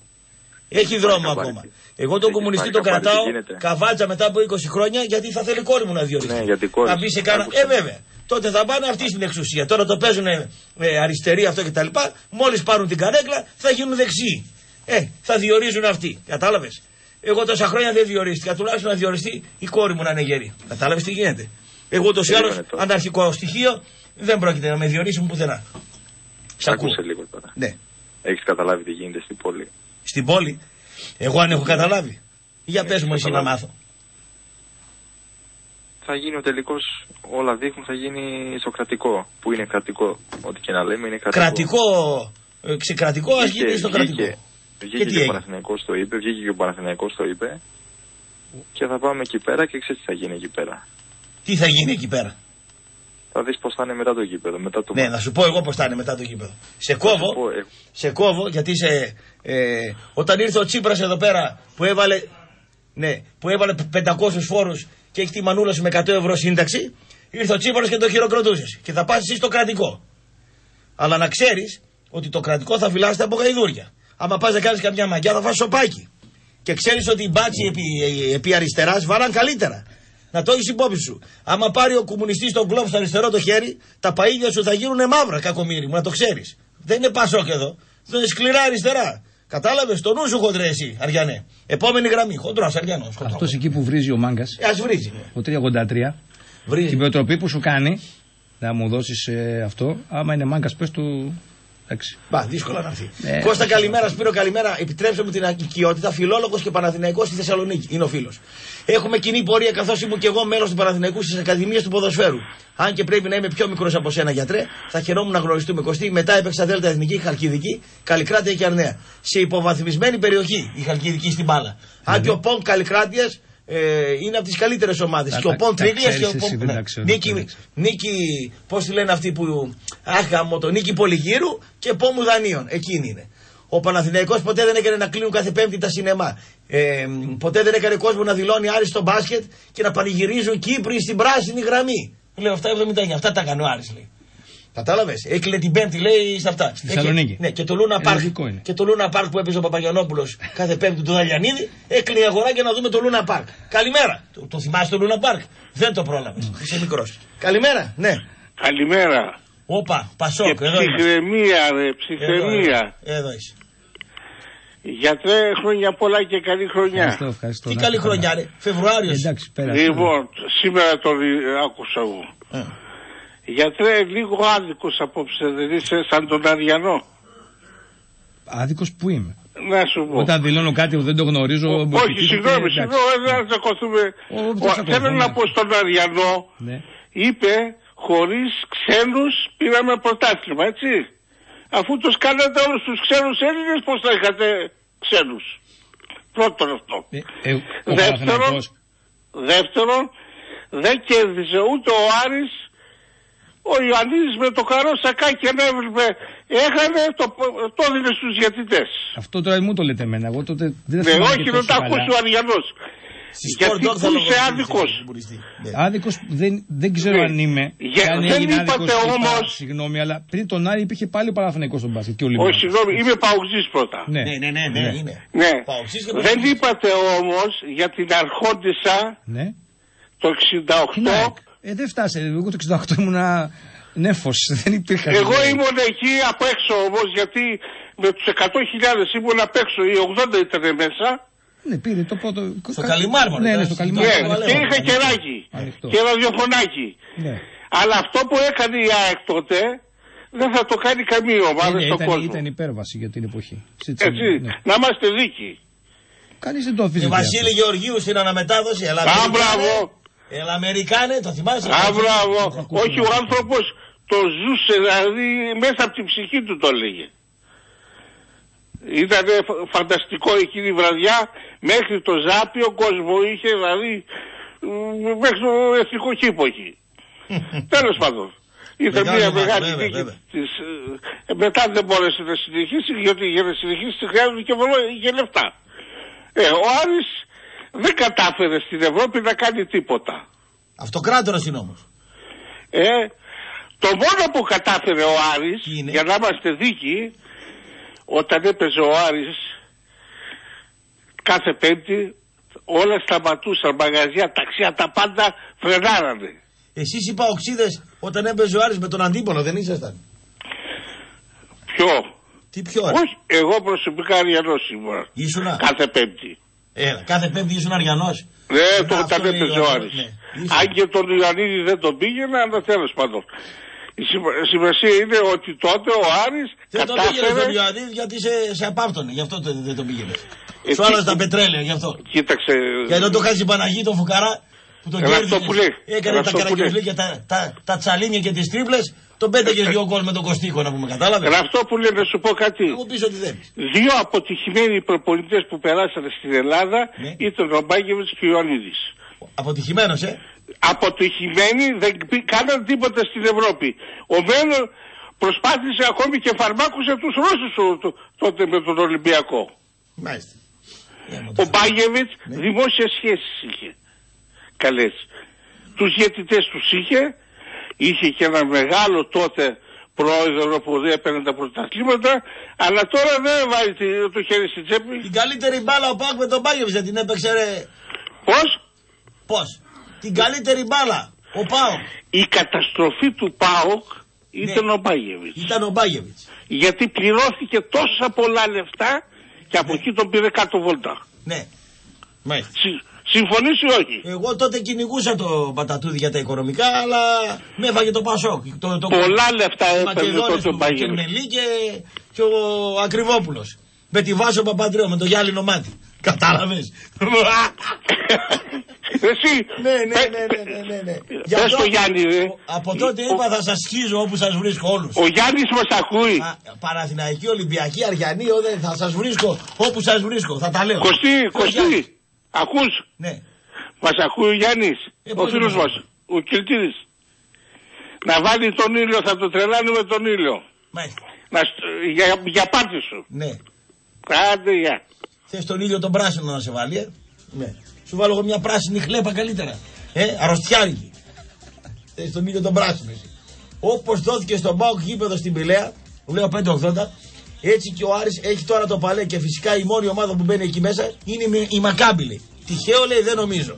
Έχει δρόμο ακόμα. Εγώ τον κομμουνιστή τον πάρει, κρατάω τι γίνεται. καβάτσα μετά από 20 χρόνια γιατί θα θέλει η κόρη μου να διοριστεί. Ναι, γιατί η κόρη Να σου. μπει σε κάνα. Άκουσα. Ε, βέβαια. Τότε θα πάνε αυτοί στην εξουσία. Τώρα το παίζουν ε, αριστεροί αυτό κτλ. Μόλις πάρουν την καρέκλα θα γίνουν δεξιοί. Ε, θα διορίζουν αυτοί. Κατάλαβες; Εγώ τόσα χρόνια δεν διορίστηκα. Τουλάχιστον να διοριστεί η κόρη μου να είναι γερή. Κατάλαβες τι γίνεται; Εγώ ούτω ή άλλω Περίμενε τώρα. αναρχικό στοιχείο δεν πρόκειται να με διορίσουν πουθενά. Σ' ακούω. Άκουσε λίγο τώρα. Ναι. Έχεις καταλάβει τι γίνεται στην πόλη; Στην πόλη; Εγώ αν έχω καταλάβει. Για πες μου εσύ να καταλάβει. μάθω. Θα γίνει ο τελικός, όλα δείχνουν, θα γίνει στο κρατικό. Που είναι κρατικό. Ό,τι και να λέμε είναι κρατικό. Κρατικό, ε, ξεκρατικό, ας γίνει στο κρατικό. Βγήκε, Και βγήκε τι και, ο έγινε; Παναθηναϊκός το είπε, βγήκε και ο Παναθηναϊκός το είπε. Και θα πάμε εκεί πέρα και ξέρεις τι θα γίνει εκεί πέρα. Τι θα γίνει εκεί πέρα; Θα δεις πώς θα είναι μετά το γήπεδο. Μετά το Ναι, μάτς. να σου πω εγώ πώς θα είναι μετά το γήπεδο. Σε Θα κόβω, σου πω, ε, σε κόβω γιατί σε, ε, όταν ήρθε ο Τσίπρας εδώ πέρα που έβαλε, ναι, που έβαλε 500 φόρους και έχει τη μανούλα σου με 100 ευρώ σύνταξη, ήρθε ο Τσίπρας και το χειροκροτούσες και θα πας εσύ στο κρατικό. Αλλά να ξέρεις ότι το κρατικό θα φυλάσσεται από γαϊδούρια. Άμα πας να κάνεις καμιά μαγιά θα φας σοπάκι. Και ξέρεις ότι οι μπάτσοι επί, επί αριστεράς βάλαν καλύτερα. Να το έχεις υπόψη σου. Άμα πάρει ο κομμουνιστής τον κλόπ στο αριστερό το χέρι, τα παίδια σου θα γίνουν μαύρα, κακομίρι μου, να το ξέρεις. Δεν είναι πασόκ εδώ. Δεν είναι σκληρά αριστερά. Κατάλαβες, το νου σου χοντρέ εσύ, Αριανέ. Επόμενη γραμμή, χοντρός, Αριανός. Αυτός εκεί που βρίζει ο μάγκας, Α βρίζει. ο 383, Βρίζει. την προτροπή που σου κάνει, να μου δώσεις αυτό, άμα είναι μάγκας, πες του. Εντάξει. Μπα, δύσκολα να έρθει. Ναι. Κώστα, καλημέρα, Σπύρο, καλημέρα. Επιτρέψτε μου την οικειότητα. Φιλόλογος και Παναθηναϊκός στη Θεσσαλονίκη. Είναι ο φίλος. Έχουμε κοινή πορεία καθώς ήμουν και εγώ μέλος του Παναθηναϊκού στις Ακαδημίες του Ποδοσφαίρου. Αν και πρέπει να είμαι πιο μικρός από σένα, γιατρέ, θα χαιρόμουν να γνωριστούμε. Κωστή, μετά έπαιξα Δέλτα Εθνική, Χαλκιδική, Καλλικράτεια και Αρνέα. Σε υποβαθμισμένη περιοχή η Χαλκιδική στην μπάλα. Αν και ο Πον Καλλικράτειας ε, είναι από τις καλύτερες ομάδες. Τα- Και ο τα- Πον τα Τρίγλια ξέρεις και ο εσύ, Πον. δεν ναι. τα ξέρω, δεν Νίκη, τα ξέρω. Νίκη, πώς τη λένε αυτοί που. Αχ, γαμώ το Νίκη Πολυγύρου και Πόμου Δανείων. Εκείνη είναι. Ο Παναθηναϊκός ποτέ δεν έκανε να κλείνουν κάθε Πέμπτη τα σινεμά. Ε, ποτέ δεν έκανε κόσμο να δηλώνει Άρης στο μπάσκετ και να πανηγυρίζουν Κύπροι στην πράσινη γραμμή. Λέω αυτά 79, αυτά τα έκανε ο Άρης λέει. Κατάλαβες; Έκλεινε την Πέμπτη, λέει στα αυτά. Στη Ε, Θεσσαλονίκη. και- Ναι, και το Λούνα Ε, Πάρκ. λογικό είναι. Και το Λούνα Πάρκ που έπαιζε ο Παπαγιανόπουλος κάθε Πέμπτη του Δαλιανίδη, έκλεινε η αγορά για να δούμε το Λούνα Πάρκ. Καλημέρα. Το, το θυμάσαι το Λούνα Πάρκ. Δεν το πρόλαβες. Είσαι μικρός. Καλημέρα, ναι. Καλημέρα. Όπα, Πασόκ, Και εδώ είμαστε. ψυχραιμία, ρε, Εδώ, ψυχραιμία. εδώ, εδώ είσαι. Γιατρέ, χρόνια πολλά και καλή χρονιά. Ευχαριστώ, ευχαριστώ. Τι Να καλή είστε καλά. χρονιά, ρε. Φεβρουάριος. Εντάξει, πέρασε. Λοιπόν, σήμερα τον ε, άκουσα εγώ. Ε. Γιατρέ, λίγο άδικος απόψε δεν είσαι σαν τον Αριανό. Άδικος που είμαι; Να σου πω. Όταν δηλώνω κάτι που δεν το γνωρίζω. μου Όχι, επιτίθεται, συγγνώμη, εντάξει. συγγνώμη, δεν θα τσακωθούμε. Ω, δεν Ο- τσακωθούμε, Θέλω να ναι. πω στον Αριανό, Ναι. είπε, χωρίς ξένους πήραμε πρωτάθλημα, έτσι. Αφού τους κάνατε όλους τους ξένους Έλληνες, πώς θα είχατε ξένους; Πρώτον αυτό. Ε, ε, ο Δεύτερον, Παναθηναϊκός. δεύτερον, δεν κέρδισε ούτε ο Άρης, ο Ιωαννίδης με το καρό σακάκι αν έβλεπε έχανε το, το έδινε στους διαιτητές. Αυτό τώρα μου το λέτε εμένα. Εγώ τότε δεν Ναι, θυμάμαι όχι και να τόσο τα καλά. ακούσει ο Αριανός. Γιατί Sport Dog θα που είσαι λογοδοτήσει, άδικος. Άδικος δεν, δεν ξέρω Ναι. αν είμαι. Για- και αν δεν έγινε είπατε άδικος ή όμως- πα- Συγγνώμη, αλλά πριν τον Άρη υπήρχε πάλι ο Παναθηναϊκός στον μπάσκετ και ο Όχι, Ολυμπιακός. συγγνώμη, είμαι παουτζής πρώτα. Ναι. Ναι, ναι, ναι, ναι, Ναι. είναι. Ναι. Παοξής και Δεν Παοξής. είπατε όμως για την Αρχόντισσα Ναι. το Τι 68. Να έκ- Ε, δεν φτάσε. Εγώ το 68 ήμουνα νέφος. (laughs) Δεν υπήρχα. Εγώ ήμουν εκεί απ' έξω όμως γιατί με τους 100.000 ήμουν απ' έξω, οι 80 ήταν μέσα. Ναι, πήρε το πρώτο. Στο Καλιμάρ, μωρέ, Ναι, ναι, ήταν στο στο Καλιμάρ. Ναι, Ανοιχτό, και ανοιχτό. είχα κεράκι Ανοιχτό. και ραδιοφωνάκι. Ναι. Αλλά αυτό που έκανε η ΑΕΚ τότε δεν θα το κάνει καμία ομάδα Ναι, στον ήταν, κόσμο. ήταν υπέρβαση για την εποχή. Σε Έτσι, τσίμπη, ναι. να είμαστε δίκοι. Κανείς δεν το Και αφήσει. Βασίλη Γεωργίου στην αναμετάδοση. Ελά, Α, μπράβο. Ελά, Αμερικάνε, το θυμάσαι; Α, μπράβο. Όχι, ο άνθρωπος το ζούσε, δηλαδή μέσα από την ψυχή του το έλεγε. Ήταν φανταστικό εκείνη η βραδιά, μέχρι το Ζάπιο κόσμο είχε, δηλαδή, μ, μέχρι το εθνικό κήπο εκεί. (laughs) Τέλος πάντων. Ήταν Μεγάλη μια ομάδα, μεγάλη βέβαια, νίκη βέβαια. της, ε, μετά δεν μπόρεσε να συνεχίσει, γιατί για να συνεχίσει χρειάζεται και, βολό- και λεφτά. Ε, ο Άρης δεν κατάφερε στην Ευρώπη να κάνει τίποτα. Αυτοκράτορας είναι όμως. Ε, το μόνο που κατάφερε ο Άρης, Τι είναι; για να είμαστε δίκοι, όταν έπαιζε ο Άρης κάθε πέμπτη, όλα σταματούσαν, μαγαζιά, ταξιά, τα πάντα φρενάρανε. Εσείς οι παοξίδες όταν έπαιζε ο Άρης με τον αντίπολο δεν ήσασταν; Ποιο; Τι πιο ρε; Όχι, εγώ προσωπικά αριανός ήμουν. Ήσουνα; Κάθε πέμπτη. Έλα, κάθε πέμπτη ήσουν Αριανός. Ναι, Ε, το αυτό όταν λέει έπαιζε ο ο Άρης, Άρης. ναι. Ήσουν. Αν και τον Ιωαννίδη δεν τον πήγαινε, αλλά τέλος πάντων. Η σημα- σημασία είναι ότι τότε ο Άρης Δεν τον πήγαινε κατάφερε... τον Ιωαννίδη γιατί σε, σε απάπτωνε, γι' αυτό το- δεν τον πήγαινε. Ε, Σου τι- άλλαζε τα πετρέλαια, γι' αυτό. Κοίταξε... Γιατί δεν το χάσει Παναγί τον Φουκαρά που τον Καλά, κέρδισε. αυτό που λέει. Έκανε Καλά, τα αυτό που καραγκιόζλια και τα, τα, τα τσαλίνια και τις τρίπλες. Τον πέταγε δυο γκολ με τον Κωστίκο να πούμε, κατάλαβες; Αλλά αυτό που λέει να σου πω κάτι. Εγώ πίσω ότι δεν. Δύο αποτυχημένοι προπονητές που περάσανε στην Ελλάδα Ναι. ήταν ο Μπάγκεβιτς και ο Ιωαννίδης. Αποτυχημένος, ε; Αποτυχημένοι δεν πή- κάναν τίποτα στην Ευρώπη. Ο Μένο προσπάθησε ακόμη και φαρμάκουσε τους Ρώσους το- το- τότε με τον Ολυμπιακό. Μάλιστα. Ο Μπάγεβιτς δημόσιες σχέσεις είχε. Καλές. Τους διαιτητές τους είχε. Είχε και ένα μεγάλο τότε πρόεδρο που δεν έπαιρνε τα πρωταθλήματα. Αλλά τώρα δεν βάζει τη- το χέρι στην τσέπη. Την καλύτερη μπάλα ο Πάουκ με τον Μπάγεβιτ δεν την έπαιξε, ρε. Πώς; Πώς; Την καλύτερη μπάλα. Ο Πάουκ. Η καταστροφή του ΠΑΟΚ ήταν Ναι. ο Μπάγεβιτς. Ήταν ο Μπάγεβιτ. Γιατί πληρώθηκε τόσα πολλά λεφτά και από εκεί τον πήρε κάτω βολτά. Ναι. Μάλιστα. Συ- Συμφωνείς ή όχι; Εγώ τότε κυνηγούσα το πατατούδι για τα οικονομικά, αλλά με έφαγε το Πασόκ. Το, το, Πολλά λεφτά οι έπαιρνε Μακεδόνες τότε ο του Μπάγεβιτς. Κερμελή και, και ο Ακριβόπουλος. Με τη Βάσο Παπαντρέο, με το γυάλινο μάτι. Κατάλαβες; Εσύ. ναι, ναι, ναι, ναι, ναι, ναι, ναι. Γι' Πες αυτό- το Γιάννη ρε. Από τότε είπα θα σας σχίζω όπου σας βρίσκω όλους. Ο Γιάννης μας ακούει. Παραθυναϊκή, Ολυμπιακή, Αριανή, όδε, θα σας βρίσκω όπου σας βρίσκω. Θα τα λέω. Κωστή, Ο Γιάννης. Κωστή, ακούς; Ναι. Μας ακούει ο Γιάννης, Ε, ο πώς φίλος δεν μας, ο Κιλτίδης. Να βάλει τον ήλιο, θα το τρελάνουμε τον ήλιο. Μάλιστα. Να, σ- για, για πάτη σου. Ναι. Άντε, γεια. Θες τον ήλιο τον πράσινο να σε βάλει, ε; Ναι. Σου βάλω εγώ μια πράσινη χλέπα καλύτερα. Ε, αρρωστιάρικη. Θες τον ήλιο τον πράσινο, εσύ. Όπως δόθηκε στον Πάοκ γήπεδο στην Πηλαία, λέω 580, έτσι και ο Άρης έχει τώρα το παλέ και φυσικά η μόνη ομάδα που μπαίνει εκεί μέσα είναι η- η Μακάμπιλη. Τυχαίο λέει δεν νομίζω.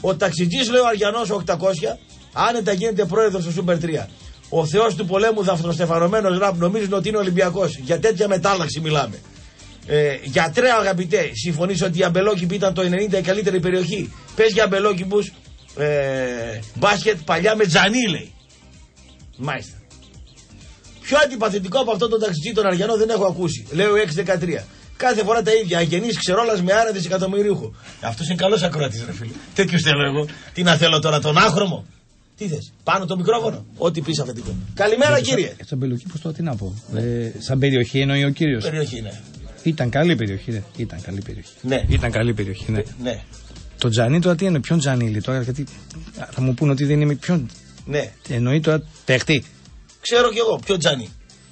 Ο ταξιτζής λέει ο Αριανό 800, άνετα γίνεται πρόεδρος στο Σούπερ 3. Ο Θεός του πολέμου δαφνοστεφανωμένο ραπ νομίζουν ότι είναι Ολυμπιακός. Για τέτοια μετάλλαξη μιλάμε. Ε, γιατρέ αγαπητέ, συμφωνείς ότι η Αμπελόκηπη ήταν το 90 η καλύτερη περιοχή; Πες για Αμπελόκηπους ε, μπάσκετ παλιά με τζανί λέει. Μάλιστα. Πιο αντιπαθητικό από αυτό το ταξιτζή τον Αριανό δεν έχω ακούσει. Λέω 6-13. Κάθε φορά τα ίδια. Αγενή ξερόλας με άρα δισεκατομμυρίουχο. Αυτός είναι καλός ακροατής, ρε φίλε. Τέτοιους θέλω εγώ. Τι να θέλω τώρα, τον άχρωμο; Τι θες, πάνω το μικρόφωνο; Ό,τι πεις αφεντικό. Καλημέρα κύριε. Σαν Μπελοκήπος τώρα τι να πω. Ε, σαν περιοχή εννοεί ο κύριος. Περιοχή είναι. Ήταν καλή περιοχή, ρε. Ήταν καλή περιοχή. Ναι. Ήταν καλή περιοχή, ναι. Ναι. Το Τζανί τώρα τι είναι, ποιον Τζανίλη τώρα, γιατί θα μου πούνε ότι δεν είμαι ποιον. Ναι. Εννοεί τώρα παίχτη. Ξέρω κι εγώ ποιο Τζανί.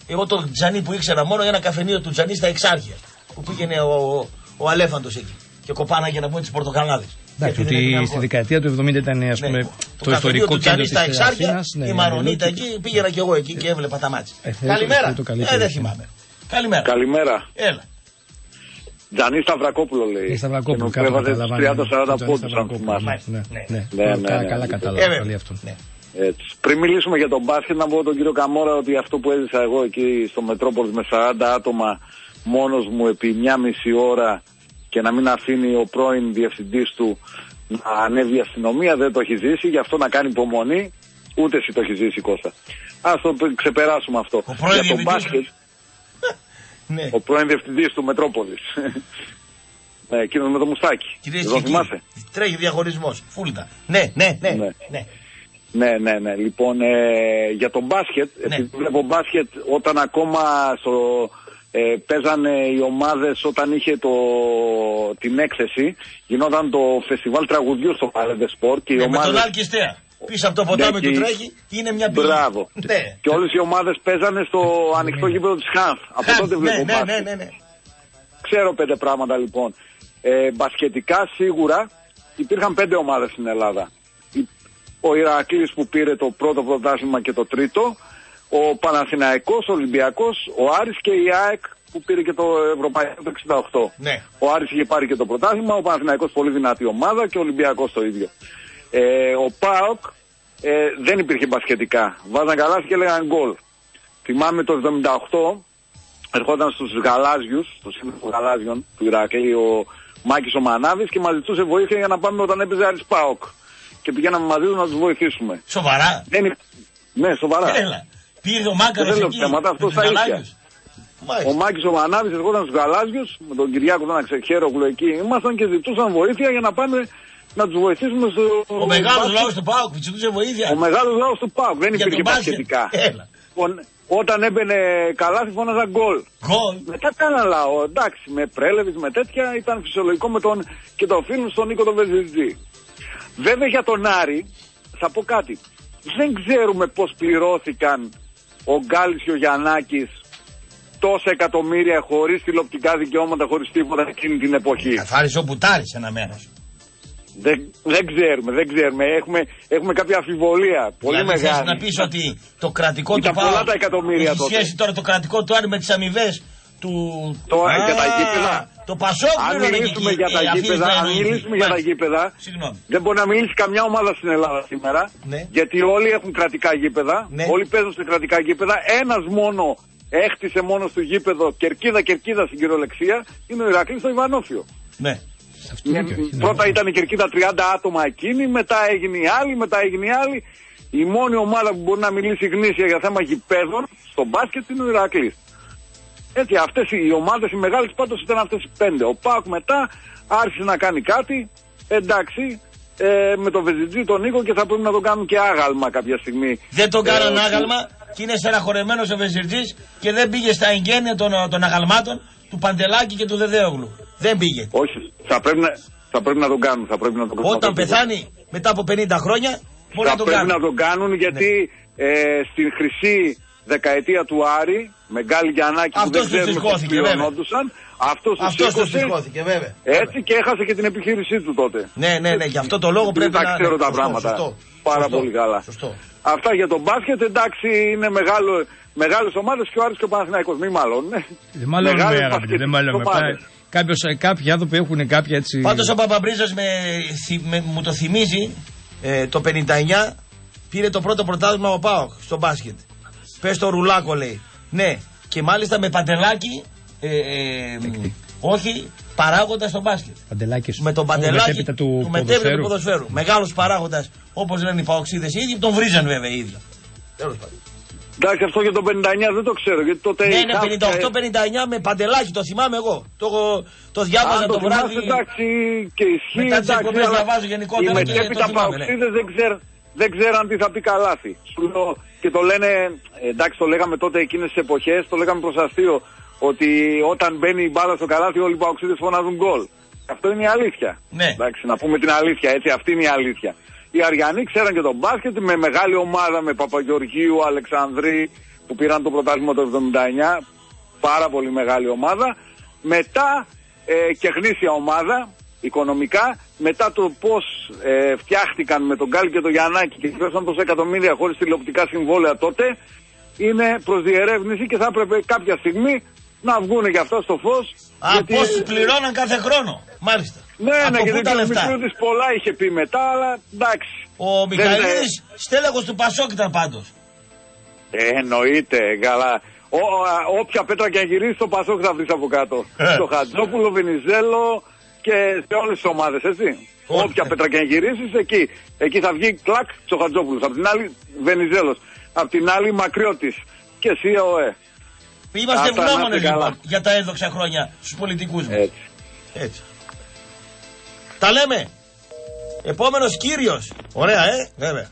Εγώ τον Τζανί που ήξερα μόνο ένα καφενείο του Τζανί στα Εξάρχεια. Που πήγαινε ο, ο, ο Αλέφαντος εκεί. Και κοπάναγε να πούμε τις πορτοκαλάδε. Εντάξει, ότι στη δεκαετία του 70 ήταν ας πούμε, το, καφενείο ιστορικό του κέντρο Τζανί της στα Εξάρχεια, Αθήνας. Ναι, η ναι, Μαρονίτα ναι, εκεί, πήγαινα κι εγώ εκεί και έβλεπα τα μάτια. Ε, θε- Καλημέρα. θε το καλύτερο. Ε, δεν θυμάμαι. Καλημέρα. Καλημέρα. Έλα. Τζανί Σταυρακόπουλο λέει. Ε, Σταυρακόπουλο, Και με κάπου έβαζες καταλαβαίνω. στους 30-40 Τον Τζανί πόντους αν Σταυρακόπουλο, θυμάσαι. Ναι, ναι, ναι. Ναι, ναι, Κα- ναι. Καλά Ε, κατάλαβα βέβαια. Πολύ αυτόν. Έτσι. Πριν μιλήσουμε για τον μπάσκετ, να πω τον κύριο Καμόρα ότι αυτό που έζησα εγώ εκεί στο Μετρόπολης με 40 άτομα μόνος μου επί μια μισή ώρα και να μην αφήνει ο πρώην διευθυντής του να ανέβει η αστυνομία, δεν το έχει ζήσει, γι' αυτό να κάνει υπομονή, ούτε εσύ το έχεις ζήσει Κώστα. Ας το ξεπεράσουμε αυτό. Ο πρώην για τον διευθυντής μπάσκετ, (laughs) Ναι. ο πρώην διευθυντής του Μετρόπολης. (laughs) ναι, εκείνος με το μουστάκι. Κυρίες Δεν και το θυμάσαι; κύριοι, τρέχει διαγωνισμό. Φούλτα. Ναι, ναι, ναι. Ναι. ναι. Ναι, ναι, ναι. Λοιπόν, ε, για τον μπάσκετ, Ναι. επειδή βλέπω μπάσκετ όταν ακόμα στο, ε, παίζανε οι ομάδες όταν είχε το, την έκθεση, γινόταν το φεστιβάλ τραγουδιού στο Παλέντε Σπορ και οι Ναι, με τον ομάδες... Αλκιστέα. Πίσω από το ποτάμι Ναι, του και- τρέχει είναι μια πηγή. Μπράβο. Ναι. Και όλες οι ομάδες παίζανε στο ανοιχτό γήπεδο της Χανθ. Από Χαμ, τότε ναι, βλέπω ναι, μπάσκετ. ναι, ναι, ναι. Ξέρω πέντε πράγματα λοιπόν. Ε, μπασκετικά σίγουρα υπήρχαν πέντε ομάδες στην Ελλάδα. Η- Ο Ηρακλής που πήρε το πρώτο πρωτάθλημα και το τρίτο, ο Παναθηναϊκός, ο Ολυμπιακός, ο Άρης και η ΑΕΚ που πήρε και το Ευρωπαϊκό το 68. Ναι. Ο Άρης είχε πάρει και το πρωτάθλημα, ο Παναθηναϊκός πολύ δυνατή ομάδα και ο Ολυμπιακός το ίδιο. Ε, ο ΠΑΟΚ ε, δεν υπήρχε μπασκετικά. Βάζαν καλά και έλεγαν γκολ. Θυμάμαι το 78 ερχόταν στους γαλάζιους, στους σύμβουλους γαλάζιων του Ηρακλή ο Μάκης ο Μανάβης και μας ζητούσε βοήθεια για να πάμε όταν έπαιζε Άρης ΠΑΟΚ. Και πηγαίναμε μαζί τους να τους βοηθήσουμε. Σοβαρά. Δεν είναι... Ναι, σοβαρά. Έλα. Πήρε ο Μάκαρος Δεν λέω εκεί. ψέματα, αυτό με τους στα ίδια. γαλάζιους. Μάλιστα. Ο Μάκης ο Μανάβης ερχόταν στους γαλάζιους με τον Κυριάκο τον Αξεχέρογλου εκεί ήμασταν και ζητούσαν βοήθεια για να πάμε να τους βοηθήσουμε στο... Ο μεγάλος μπάσκετ. λαός του ΠΑΟΚ που ζητούσε βοήθεια. Ο μεγάλος λαός του ΠΑΟΚ δεν Για υπήρχε τον μπάσκετ. μπασκετικά. Έλα. Λοιπόν, όταν έμπαινε καλά φώναζαν γκολ. Γκολ. Μετά κάναν λαό, εντάξει, με πρέλεβης, με τέτοια, ήταν φυσιολογικό με τον και τον φίλο στον Νίκο τον Βεζιτζή. Βέβαια για τον Άρη, θα πω κάτι. Δεν ξέρουμε πώς πληρώθηκαν ο Γκάλης και ο Γιαννάκης τόσα εκατομμύρια χωρίς τηλεοπτικά δικαιώματα, χωρίς τίποτα εκείνη την εποχή. Καθάρισε ο Μπουτάρης ένα μέρος. Δεν, δεν ξέρουμε, δεν ξέρουμε. Έχουμε, έχουμε κάποια αμφιβολία. Πολύ δηλαδή θες μεγάλη. να πεις ότι το κρατικό Ήταν του πολλά ΠΑΟΚ τα εκατομμύρια έχει τότε. σχέση τώρα το κρατικό του Άρη με τις αμοιβές του... Το, για τα γήπεδα. Το Πασόκ αν πλήρωνε μιλήσουμε εκεί, για τα ε, αυτή γήπεδα, είναι η αν εννοήση. μιλήσουμε για τα Μάλιστα. γήπεδα, Συγγνώμη. δεν μπορεί να μιλήσει καμιά ομάδα στην Ελλάδα σήμερα. Ναι. Γιατί όλοι έχουν κρατικά γήπεδα. Ναι. Όλοι παίζουν σε κρατικά γήπεδα. Ένας μόνο έχτισε μόνος στο γήπεδο κερκίδα κερκίδα στην κυριολεξία είναι ο Ηρακλής στο Ιβανόφιο. Ναι. Ναι, Πρώτα ήταν η κερκίδα 30 άτομα εκείνη, μετά έγινε η άλλη, μετά έγινε η άλλη. Η μόνη ομάδα που μπορεί να μιλήσει γνήσια για θέμα γηπέδων στο μπάσκετ είναι ο Ηρακλής. Έτσι, αυτές οι ομάδες, οι μεγάλες πάντως ήταν αυτές οι πέντε. Ο Πάκ μετά άρχισε να κάνει κάτι, εντάξει, ε, με τον Βεζιτζή, τον Νίκο και θα πρέπει να τον κάνουν και άγαλμα κάποια στιγμή. Δεν τον κάναν Ε, άγαλμα και είναι στεναχωρεμένος ο Βεζιρτζής και δεν πήγε στα εγγένεια των, των αγαλμάτων του Παντελάκη και του Δεδέογλου. Δεν πήγε. Όχι, θα πρέπει, να, θα πρέπει να τον κάνουν. Θα πρέπει να τον κάνουν. Όταν πεθάνει μετά από 50 χρόνια μπορεί θα να τον πρέπει κάνουν. να τον κάνουν γιατί ε, στην χρυσή δεκαετία του Άρη, Μεγάλη Γιαννάκη που Αυτός δεν τους ξέρουμε πώς σηκώθηκε, βέβαια. πληρωνόντουσαν, αυτός τους Αυτός τους σήκωσε, σηκώθηκε, βέβαια. έτσι και έχασε και την επιχείρησή του τότε. Ναι, ναι, ναι, γι' αυτό το λόγο πρέπει τα να... ξέρω τα Σωστό, πράγματα σωστό, πάρα σωστό, πολύ καλά. Σωστό. Αυτά για τον μπάσκετ, εντάξει, είναι μεγάλο, μεγάλες ομάδες και ο Άρης και ο Παναθηναϊκός, μη μάλλον. Ναι. Δεν μάλλον Μεγάλες με αγαπητέ, δεν μάλλον με. ομάδες. Κάποιος, ε, κάποιοι άνθρωποι έχουν κάποια έτσι. Πάντως ο Παπαμπρίζος με, θυ- με- μου το θυμίζει ε, το 59 πήρε το πρώτο πρωτάθλημα ο Πάοκ στο μπάσκετ. Πες το ρουλάκο λέει. Ναι, και μάλιστα με παντελάκι, ε, ε, όχι παράγοντας στο μπάσκετ. Παντελάκης. Με τον Ο παντελάκι μετέπειτα του του μετέπειτα του ποδοσφαίρου. ποδοσφαίρου. Μεγάλος παράγοντας όπως λένε οι Παοξίδες οι ίδιοι, τον βρίζαν βέβαια οι ίδιοι. Τέλος πάντων. Εντάξει, αυτό για το 59 δεν το ξέρω, γιατί τότε... Ναι, είχα- ναι, 58-59 με παντελάκι, το θυμάμαι εγώ. Το, το διάβαζα Αν το, το θυμάσαι, βράδυ. εντάξει, και ισχύει. Μετά τις εντάξει, εκπομπές αλλά διαβάζω γενικότερα Οι και μετέπειτα το θυμάμαι, ναι. παοξίδες δεν, ξέρ, δεν ξέραν τι θα πει καλάθι. Σου λέω, και το λένε, εντάξει, το λέγαμε τότε εκείνες τις εποχές, το λέγαμε προς αστείο, ότι όταν μπαίνει η μπάλα στο καλάθι, όλοι οι παοξίδες φωνάζουν γκολ. Αυτό είναι η αλήθεια. Ναι. Εντάξει, να πούμε την αλήθεια, έτσι, αυτή είναι η αλήθεια. Οι Αριανοί ξέραν και τον μπάσκετ με μεγάλη ομάδα με Παπαγεωργίου, Αλεξανδρή που πήραν το πρωτάθλημα το 79. Πάρα πολύ μεγάλη ομάδα. Μετά ε, και γνήσια ομάδα οικονομικά. Μετά το πώς ε, φτιάχτηκαν με τον Γκάλι και τον Γιαννάκη και χρειάζονταν τόσα εκατομμύρια χωρίς τηλεοπτικά συμβόλαια τότε. Είναι προς διερεύνηση και θα έπρεπε κάποια στιγμή να βγουν και αυτά στο φως. Α, γιατί... πώς του πληρώναν κάθε χρόνο. Μάλιστα. Ναι, Από ναι, πού γιατί τα ο λεφτά; Μικρούτης πολλά είχε πει μετά, αλλά εντάξει. Ο Δεν Μιχαηλίδη στέλεχος του Πασόκ ήταν πάντως. Ε, εννοείται, καλά. Ό, α, όποια πέτρα και αν γυρίσει το Πασόκ θα βρεις από κάτω. Ε. στο Χατζόπουλο, Βενιζέλο και σε όλες τις ομάδες, έτσι. Όποια πέτρα και αν γυρίσεις, εκεί. Εκεί θα βγει κλακ στο Χατζόπουλο. Απ' την άλλη, Βενιζέλος. Απ' την άλλη, Μακριώτη. Και εσύ, ΟΕ. Είμαστε Αυτά, να ευγνώμονε είστε καλά. λοιπόν για τα έδοξα χρόνια στους πολιτικούς μας. Έτσι. Έτσι. Τα λέμε. Επόμενος κύριος. Ωραία, ε, βέβαια.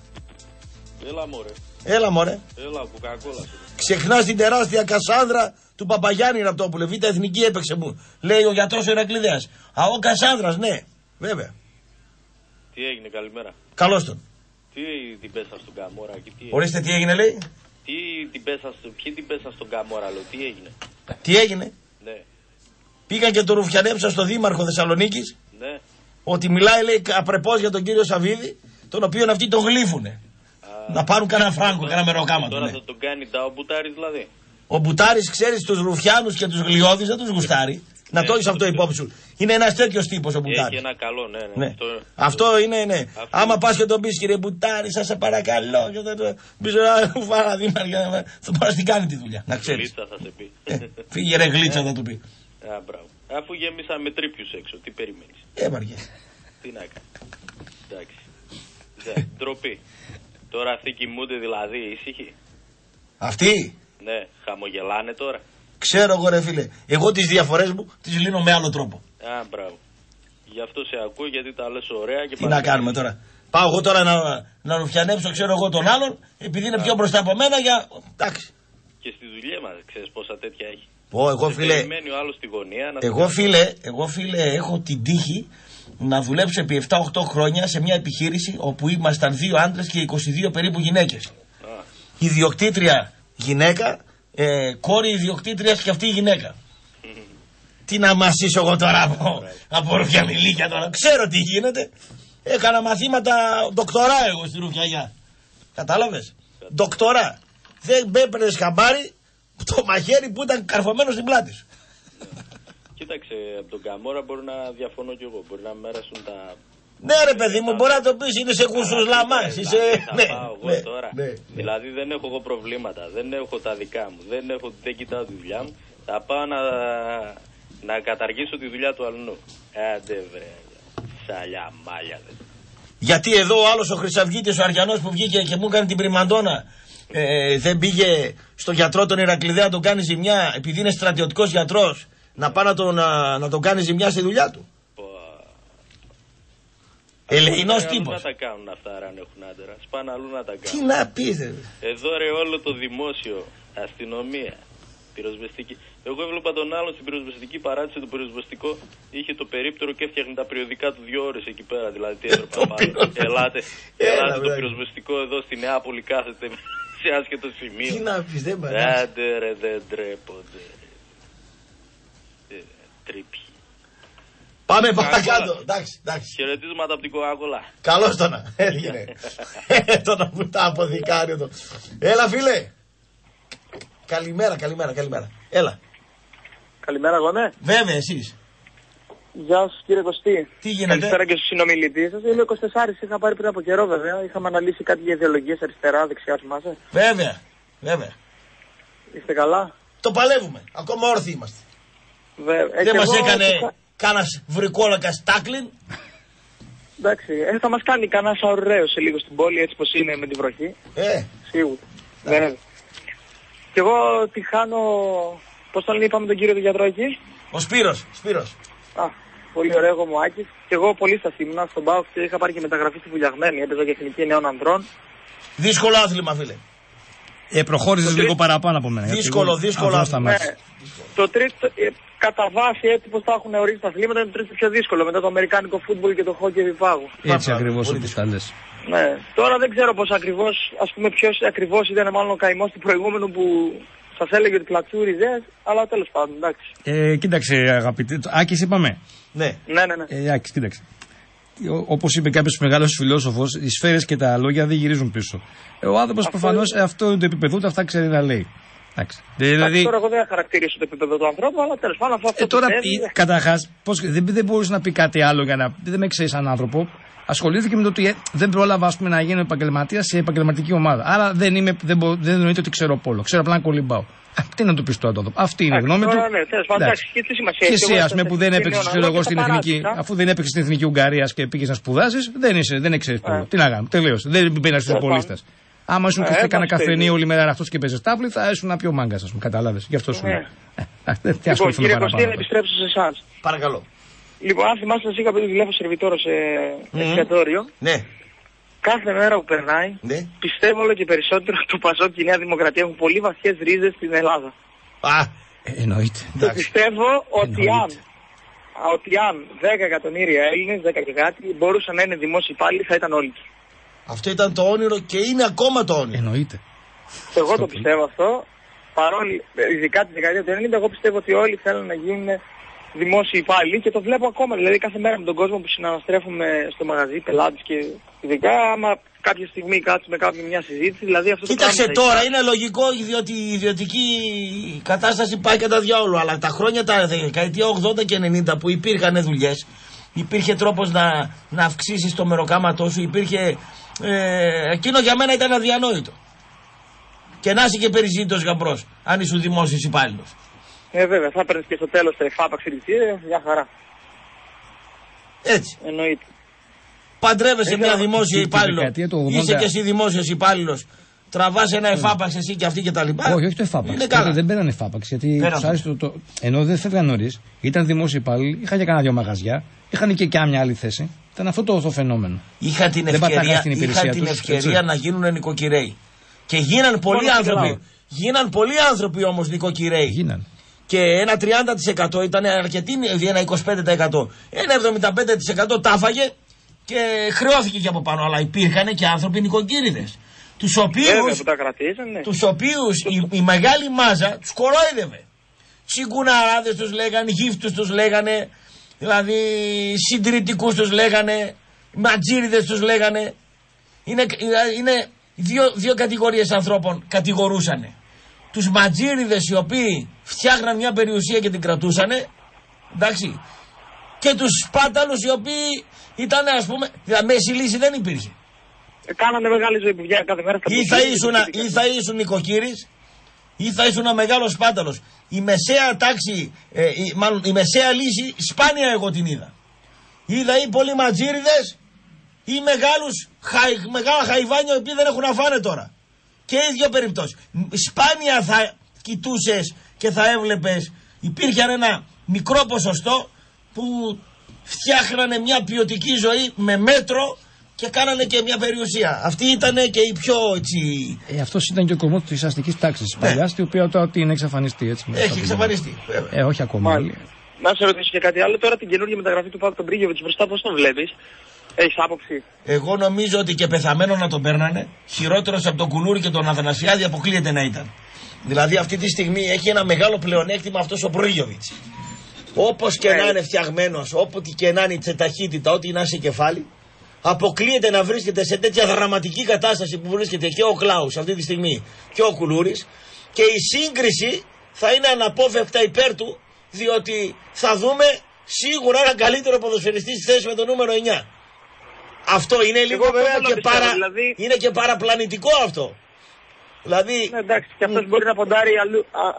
Έλα μωρέ. Έλα, μωρέ. Έλα, κουκακόλα. Ξεχνάς την τεράστια Κασάνδρα του Παπαγιάννη Ραπτόπουλε. Β' εθνική έπαιξε μου. Λέει ο γιατρός ο Ηρακλειδέα. Α, ο Κασάνδρα, ναι, βέβαια. Τι έγινε, καλημέρα. Καλώς τον. Τι την πέσας στον Καμόρα και τι έγινε; Ορίστε τι έγινε, λέει. Τι την πέσας, στο- ποιοι την πέσας στον Καμόρα, λέω, τι έγινε; Τι έγινε; Ναι, Πήγαν και τον ρουφιανέψαν στο δήμαρχο Θεσσαλονίκης ναι. ότι μιλάει, λέει, απρεπώς για τον κύριο Σαββίδη, τον οποίο αυτοί τον γλύφουνε. Να πάρουν κανένα φράγκο, κανένα μεροκάμα του. Τώρα Ναι. θα τον κάνει τα ο Μπουτάρης δηλαδή. Ο Μπουτάρης, ξέρεις, τους Ρουφιάνους και τους Γλιώδης δεν τους γουστάρει. Να το έχεις αυτό υπόψη σου. Είναι ένας τέτοιος τύπος ο Έχει Μπουτάρη. ένα καλό, ναι, ναι. Ναι. Το... Αυτό είναι, ναι. Άμα πας και τον πεις, κύριε Μπουτάρη, σας σε παρακαλώ. Και δεν το πεις, ρε, φάρα δήμαρχα, θα μπορεί να την κάνει τη δουλειά. Να ξέρεις. Γλίτσα θα σε πει. Φύγε ρε γλίτσα, θα του πει. Α, μπράβο. Αφού γεμίσαμε τρίπιους έξω, τι περιμένεις; Έμαργε. Τι να κάνει. Εντάξει. Δε, ντροπή. Τώρα αυτοί κοιμούνται δηλαδή ήσυχοι. Αυτή, Ναι, χαμογελάνε τώρα. ξέρω εγώ ρε φίλε. Εγώ τις διαφορές μου τις λύνω με άλλο τρόπο. Α, μπράβο. Γι' αυτό σε ακούω γιατί τα λες ωραία και Τι να κάνουμε τώρα; Πάω εγώ τώρα να, να ρουφιανέψω, ξέρω εγώ τον άλλον, επειδή είναι πιο μπροστά από μένα για. Εντάξει. Και στη δουλειά μας, ξέρεις πόσα τέτοια έχει. Πω, εγώ Και φίλε, Περιμένει ο άλλος στη γωνία να εγώ φίλε, εγώ φίλε έχω την τύχη να δουλέψω επί 7-8 χρόνια σε μια επιχείρηση όπου ήμασταν δύο άντρες και 22 περίπου γυναίκες. Ιδιοκτήτρια γυναίκα, ε, κόρη ιδιοκτήτριας και αυτή η γυναίκα. Τι να μασίσω εγώ τώρα από, από ρουφιαμιλίκια τώρα. Ξέρω τι γίνεται. Έκανα μαθήματα ντοκτορά εγώ στη Ρουφιαγιά. Κατάλαβες; Ντοκτορά. Δεν έπαιρνες χαμπάρι το μαχαίρι που ήταν καρφωμένο στην πλάτη σου. Κοίταξε, από τον Καμόρα μπορεί να διαφωνώ κι εγώ. Μπορεί να μέρασουν τα. Ναι ρε παιδί μου, μπορεί να το πεις, είναι σε κουρσούς λαμάς, είσαι... Θα Ναι, πάω εγώ ναι, τώρα. ναι. Δηλαδή δεν έχω εγώ προβλήματα. Δεν έχω τα δικά μου. Δεν, έχω, δεν κοιτάω τη δουλειά μου. Θα πάω να, να καταργήσω τη δουλειά του αλλού. Άντε βρε. Σαλιά μάλια. δε. Γιατί εδώ ο άλλος ο Χρυσαυγίτης, ο Αριανός που βγήκε και μου έκανε την πριμαντόνα, ε, δεν πήγε στο γιατρό τον Ηρακλειδέα να τον κάνει ζημιά, επειδή είναι στρατιωτικός γιατρός, να πάει να τον, να, να τον κάνει ζημιά στη δουλειά του. Ελεηνός Πάνε αλλού τύπος. να τα κάνουν αυτά, αν έχουν άντερα. Σπάνε αλλού να τα Τι κάνουν. να πεις ρε. Εδώ ρε όλο το δημόσιο, αστυνομία, πυροσβεστική. Εγώ έβλεπα τον άλλον στην πυροσβεστική παράτηση το πυροσβεστικό. Είχε το περίπτερο και έφτιαχνε τα περιοδικά του δύο ώρες εκεί πέρα. Δηλαδή τι έπρεπε να πάρει. Ελάτε, Έλα, ελάτε το βράδυ. πυροσβεστικό εδώ στη Νεάπολη κάθεται σε άσχετο σημείο. Τι να πεις, δεν παράζει. Άντε ρε, δεν τρέπονται. ρε. Ε, Τρίποι. Πάμε Κάκολα. παρακάτω. Εντάξει, εντάξει. Χαιρετίσματα από την Κοάκολα. Καλώς το να. Έγινε. το να μου τα αποδικάρει το. Έλα φίλε. Καλημέρα, καλημέρα, καλημέρα. Έλα. Καλημέρα, εγώ ναι. Βέβαια, εσείς. Γεια σας κύριε Κωστή. Τι γίνεται; Καλησπέρα και στους συνομιλητή σας. Είμαι ο 24, είχα πάρει πριν από καιρό βέβαια. Είχαμε αναλύσει κάτι για ιδεολογίες αριστερά, δεξιά, θυμάσαι. Βέβαια, βέβαια. Είστε καλά; Το παλεύουμε. Ακόμα όρθιοι είμαστε. Βέβαια. Δεν μας έκανε κάνας βρικόλακας τάκλιν. Εντάξει, ε, θα μας κάνει κανένα ωραίο σε λίγο στην πόλη έτσι πως είναι με τη βροχή. Ε. Σίγουρα. Βέβαια. Και εγώ τη χάνω. Πώς τον είπαμε τον κύριο του γιατρό εκεί; Ο Σπύρος, Σπύρος. Α, πολύ ωραίο, εγώ μου Άκης. Και εγώ πολύ στα ήμουνα στον Πάο και είχα πάρει και μεταγραφή στη Βουλιαγμένη. Έπαιζα και εθνική νέων ανδρών. Δύσκολο άθλημα, φίλε. Ε, προχώρησες λίγο παραπάνω από μένα. γιατί Δύσκολο, εγώ δύσκολο αυγό άθλημα. σταμάτησα. Το τρίτο, ε, κατά βάση έτσι πως τα έχουν ορίσει τα αθλήματα, είναι το τρίτο πιο δύσκολο μετά το αμερικάνικο φούτμπολ και το χόκκι επιπάγου. Έτσι ακριβώς όπω τα λες. Ναι. Τώρα δεν ξέρω πώς ακριβώς, ας πούμε ποιος ακριβώς ήταν μάλλον ο καημός του προηγούμενου που σας έλεγε ότι πλατσούριζε, αλλά τέλος πάντων, εντάξει. Ε, κοίταξε, αγαπητέ. Άκης, είπαμε; Ναι. Ναι, ναι, ναι. Ε, Άκης, κοίταξε. Όπως είπε κάποιος μεγάλος φιλόσοφος, οι σφαίρες και τα λόγια δεν γυρίζουν πίσω. Ε, ο άνθρωπος προφανώς αυτό είναι το επίπεδο του, αυτά ξέρει να λέει. Εντάξει. Δηλαδή... Δηλαδή, Τώρα εγώ δεν θα χαρακτηρίσω το επίπεδο του ανθρώπου, αλλά τέλος πάντων αυτό ε, τώρα, πιστεύει, καταρχάς, δεν, δεν μπορούσε να πει κάτι άλλο για να. Δεν με ξέρεις σαν άνθρωπο. Ασχολήθηκε με το ότι ε, δεν πρόλαβα ας πούμε, να γίνω επαγγελματίας σε επαγγελματική ομάδα. Άρα δεν, είμαι, δεν, μπο, δεν εννοείται ότι ξέρω πόλο. Ξέρω απλά να κολυμπάω. Α, Τι να του πεις τώρα τότε. Αυτή είναι η γνώμη του. Τώρα, ναι, τέλος πάντων, Εντάξει. εντάξει, και τι σημασία Και έχει, εσύ, εγώ ας πούμε, στο που δεν εθνικό έπαιξες, νέο ξέρω εγώ, νόμο στην και το εθνική. παράτησα. Αφού δεν έπαιξες στην εθνική Ουγγαρία και πήγες να σπουδάσεις, δεν, είσαι, δεν ξέρεις πόλο. Τι να κάνουμε. Τελείωσε. Δεν μπαίνει στους Τέλος πολίστες. Άμα ήσουν Ε, και σε κανένα εντάξει, καφενείο τέλειο. όλη μέρα αυτός και παίζει τάβλη, θα ήσουν πιο μάγκας, ας πούμε. Κατάλαβε. Γι' αυτό σου Ναι. λέω. Ε, Τι Λοιπόν, ασχοληθούμε κύριε Κωστή, να παραπάνω. επιστρέψω σε εσάς. Παρακαλώ. Λοιπόν, αν θυμάστε, σας είχα πει ότι δουλεύω σερβιτόρο σε Μμμ. εστιατόριο. Ναι. Κάθε μέρα που περνάει, Ναι. πιστεύω όλο και περισσότερο ότι (laughs) το Πασόκ και η Νέα Δημοκρατία έχουν πολύ βαθιές ρίζες στην Ελλάδα. Α, Ε, Εννοείται. Και πιστεύω ότι αν, ότι αν 10 εκατομμύρια Έλληνες, 10 και κάτι, μπορούσαν να είναι δημόσιοι υπάλληλοι, θα ήταν όλοι του. Αυτό ήταν το όνειρο και είναι ακόμα το όνειρο. Εννοείται. Εγώ το πιστεύω αυτό. Παρόλη, ειδικά τη δεκαετία του 90, εγώ πιστεύω ότι όλοι θέλουν να γίνουν δημόσιοι υπάλληλοι και το βλέπω ακόμα. Δηλαδή, κάθε μέρα με τον κόσμο που συναναστρέφουμε στο μαγαζί, πελάτες και ειδικά, άμα κάποια στιγμή κάτσουμε κάποια μια συζήτηση, δηλαδή αυτό το Κοίταξε πράγμα θα τώρα, είναι λογικό διότι η ιδιωτική κατάσταση πάει κατά διάολο. Αλλά τα χρόνια τα δεκαετία 80 και 90 που υπήρχαν δουλειές, υπήρχε τρόπος να, να αυξήσεις το μεροκάματό σου, υπήρχε. Ε, εκείνο για μένα ήταν αδιανόητο. Και να είσαι και περιζήτητο γαμπρός, αν ήσουν δημόσιος υπάλληλος. Ε, βέβαια, θα έπαιρνε και στο τέλος τα εφάπαξ ηλικία, μια χαρά. Έτσι. Εννοείται. Παντρεύεσαι Ε, μια βέβαια. δημόσια Τη- τη υπάλληλο. δεκαετία του 80. Είσαι και εσύ δημόσιος υπάλληλος. Τραβάς ένα εφάπαξ εσύ και αυτή και τα λοιπά. Όχι, όχι το εφάπαξ. Είναι Τότε καλά. δεν πέρανε εφάπαξ. Γιατί Πέραν. τους άρεσε το, το. Ενώ δεν φεύγαν νωρίς, ήταν δημόσιοι υπάλληλοι, είχαν και κανένα δυο μαγαζιά, είχαν και κάμια άλλη θέση. Ήταν αυτό το, το φαινόμενο. Είχα την Δεν πατάγανε ευκαιρία, στην υπηρεσία είχα την τους, ευκαιρία έτσι. να γίνουν νοικοκυρέοι. Και γίναν πολλοί Μόνο άνθρωποι. γελάω. Γίναν πολλοί άνθρωποι όμως νοικοκυρέοι. Γίναν. Και ένα 30% ήταν αρκετή, ένα 25%. Ένα 75% τα έφαγε και χρεώθηκε και από πάνω. Αλλά υπήρχαν και άνθρωποι νοικοκύριδες. Τους Βέβαια οποίου που τα κρατήσαν, ναι. τους οποίους η, η μεγάλη μάζα τους κορόιδευε. Τσιγκουναράδες τους λέγανε, γύφτους τους λέγανε, δηλαδή συντηρητικούς τους λέγανε, ματζίριδες τους λέγανε. Είναι, είναι δύο, δύο κατηγορίες ανθρώπων κατηγορούσανε. Τους ματζίριδες οι οποίοι φτιάχναν μια περιουσία και την κρατούσανε, εντάξει, και τους σπάταλους οι οποίοι ήταν ας πούμε, δηλαδή μέση λύση δεν υπήρχε. Ε, Κάνανε μεγάλη ζωή που βγαίνει κάθε μέρα στα Ή θα μπουκίνια, ήσουν, στα ή θα ήσουν νοικοκύρης, ή θα ήσουν μεγάλος σπάταλος. Η μεσαία τάξη, ε, η, μάλλον η μεσαία λύση, σπάνια εγώ την είδα. Είδα ή πολλοί ματζίριδε ή μεγάλους, χαϊ, μεγάλα χαϊβάνια οι οποίοι δεν έχουν να φάνε τώρα. Και οι δύο περιπτώσεις. Σπάνια θα κοιτούσες και θα έβλεπες, υπήρχε ένα μικρό ποσοστό που φτιάχνανε μια ποιοτική ζωή με μέτρο και κάνανε και μια περιουσία. Αυτή ήταν και η πιο έτσι. Ε, αυτός ήταν και ο κορμό της αστικής τάξης τη παλιάς, η οποία τώρα ότι είναι εξαφανιστεί έτσι. με Έχει αυτά που εξαφανιστεί. λέμε. Ε, όχι ακόμα. Να σε ρωτήσω και κάτι άλλο. Τώρα την καινούργια μεταγραφή του Πάπου τον Πρίγιοβιτ μπροστά, πώς τον βλέπεις; Έχεις άποψη; Εγώ νομίζω ότι και πεθαμένο να τον παίρνανε, χειρότερος από τον Κουλούρη και τον Αθανασιάδη αποκλείεται να ήταν. Δηλαδή αυτή τη στιγμή έχει ένα μεγάλο πλεονέκτημα αυτός ο Πρίγιοβιτ. Όπως και να είναι φτιαγμένος, όποτε και να είναι η ταχύτητα, ό,τι να είσαι κεφάλι, αποκλείεται να βρίσκεται σε τέτοια δραματική κατάσταση που βρίσκεται και ο Κλάους αυτή τη στιγμή και ο Κουλούρη και η σύγκριση θα είναι αναπόφευκτα υπέρ του, διότι θα δούμε σίγουρα έναν καλύτερο ποδοσφαιριστή στη θέση με το νούμερο 9. Αυτό είναι λίγο αυτό βέβαια θέλω να και πιστεύω, παρα... δηλαδή- είναι και παραπλανητικό αυτό. Δηλαδή, Ναι, εντάξει, και αυτός μπορεί να ποντάρει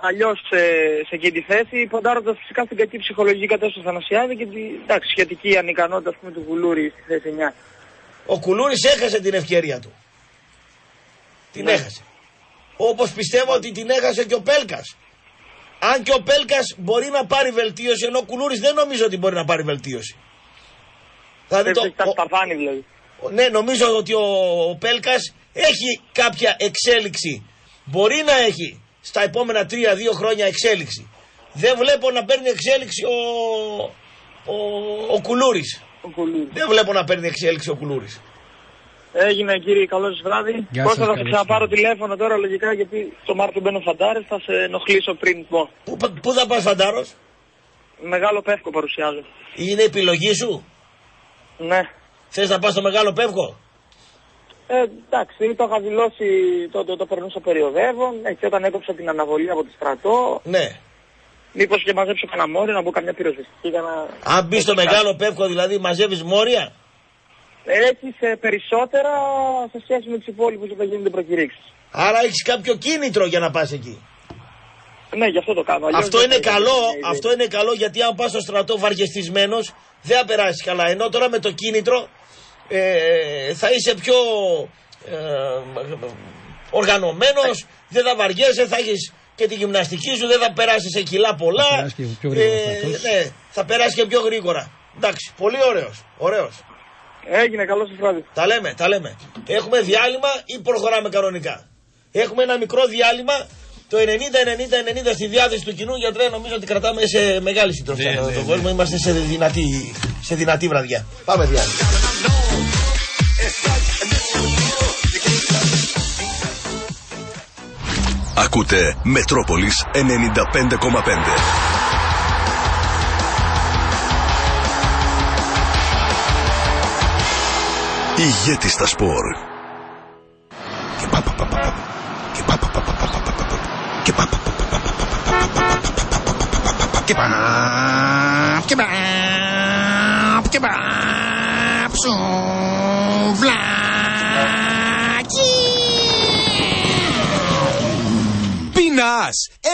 αλλιώς σε, σε εκείνη τη θέση, ποντάροντας φυσικά στην κακή ψυχολογική κατάσταση του Θανασιάδη και την εντάξει, σχετική ανικανότητα ας πούμε, του Γουλούρη στη θέση 9. ο Κουλούρης έχασε την ευκαιρία του. Την Ναι. έχασε. Όπως πιστεύω ότι την έχασε και ο Πέλκας. Αν και ο Πέλκας μπορεί να πάρει βελτίωση, ενώ ο Κουλούρης δεν νομίζω ότι μπορεί να πάρει βελτίωση. Δηλαδή το, Τα σταφάνει δηλαδή. ο- ναι, νομίζω ότι ο, ο Πέλκας έχει κάποια εξέλιξη. Μπορεί να έχει στα επόμενα 3-2 χρόνια εξέλιξη. Δεν βλέπω να παίρνει εξέλιξη ο, ο, ο Κουλούρης. Ο Κουλούρης. Δεν βλέπω να παίρνει εξέλιξη ο Κουλούρης. Έγινε κύριε, καλός σας βράδυ. Γεια Κώστα σας, θα σε καλώς ξαναπάρω τηλέφωνο τώρα λογικά γιατί το Μάρτιο μπαίνω φαντάρες, θα σε ενοχλήσω πριν πω. Πού, πού θα πας φαντάρος; Μεγάλο πεύκο παρουσιάζω. Είναι επιλογή σου; Ναι. Θες να πας στο μεγάλο πεύκο. Ε, εντάξει, το είχα δηλώσει, το, το, το περνούσα περιοδεύον, ε, και όταν έκοψα την αναβολή από τη στρατό, Ναι. μήπως και μαζέψω κανένα μόριο να μπω καμιά πυροσβεστική για να... Αν μπεις στο μεγάλο πεύκο δηλαδή μαζεύεις μόρια; Έτσι σε περισσότερα σε σχέση με τους υπόλοιπους που θα γίνονται προκηρύξεις. Άρα έχεις κάποιο κίνητρο για να πας εκεί; Ναι, γι' αυτό το κάνω. αλλιώς Αυτό δεν είναι θα- καλό, δεν θα- αυτό είναι καλό γιατί αν πας στο στρατό βαριεστισμένος δεν θα περάσεις καλά. Ενώ τώρα με το κίνητρο ε, θα είσαι πιο ε, οργανωμένος, δεν θα βαριέσαι, θα έχεις και τη γυμναστική σου, δεν θα περάσεις σε κιλά πολλά. Θα περάσεις και πιο γρήγορα ο στρατός. ναι, θα περάσεις και πιο γρήγορα. Εντάξει, πολύ ωραίος, ωραίος. Έγινε, καλό σας βράδυ. Τα λέμε, τα λέμε. Έχουμε διάλειμμα ή προχωράμε κανονικά; Έχουμε ένα μικρό διάλειμμα. Το 90-90-90 στη διάθεση του κοινού γιατρέ νομίζω ότι κρατάμε σε μεγάλη συντροφιά Ναι, τον ναι, τον ναι. κόσμο. Είμαστε σε δυνατή, σε δυνατή βραδιά. Πάμε διάλειμμα. Ακούτε Μετρόπολης 95,5. Ηγέτη στα σπορ. Και παπ, και παπ, και παπ, σουβλάκι. Πεινάς!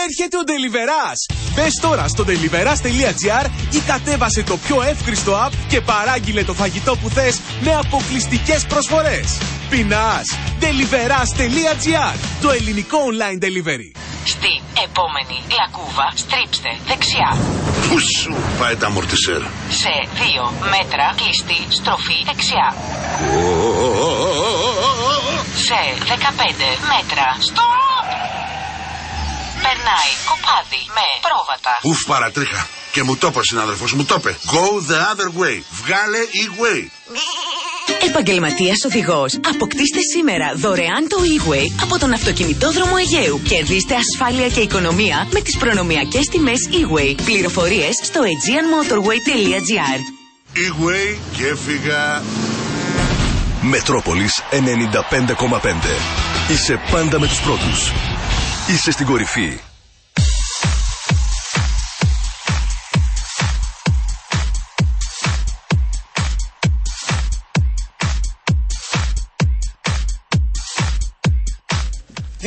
Έρχεται ο Deliverás! Μπες τώρα στο deliveras.gr ή κατέβασε το πιο εύκριστο app και παράγγειλε το φαγητό που θες με αποκλειστικές προσφορές. Πεινάς! Deliveras.gr Το ελληνικό online delivery. Στην επόμενη λακκούβα στρίψτε δεξιά. Πού σου πάει τα αμορτισέρ. Σε 2 μέτρα κλειστή στροφή δεξιά. Σε 15 μέτρα stop. Περνάει κοπάδι με πρόβατα. Ουφ παρατρίχα. Και μου το είπε ο συνάδελφος, μου το είπε. Go the other way. Βγάλε e-way. Επαγγελματία οδηγός. Αποκτήστε σήμερα δωρεάν το e-way από τον αυτοκινητόδρομο Αιγαίου. Κερδίστε ασφάλεια και οικονομία με τις προνομιακές τιμές e-way. Πληροφορίες στο aegeanmotorway.gr. E-way και έφυγα. Μετρόπολης 95,5. Είσαι πάντα με τους πρώτους. Είσαι στην κορυφή.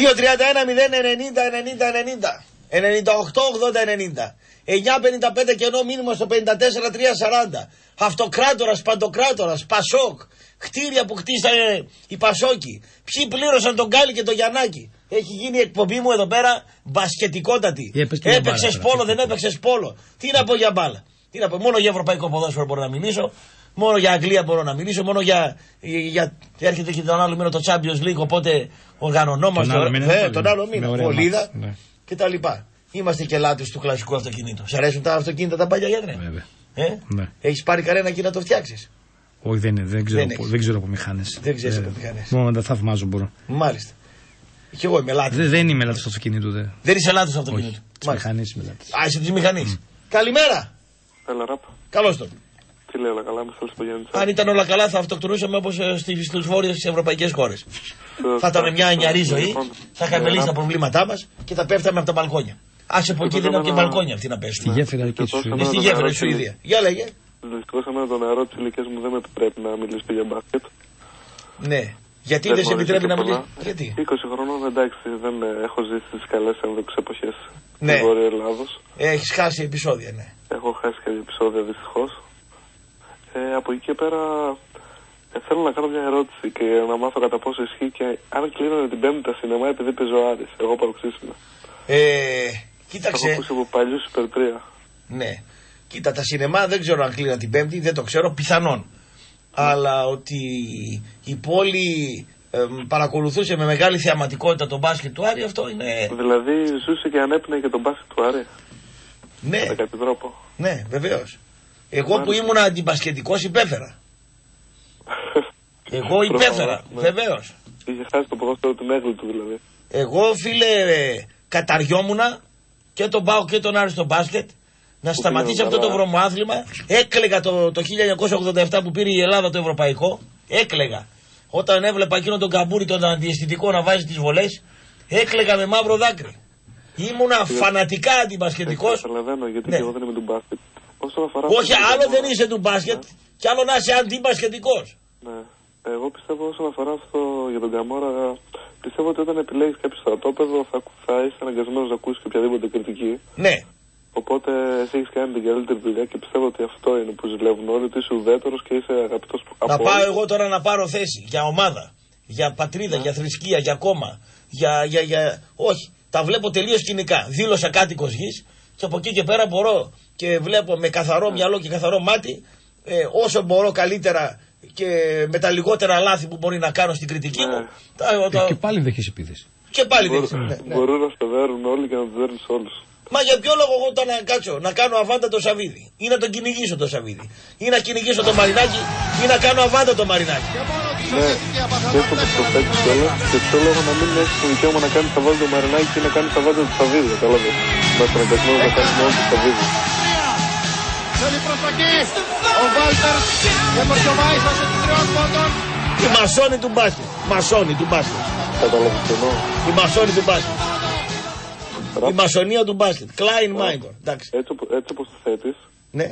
-90-90-90-90. 98-80-90. 9-55 και ενώ μήνυμα στο 54-3-40. Αυτοκράτορας, παντοκράτορας, Πασόκ. Κτίρια που χτίσανε οι Πασόκοι. Ποιοι πλήρωσαν τον Γκάλι και τον Γιαννάκη. Έχει γίνει η εκπομπή μου εδώ πέρα μπασκετικότατη. Έπαιξε και για μπάλα, Έπαιξε τώρα, πόλο, δεν έπαιξε πόλο. Τι να πω για μπάλα. Τι να πω, μόνο για ευρωπαϊκό ποδόσφαιρο μπορώ να μιλήσω. Μόνο για Αγγλία μπορώ να μιλήσω. Μόνο για. για έρχεται και τον άλλο μήνα το Champions League. Οπότε οργανωνόμαστε. Τον άλλο μήνα, Ε, ναι, τον άλλο με μήνα. ωραία Πολύδα μάτς, ναι. και τα λοιπά. Είμαστε και λάτρε του κλασικού αυτοκινήτου. Σ' αρέσουν τα αυτοκίνητα τα παλιά γιατρέ; Βέβαια. Ε; Ναι. Έχεις πάρει κανένα εκεί να το φτιάξεις; Όχι, δεν, είναι, δεν, ξέρω, Δεν από- έχεις. δεν ξέρω από μηχάνε. Δεν ξέρεις από μηχανές. Μόνο να τα θαυμάζω μπορώ. Μάλιστα. Και εγώ είμαι λάτρε. Δεν, δεν είμαι λάθο στο αυτοκίνητο. Δεν. Δεν είσαι λάτρε αυτοκίνητο. Τη μηχανή είμαι λάθος. Α, είσαι της μηχανής. Καλημέρα. Έλα ραπ. Καλώς τον. Τι λέει όλα καλά, με θέλεις το Γιάννη Αν ήταν όλα καλά, θα αυτοκτονούσαμε όπως στις βόρειες ευρωπαϊκές χώρες. Θα ήταν μια νιαρή ζωή, θα είχαμε λύσει τα προβλήματά μας και θα πέφταμε από τα μπαλκόνια. Άσε από εκεί δεν είναι και μπαλκόνια αυτή να πέσει. Στη γέφυρα εκεί στη Είναι Σουηδία. στη γέφυρα η Σουηδίας. Για λέγε. Δυστυχώς εμένα το νεαρό της ηλικίας μου δεν με επιτρέπει να μιλήσω για μπάσκετ. Ναι. Γιατί δεν σε γνωρίζω επιτρέπει και να πολλά. μιλήσεις; Γιατί; 20 χρονών εντάξει, δεν ε, έχω ζήσει τι καλές ένδοξες εποχές Ναι. της Βόρειας Ελλάδος. Έχεις χάσει επεισόδια, ναι. Έχω χάσει κάποια επεισόδια δυστυχώς. Ε, από εκεί και πέρα ε, θέλω να κάνω μια ερώτηση και να μάθω κατά πόσο ισχύει και αν κλείνανε την Πέμπτη τα σινεμά επειδή παίζει ο Άρης. Εγώ παροξήσιμα. Ε, Έχω κοίταξε. ακούσει από παλιούς Super 3. Ναι. Κοίτα, τα σινεμά δεν ξέρω αν κλείναν την Πέμπτη, δεν το ξέρω, πιθανόν. Αλλά ότι η πόλη εμ, παρακολουθούσε με μεγάλη θεαματικότητα τον μπάσκετ του Άρη, αυτό είναι. Δηλαδή ζούσε και ανέπνεε και τον μπάσκετ του Άρη. Ναι, Με κάποιο τρόπο. ναι, βεβαίως. Εγώ που ήμουν αντιμπασκετικός υπέφερα. (laughs) Εγώ υπέφερα, Ναι. βεβαίως. Είχε χάσει το ποδόσφαιρο την έγκλη του δηλαδή. Εγώ φίλε ε, καταριόμουνα και τον πάω και τον Άρη στο μπάσκετ να σταματήσει πήγαινε αυτό το καλά. βρωμοάθλημα. Έκλεγα το, το 1987 που πήρε η Ελλάδα το ευρωπαϊκό. Έκλεγα. Όταν έβλεπα εκείνο τον καμπούρι τον αντιαισθητικό να βάζει τις βολές, έκλεγα με μαύρο δάκρυ. Ήμουνα φανατικά αντιμπασκετικός. Καταλαβαίνω γιατί Ναι. και εγώ δεν είμαι του μπάσκετ. Όσον αφορά. Όχι, αυτό το άλλο θέμα- δεν είσαι του μπάσκετ και άλλο να είσαι αντιμπασκετικός. Ναι. Εγώ πιστεύω όσον αφορά αυτό για τον Καμόρα, πιστεύω ότι όταν επιλέγεις κάποιος στρατόπεδο θα, θα είσαι αναγκασμένος να ακούσεις οποιαδήποτε κριτική. Ναι. Οπότε εσύ έχεις κάνει την καλύτερη δουλειά και πιστεύω ότι αυτό είναι που ζηλεύουν όλοι, ότι είσαι ουδέτερος και είσαι αγαπητός Να πάω εγώ τώρα να πάρω θέση για ομάδα, για πατρίδα, Ναι. για θρησκεία, για κόμμα, για, για, για... Όχι, τα βλέπω τελείως κοινικά. Δήλωσα κάτοικος γης και από εκεί και πέρα μπορώ και βλέπω με καθαρό Ναι. μυαλό και καθαρό μάτι ε, όσο μπορώ καλύτερα και με τα λιγότερα λάθη που μπορεί να κάνω στην κριτική Ναι. μου. Τα, τα- Ε, και πάλι δεν έχει επίθεση. και πάλι δεν Μπορούν, ναι, ναι. μπορούν να σε δέρουν όλοι και να τους δέρνεις όλους. Μα για ποιο λόγο εγώ τώρα να κάτσω, να κάνω αβάντα το Σαβίδι ή να τον κυνηγήσω το Σαβίδι ή να κυνηγήσω το Μαρινάκι ή να κάνω αβάντα το Μαρινάκι. Ναι, και αυτό που το θέτει κιόλα. Και ποιο λόγο να μην έχεις το δικαίωμα να κάνεις τα βάζα το μαρινάκι και να κάνεις τα βάζα του Σαββίδη. Κατάλαβε. Να είσαι αναγκασμένο να κάνει μόνο του Σαββίδη. Θέλει προσοχή. Ο Βάλτερ και το Γιωβάη θα σε τριών πόντων. Η μασόνη του μπάσκετ. Μασόνη του μπάσκετ. Κατάλαβε τι εννοώ. Η μασόνη του μπάσκετ. Η μασονία του μπάσκετ. Klein Minor. Εντάξει. Έτσι, οπ- έτσι όπως το θέτεις. Ναι.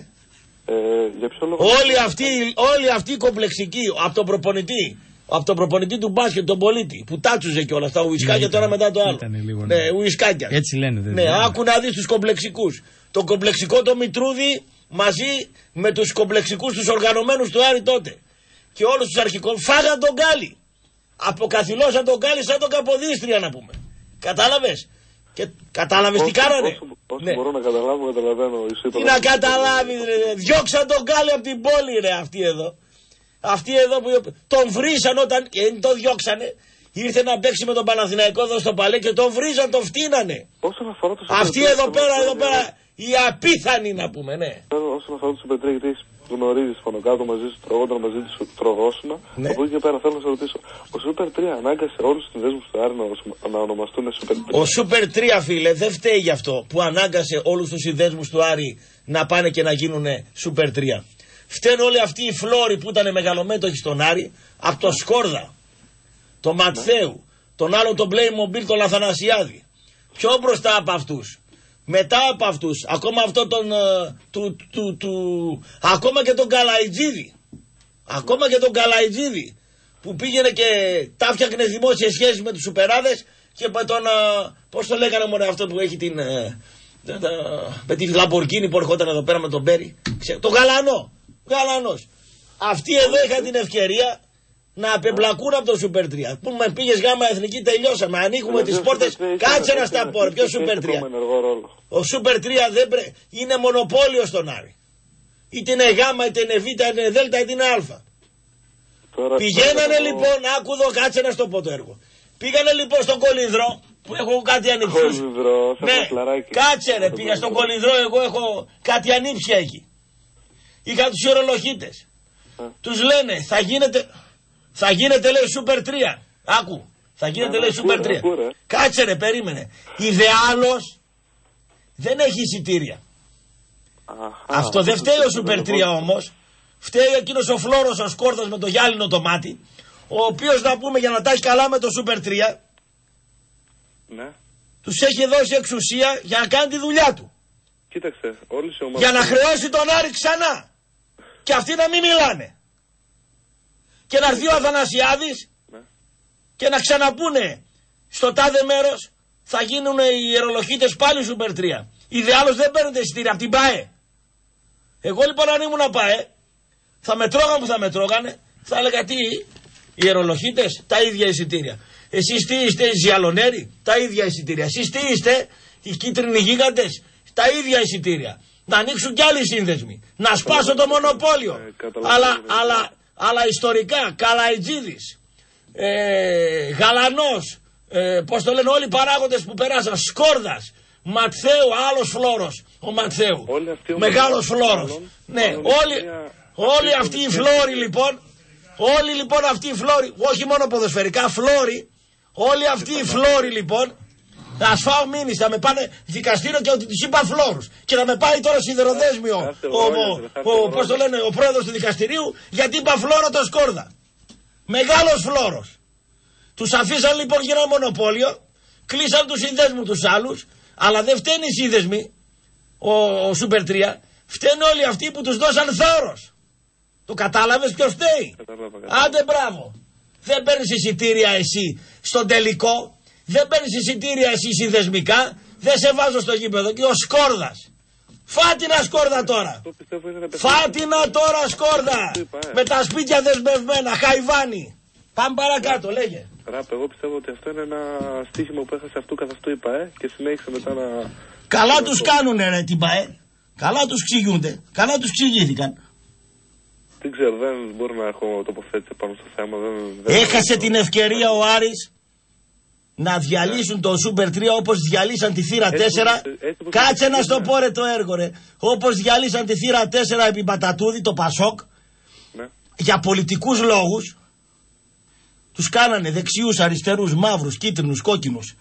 Ε, για ποιο λόγο. Όλοι αυτοί, όλοι αυτοί οι κομπλεξικοί από τον προπονητή, από τον προπονητή του μπάσκετ, τον πολίτη, που τάτσουζε κιόλας τα ουισκάκια τώρα μετά το άλλο. Ήτανε λίγο, Ναι, ναι. ουισκάκια. Έτσι λένε, δεν Ναι, είναι. άκου να δεις τους κομπλεξικούς. Το κομπλεξικό το Μητρούδι μαζί με τους κομπλεξικούς τους οργανωμένους του Άρη τότε. Και όλους τους αρχικού φάγαν τον Γκάλι. Αποκαθιλώσαν τον Γκάλι σαν τον Καποδίστρια να πούμε. Κατάλαβες; Και κατάλαβες τι κάνανε; Όσο, όσο μπορώ να καταλάβω, καταλαβαίνω. Εσύ Τι να καταλάβεις, ρε. Διώξαν τον Γκάλι από την πόλη, ρε, αυτοί εδώ. Αυτοί εδώ που τον βρίσαν όταν. Και δεν τον διώξανε. Ήρθε να παίξει με τον Παναθηναϊκό εδώ στο παλέ και τον βρίζαν, τον φτύνανε. Όσον αφορά το Αυτοί Super εδώ Tree, πέρα, θέλω- εδώ πέρα, οι απίθανοι να πούμε, ναι. θέλω Όσον αφορά το Super 3, γιατί γνωρίζεις πάνω κάτω μαζί σου, τρογόταν μαζί του, τρογόσουνα. Ναι. Από εκεί και πέρα θέλω να σε ρωτήσω. Ο Super 3 ανάγκασε όλους τους συνδέσμους του Άρη να, ονοσ- να ονομαστούν Super 3. Ο Σούπερ 3, φίλε, δεν φταίει γι' αυτό που ανάγκασε όλους τους συνδέσμους του Άρη να πάνε και να γίνουν Σούπερ 3. Φταίνουν όλοι αυτοί οι φλόροι που ήταν μεγαλομέτωχοι στον Άρη από το Σκόρδα, τον Ματθαίου, τον άλλο τον Playmobil, τον Αθανασιάδη. Πιο μπροστά από αυτούς. Μετά από αυτούς, ακόμα αυτό τον. ε, του, του, του, ακόμα και τον Καλαϊτζίδη. Ακόμα και τον Καλαϊτζίδη που πήγαινε και τα φτιάχνε δημόσιες σχέσεις με τους σουπεράδες και με τον, πώς το λέγανε μωρέ αυτό που έχει την, ε, τα- τα- με τη Λαμπορκίνη που ερχόταν εδώ πέρα με τον Μπέρι, Ξέ- το Γαλανό, Γαλανός. Αυτοί εδώ είχαν την ευκαιρία να απεμπλακούν από το Super 3. Που με πήγες γάμα εθνική τελειώσαμε, ανοίγουμε τις πόρτες, κάτσε να στα πω, ρε, ποιος Super 3. Ο Super 3 δεν πρέ... είναι μονοπόλιο στον Άρη. Είτε είναι γάμα, είτε είναι β, είτε είναι δέλτα, είτε είναι α. Πηγαίνανε λοιπόν, άκου εδώ, κάτσε να στο πω το έργο. Πήγανε λοιπόν στον Κολυνδρό, που έχω κάτι ανοιχτούς. Κολυνδρό, σε Ναι, μασλαράκι. κάτσε ρε, πήγα στον Κολυνδρό, εγώ έχω κάτι ανήψια εκεί. Είχα τους ιερολογίτες. Τους λένε, θα γίνετε, θα γίνετε λέει Super 3. Άκου, θα γίνετε Ναι, λέει ναι, Super ακούω, 3. ακούω, ρε. Κάτσε ρε, περίμενε. Ιδεάλος δεν έχει εισιτήρια. Αυτό δεν φταίει ο Super 3 όμως. Φταίει εκείνος ο φλόρος ο σκόρδα με το γυάλινο το μάτι. Ο οποίος να πούμε για να τα έχει καλά με το Super 3, Ναι. τους έχει δώσει εξουσία για να κάνει τη δουλειά του. Κοίταξε, όλε οι ομάδε. Για να χρεώσει τον Άρη ξανά. Και αυτοί να μην μιλάνε. Και να έρθει ο Αθανασιάδης και να ξαναπούνε στο τάδε μέρος θα γίνουν οι ιερολογίτες πάλι Super 3. Ιδεάλως δεν παίρνετε εισιτήρια από την ΠΑΕ. Εγώ λοιπόν αν ήμουν ΠΑΕ θα με τρώγαν που θα με τρώγανε θα έλεγα τι οι ιερολογίτες τα ίδια εισιτήρια. Εσείς τι είστε οι ζιαλονέροι τα ίδια εισιτήρια. Εσείς τι είστε οι κίτρινοι γίγαντες τα ίδια εισιτήρια. Να ανοίξουν κι άλλοι σύνδεσμοι. Να σπάσω το μονοπόλιο. αλλά, αλλά, αλλά ιστορικά Καλαϊτζίδης, ε, Γαλανός, ε, πώς το λένε όλοι οι παράγοντες που περάσαν, Σκόρδας, Ματθαίου, άλλος φλόρος, ο Ματθαίου, Όλοι αυτοί όμως, μεγάλος φλόρος. μάλλον, Ναι, μάλλον όλοι, μια- όλοι αυτοί οι φλόροι λοιπόν Όλοι λοιπόν αυτοί οι φλόροι, όχι μόνο ποδοσφαιρικά, φλόροι, όλοι αυτοί οι φλόροι λοιπόν, θα σφάω μήνυση, θα με πάνε δικαστήριο και ότι τους είπα φλόρους. Και θα με πάει τώρα σιδεροδέσμιο ο, ο, ο, πώς το λένε, ο πρόεδρος του δικαστηρίου γιατί είπα φλόρο το σκόρδα. Μεγάλος φλόρος. Τους αφήσαν λοιπόν για ένα μονοπόλιο, κλείσαν τους συνδέσμους τους άλλους, αλλά δεν φταίνει οι σύνδεσμοι, ο, ο Σούπερ 3, φταίνουν όλοι αυτοί που τους δώσαν θόρο. Το κατάλαβες ποιος φταίει; Άντε μπράβο. Δεν παίρνεις εισιτήρια εσύ στον τελικό. Δεν παίρνεις εισιτήρια εσύ συνδεσμικά. Δεν σε βάζω στο γήπεδο. Και ο Σκόρδας. Φάτινα σκόρδα τώρα. Φάτινα τώρα σκόρδα. Με τα σπίτια δεσμευμένα. Χαϊβάνι. Πάμε παρακάτω, λέγε. Ράπ, εγώ πιστεύω ότι αυτό είναι ένα στοίχημα που έχασε αυτού καθ' αυτό η ΠαΕ και συνέχισε μετά να. Καλά τους κάνουνε ρε την ΠαΕ. Καλά τους ξηγούνται. Καλά τους ξηγήθηκαν. Δεν ξέρω, δεν μπορώ να έχω τοποθέτηση πάνω στο θέμα. Δεν, δεν Έχασε την ευκαιρία ο Άρης να διαλύσουν το Super 3 όπως διαλύσαν τη θύρα 4. Έτσι όπως- Κάτσε να στο πω ρε το έργο ρε. Όπως διαλύσαν τη θύρα 4 επί Πατατούδη, το Πασόκ, Ναι. για πολιτικούς λόγους. Τους κάνανε δεξιούς, αριστερούς, μαύρους, κίτρινους, κόκκινους,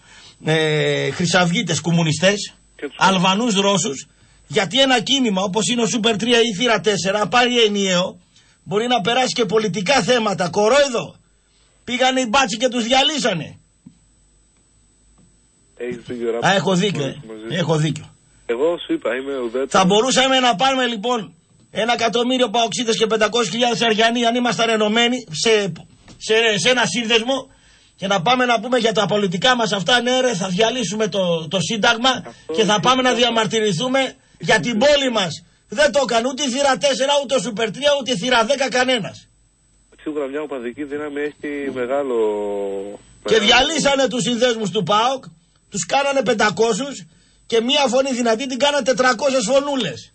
ε, χρυσαυγίτες, κομμουνιστές, Αλβανούς, Ρώσους. Γιατί ένα κίνημα όπως είναι ο Super 3 ή η θύρα 4, αν πάρει ενιαίο, μπορεί να περάσει και πολιτικά θέματα. Κορόιδο. Πήγανε οι μπάτσι και τους διαλύσανε. Έχεις δίκιο, Ράπ. Α, έχω δίκιο. Μαζί ε. σου. Έχω δίκιο. Εγώ σου είπα, είμαι ουδέτερος. Θα μπορούσαμε να πάρουμε λοιπόν ένα εκατομμύριο παοξίδες και 500.000 αριανοί αν ήμασταν ενωμένοι σε, σε, σε ένα σύνδεσμο και να πάμε να πούμε για τα πολιτικά μας αυτά ναι ρε θα διαλύσουμε το, το σύνταγμα και θα πάμε να διαμαρτυρηθούμε για την πόλη μας. Δεν το έκανε ούτε η θύρα 4 ούτε ο Σούπερ 3 ούτε η θύρα 10 κανένας. Σίγουρα μια οπαδική δύναμη έχει μεγάλο. Και διαλύσανε τους συνδέσμους του ΠΑΟΚ, τους κάνανε 500 και μία φωνή δυνατή την κάνανε 400 φωνούλες.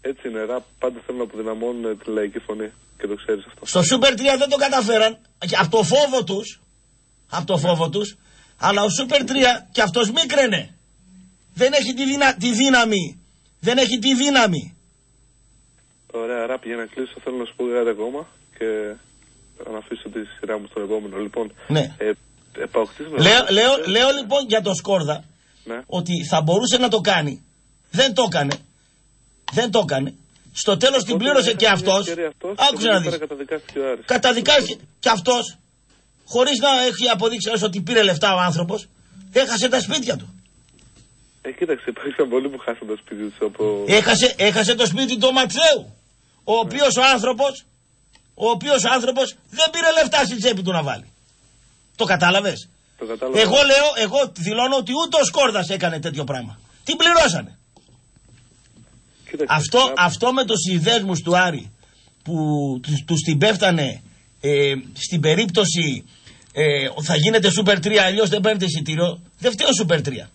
Έτσι είναι, Ράπ. Πάντα θέλουν να αποδυναμώνουν τη λαϊκή φωνή. Και το ξέρεις αυτό. Στο Super 3 δεν το καταφέραν. Και Από το φόβο τους, από το φόβο τους, αλλά ο Super 3 και αυτός μίκραινε. Δεν έχει τη, δυνα- τη δύναμη. Δεν έχει τη δύναμη. Ωραία, Ράπ, για να κλείσω θέλω να σου πω κάτι ακόμα και να αφήσω τη σειρά μου στον επόμενο. Λοιπόν, Ναι. ε, επαοκτής με- Λέω, λέω, λέω λοιπόν για το Σκόρδα Ναι. ότι θα μπορούσε να το κάνει. Δεν το έκανε. Δεν το έκανε. Στο τέλος την πλήρωσε και αυτός. Άκουσε να δεις. Καταδικάστηκε ο Άρης. Καταδικάστηκε και αυτός χωρίς να έχει αποδείξει ένας ότι πήρε λεφτά ο άνθρωπος. Έχασε τα σπίτια του. Ε, κοίταξε, υπήρξαν πολλοί που χάσαν το σπίτι τους από. Έχασε, έχασε το σπίτι του Ματθαίου. Ο οποίος ο άνθρωπος, ο οποίος άνθρωπος δεν πήρε λεφτά στην τσέπη του να βάλει. Το κατάλαβες; Το κατάλαβα. Εγώ λέω, εγώ δηλώνω ότι ούτε ο Σκόρδα έκανε τέτοιο πράγμα. Τι πληρώσανε. Αυτό, αυτό με τους συνδέσμους του Άρη που τους, τους την πέφτανε ε, στην περίπτωση ε, θα γίνεται Super 3 αλλιώς δεν παίρνετε εισιτήριο δεν φταίει ο Super 3.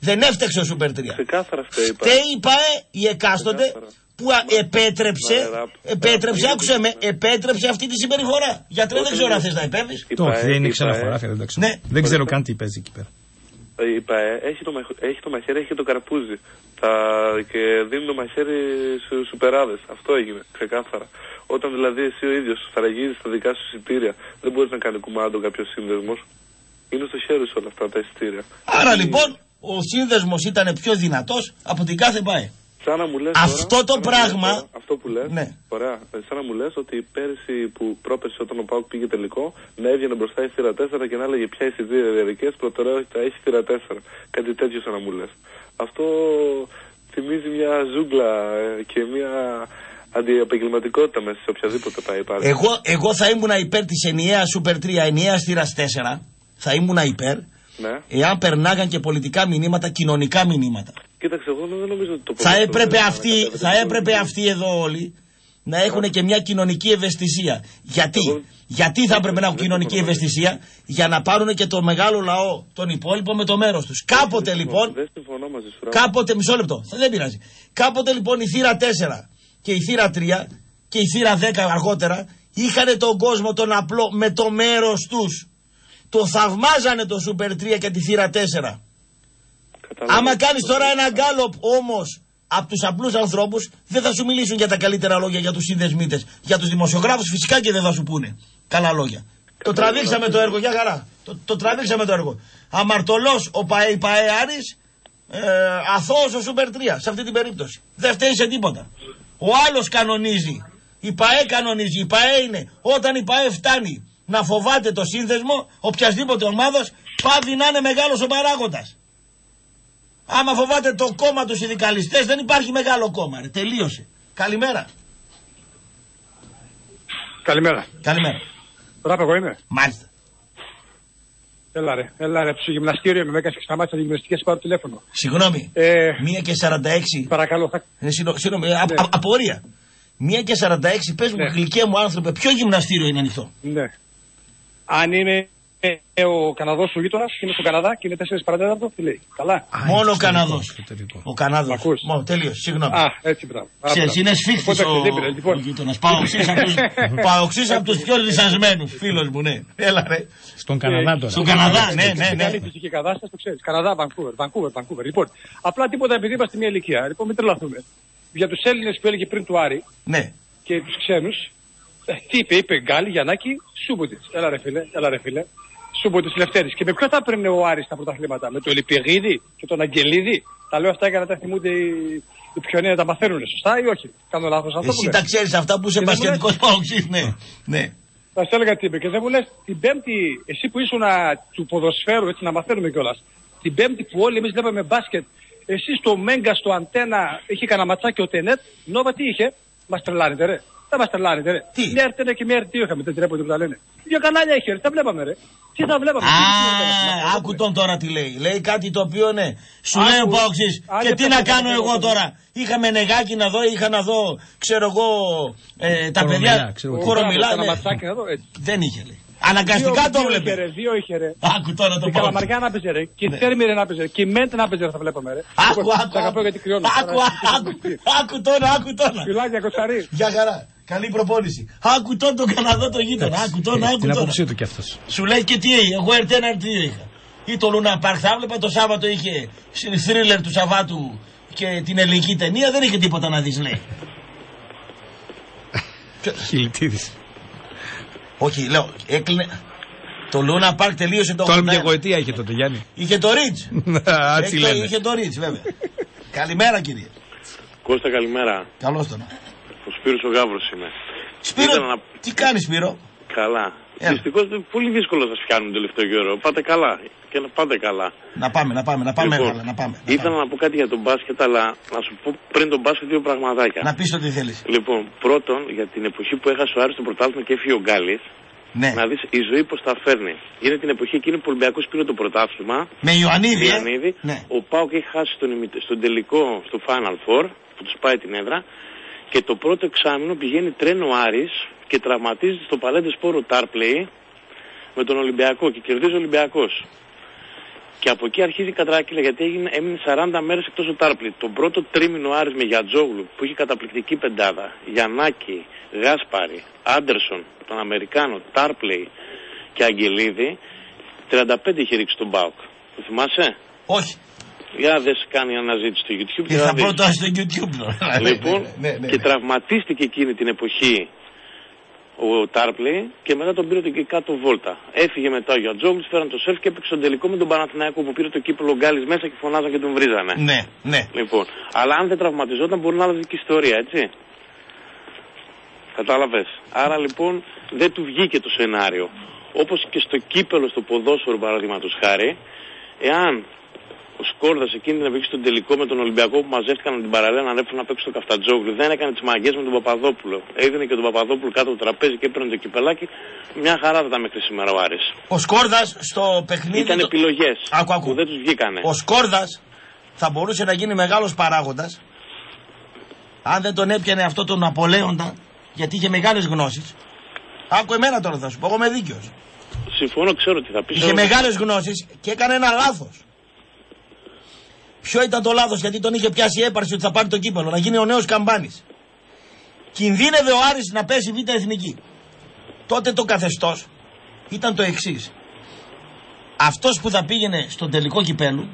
Δεν έφταξε ο Super 3. Ξεκάθαρα φταίει. είπα. Φταίει η ΠαΕ η εκάστοτε που α- επέτρεψε, επέτρεψε, άκουσε με, επέτρεψε αυτή τη συμπεριφορά. Γιατρέ δεν ξέρω αν θες να επέμβεις. Το όχι, δεν είναι η ξεναφορά, ΠαΕ. δεν Ναι. Δεν ξέρω καν τι παίζει εκεί πέρα. Η ΠαΕ έχει το, μαχ- έχει το μαχαίρι, έχει και το καρπούζι. Τα... Και δίνει το μαχαίρι στου σουπεράδες. Αυτό έγινε, ξεκάθαρα. Όταν δηλαδή εσύ ο ίδιος φαραγγίζει τα δικά σου εισιτήρια, δεν μπορείς να κάνει κουμάντο κάποιος σύνδεσμος. Είναι στο χέρι σου όλα αυτά τα εισιτήρια. Άρα λοιπόν ο σύνδεσμος ήταν πιο δυνατός από την κάθε ΠαΕ. Σαν να μου λες Αυτό τώρα, το σαν να μου πράγμα- λες τώρα, αυτό που λες, Ναι. ωραία, ε, σαν να μου λες ότι πέρυσι που πρόπερσι όταν ο Πάουκ πήγε τελικό, να έβγαινε μπροστά η θύρα 4 και να έλεγε ποια εισιτήρια διαρκές προτεραιότητα έχει η θύρα 4. Κάτι τέτοιο σαν να μου λες. Αυτό θυμίζει μια ζούγκλα ε, και μια αντιεπαγγελματικότητα μέσα σε οποιαδήποτε πάει υπάρχει. Εγώ, εγώ θα ήμουν υπέρ της ενιαίας Super 3, ενιαίας θύρας 4. Θα ήμουν υπέρ Ναι. εάν περνάγαν και πολιτικά μηνύματα, κοινωνικά μηνύματα. Κοίταξε, εγώ δεν νομίζω ότι το Θα ποδόσφαιρο έπρεπε, είναι αυτοί, ένα θα έπρεπε αυτοί εδώ όλοι να έχουν και μια κοινωνική ευαισθησία. Γιατί, γιατί θα έπρεπε να έχουν κοινωνική ευαισθησία για να πάρουν και το μεγάλο λαό, τον υπόλοιπο με το μέρος τους. Κάποτε λοιπόν, Δεν συμφωνώ μαζί σου. Ράπ. κάποτε, μισό λεπτό, θα- δεν πειράζει. Κάποτε λοιπόν η θύρα 4 και η θύρα 3 και η θύρα 10 αργότερα είχαν τον κόσμο τον απλό με το μέρος τους. Το θαυμάζανε το Super 3 και τη θύρα 4. Άμα κάνεις τώρα ένα γκάλοπ όμως από τους απλούς ανθρώπους δεν θα σου μιλήσουν για τα καλύτερα λόγια για τους συνδεσμίτες. Για τους δημοσιογράφους φυσικά και δεν θα σου πούνε καλά λόγια. Το τραβήξαμε το έργο, για χαρά. Το, το τραβήξαμε το έργο. Αμαρτωλός ο ΠαΕ, ΠαΕ Άρης, ε, αθώος ο Σούπερ 3 σε αυτή την περίπτωση. Δεν φταίει σε τίποτα. Ο άλλος κανονίζει. Η ΠαΕ κανονίζει. Η ΠαΕ είναι όταν η ΠαΕ φτάνει να φοβάται το σύνδεσμο οποιασδήποτε ομάδα, πάβει να είναι μεγάλος ο παράγοντας. Άμα φοβάται το κόμμα τους συνδικαλιστές, δεν υπάρχει μεγάλο κόμμα. Ρε. Τελείωσε. Καλημέρα. Καλημέρα. Καλημέρα. Ράπ, εγώ είμαι. Μάλιστα. Έλα ρε, έλα ρε, στο γυμναστήριο με έκανε και σταμάτησα τη γυμναστική πάρω τηλέφωνο. Συγγνώμη. Ε, Μία και 46. Παρακαλώ. Θα... Ε, συγγνώ- Συγγνώμη, ε, α- α- απορία. Μία και 46, πες μου, γλυκέ μου άνθρωπε, ποιο γυμναστήριο είναι ανοιχτό; Ναι. Αν είναι ε, ο Καναδός ο γείτονας και είναι στον Καναδά και είναι 4 παρατέταρτο, τι λέει. Καλά. Μόνο ο Καναδός. Ο Καναδός. Μόνο, τελείω. Συγγνώμη. Α, έτσι μπράβο. Α, Ξέρεις, μπράβο. είναι σφίχτης Οπότε, ο, δεν πειράζει, ο λοιπόν. γείτονας. Παοξής από τους, (laughs) παοξής από τους πιο λυσασμένους, φίλος μου, ναι. Έλα ρε. Στον Καναδά τώρα. Στον Καναδά, ναι, ναι, ναι. Καλή φυσική κατάσταση, το ξέρεις. Καναδά, Βανκούβερ, Βανκούβερ, Βανκούβερ. Λοιπόν, απλά τίποτα επειδή είμαστε μια ηλικία. Λοιπόν, μην τρελαθούμε. Για τους Έλληνες που έλεγε πριν του Άρη Ναι. και τους ξένους, ε, τι είπε, είπε Γκάλι, Γιαννάκη, Σούμποτιτς. Έλα ρε φίλε, έλα ρε φίλε. Σούμποτιτ Λευτέρης. Και με ποιο θα έπαιρνε ο Άρης τα πρωταθλήματα, με το Ελιπιεγίδη και τον Αγγελίδη; Τα λέω αυτά για να τα θυμούνται οι, οι πιο νέοι να τα μαθαίνουν, σωστά ή όχι; Κάνω λάθος αυτό που Εσύ λέω. τα ξέρεις αυτά που είσαι Και δεν μου μπασκετικός λες- παοξής, ναι. ναι. Θα σου έλεγα τι είπε. Και δεν μου λες την Πέμπτη, εσύ που ήσουν α, του ποδοσφαίρου, έτσι να μαθαίνουμε κιόλας. Την Πέμπτη που όλοι εμείς βλέπαμε μπάσκετ, εσύ στο Μέγκα, στο Αντένα, είχε κανένα ματσάκι ο Τενέτ; Νόβα τι είχε; Μας τρελάνετε, ρε. Δεν μας τρελάνετε, ρε. Τι; Μια RTN και μια RT είχαμε, δεν τρέπονται που τα λένε. Δύο κανάλια είχε, ρε. Τα βλέπαμε, ρε. Τι θα βλέπαμε. τι θα Α, άκου τον τώρα τι λέει. Λέει κάτι το οποίο ναι. Σου Άκου. λέει ο Παοξής. Άντε, Και τι πες, να πες, κάνω πες, εγώ πες. τώρα. Είχαμε νεγάκι να δω, είχα να δω, ξέρω εγώ, ε, τα Κορομιλά, παιδιά. ξέρω εγώ. Κορομιλά, Μπράβο, ναι. ένα ματσάκι να δω, έτσι. Δεν είχε λέει. Αναγκαστικά Δύο- το δύο βλέπε. είχε, ρε, Δύο είχε, ρε. Άκου τώρα το Και Παοξή. καλαμαριά να παίζει, ρε. Και η Θέρμη ρε να παίζει, ρε. Και η Μέντε να παίζει, ρε. Θα βλέπαμε, ρε. Άκου, Λοιπόν, άκου, σ' αγαπώ άκου. γιατί κρυώνω. Άκου, άκου, άκου τώρα, άκου τώρα. Φιλάκια, κοτσαρί. Γεια χαρά. Καλή προπόνηση. Άκου τον τον Καναδό το γείτονα. Άκου τον, άκου Την τον. άποψή του κι αυτός. Σου λέει και τι έγινε. Εγώ ερτένα τι είχα. Ή το Λούνα Πάρκ θα έβλεπα το Σάββατο είχε θρίλερ του Σαββάτου και την ελληνική ταινία δεν είχε τίποτα να δεις λέει. Χιλιτίδης. Όχι, λέω, έκλεινε. Το Λούνα Πάρκ τελείωσε το Τώρα 81. μια γοητεία είχε τότε Γιάννη. Είχε το Ρίτς. (laughs) Έτσι Είχε το- λένε. Είχε το Ρίτς βέβαια. Καλημέρα κύριε. Κώστα, καλημέρα. Καλώς τον. Ο Σπύρος ο Γάβρος είμαι. Σπύρο, Ήθελα να... τι κάνεις Σπύρο; Καλά. Δυστυχώς είναι πολύ δύσκολο να σα πιάνουν τον τελευταίο καιρό. Πάτε καλά. Και να πάτε καλά. Να πάμε, να πάμε, να πάμε Λοιπόν, έβαλα, να πάμε. Ήθελα να πω κάτι για τον μπάσκετ, αλλά να σου πω πριν τον μπάσκετ δύο πραγματάκια. Να πεις ό,τι θέλεις. Λοιπόν, πρώτον, για την εποχή που έχασε ο Άρης το πρωτάθλημα και έφυγε ο Γκάλης, Ναι. να δεις η ζωή πώς τα φέρνει. Είναι την εποχή εκείνη που ο Ολυμπιακός πήρε το πρωτάθλημα. Με Ιωαννίδη, ε. Ιωαννίδη. Ναι. Ο Πάοκ έχει χάσει στον, ημι- στον τελικό, στο Final Four, που τους πάει την έδρα. Και το πρώτο εξάμεινο πηγαίνει τρένο ο Άρης και τραυματίζεται στο παλέντε σπόρο Τάρπλεϊ με τον Ολυμπιακό και κερδίζει ο Ολυμπιακός. Και από εκεί αρχίζει η κατράκυλα γιατί έγινε, έμεινε 40 μέρες εκτός ο Τάρπλεϊ. Τον πρώτο τρίμηνο ο Άρης με Γιατζόγλου που είχε καταπληκτική πεντάδα. Γιαννάκη, Γάσπαρη, Άντερσον, τον Αμερικάνο, Τάρπλεϊ και Αγγελίδη. 35 είχε ρίξει τον Μπάουκ. Το θυμάσαι; Όχι. Για δες κάνει αναζήτηση στο YouTube και Και θα θα δεις. πρώτα στο YouTube τώρα. Λοιπόν, Ναι, ναι, ναι, και ναι. τραυματίστηκε εκείνη την εποχή ο Τάρπλεϊ και μετά τον πήρε το και κάτω βόλτα. Έφυγε μετά ο Γιατζόγλου, φέραν το σεφ και έπαιξε τον τελικό με τον Παναθηναϊκό που πήρε το κύπελο Γκάλης μέσα και φωνάζαν και τον βρίζανε. Ναι, ναι. Λοιπόν, αλλά αν δεν τραυματιζόταν μπορεί να άλλαζε και η ιστορία, έτσι. Κατάλαβες. Άρα λοιπόν δεν του βγήκε το σενάριο. Όπως και στο κύπελο στο ποδόσφαιρο παραδείγματος χάρη, εάν ο Σκόρδα εκείνη την εποχή στον τελικό με τον Ολυμπιακό που μαζεύτηκαν από την παραλία να ανέφεραν να παίξουν στο Καφτατζόγλου, δεν έκανε τις μαγκέ με τον Παπαδόπουλο. Έδινε και τον Παπαδόπουλο κάτω από το τραπέζι και έπαιρνε το κυπελάκι. Μια χαρά θα ήταν μέχρι σήμερα ο Άρης. Ο Σκόρδας στο παιχνίδι. Ήταν το- επιλογές Άκου, άκου. που δεν τους βγήκανε. Ο Σκόρδας θα μπορούσε να γίνει μεγάλος παράγοντας αν δεν τον έπιανε αυτό τον Απολέοντα γιατί είχε μεγάλες γνώσεις. Άκου εμένα τώρα θα σου πω, εγώ είμαι δίκαιος. Συμφωνώ, ξέρω τι θα πεις. Είχε μεγάλες γνώσεις και έκανε ένα λάθος. Ποιο ήταν το λάθος, γιατί τον είχε πιάσει η έπαρση ότι θα πάρει το κύπελο, να γίνει ο νέος καμπάνης. Κινδύνευε ο Άρης να πέσει β' εθνική. Τότε το καθεστώς ήταν το εξής. Αυτός που θα πήγαινε στον τελικό κυπέλο,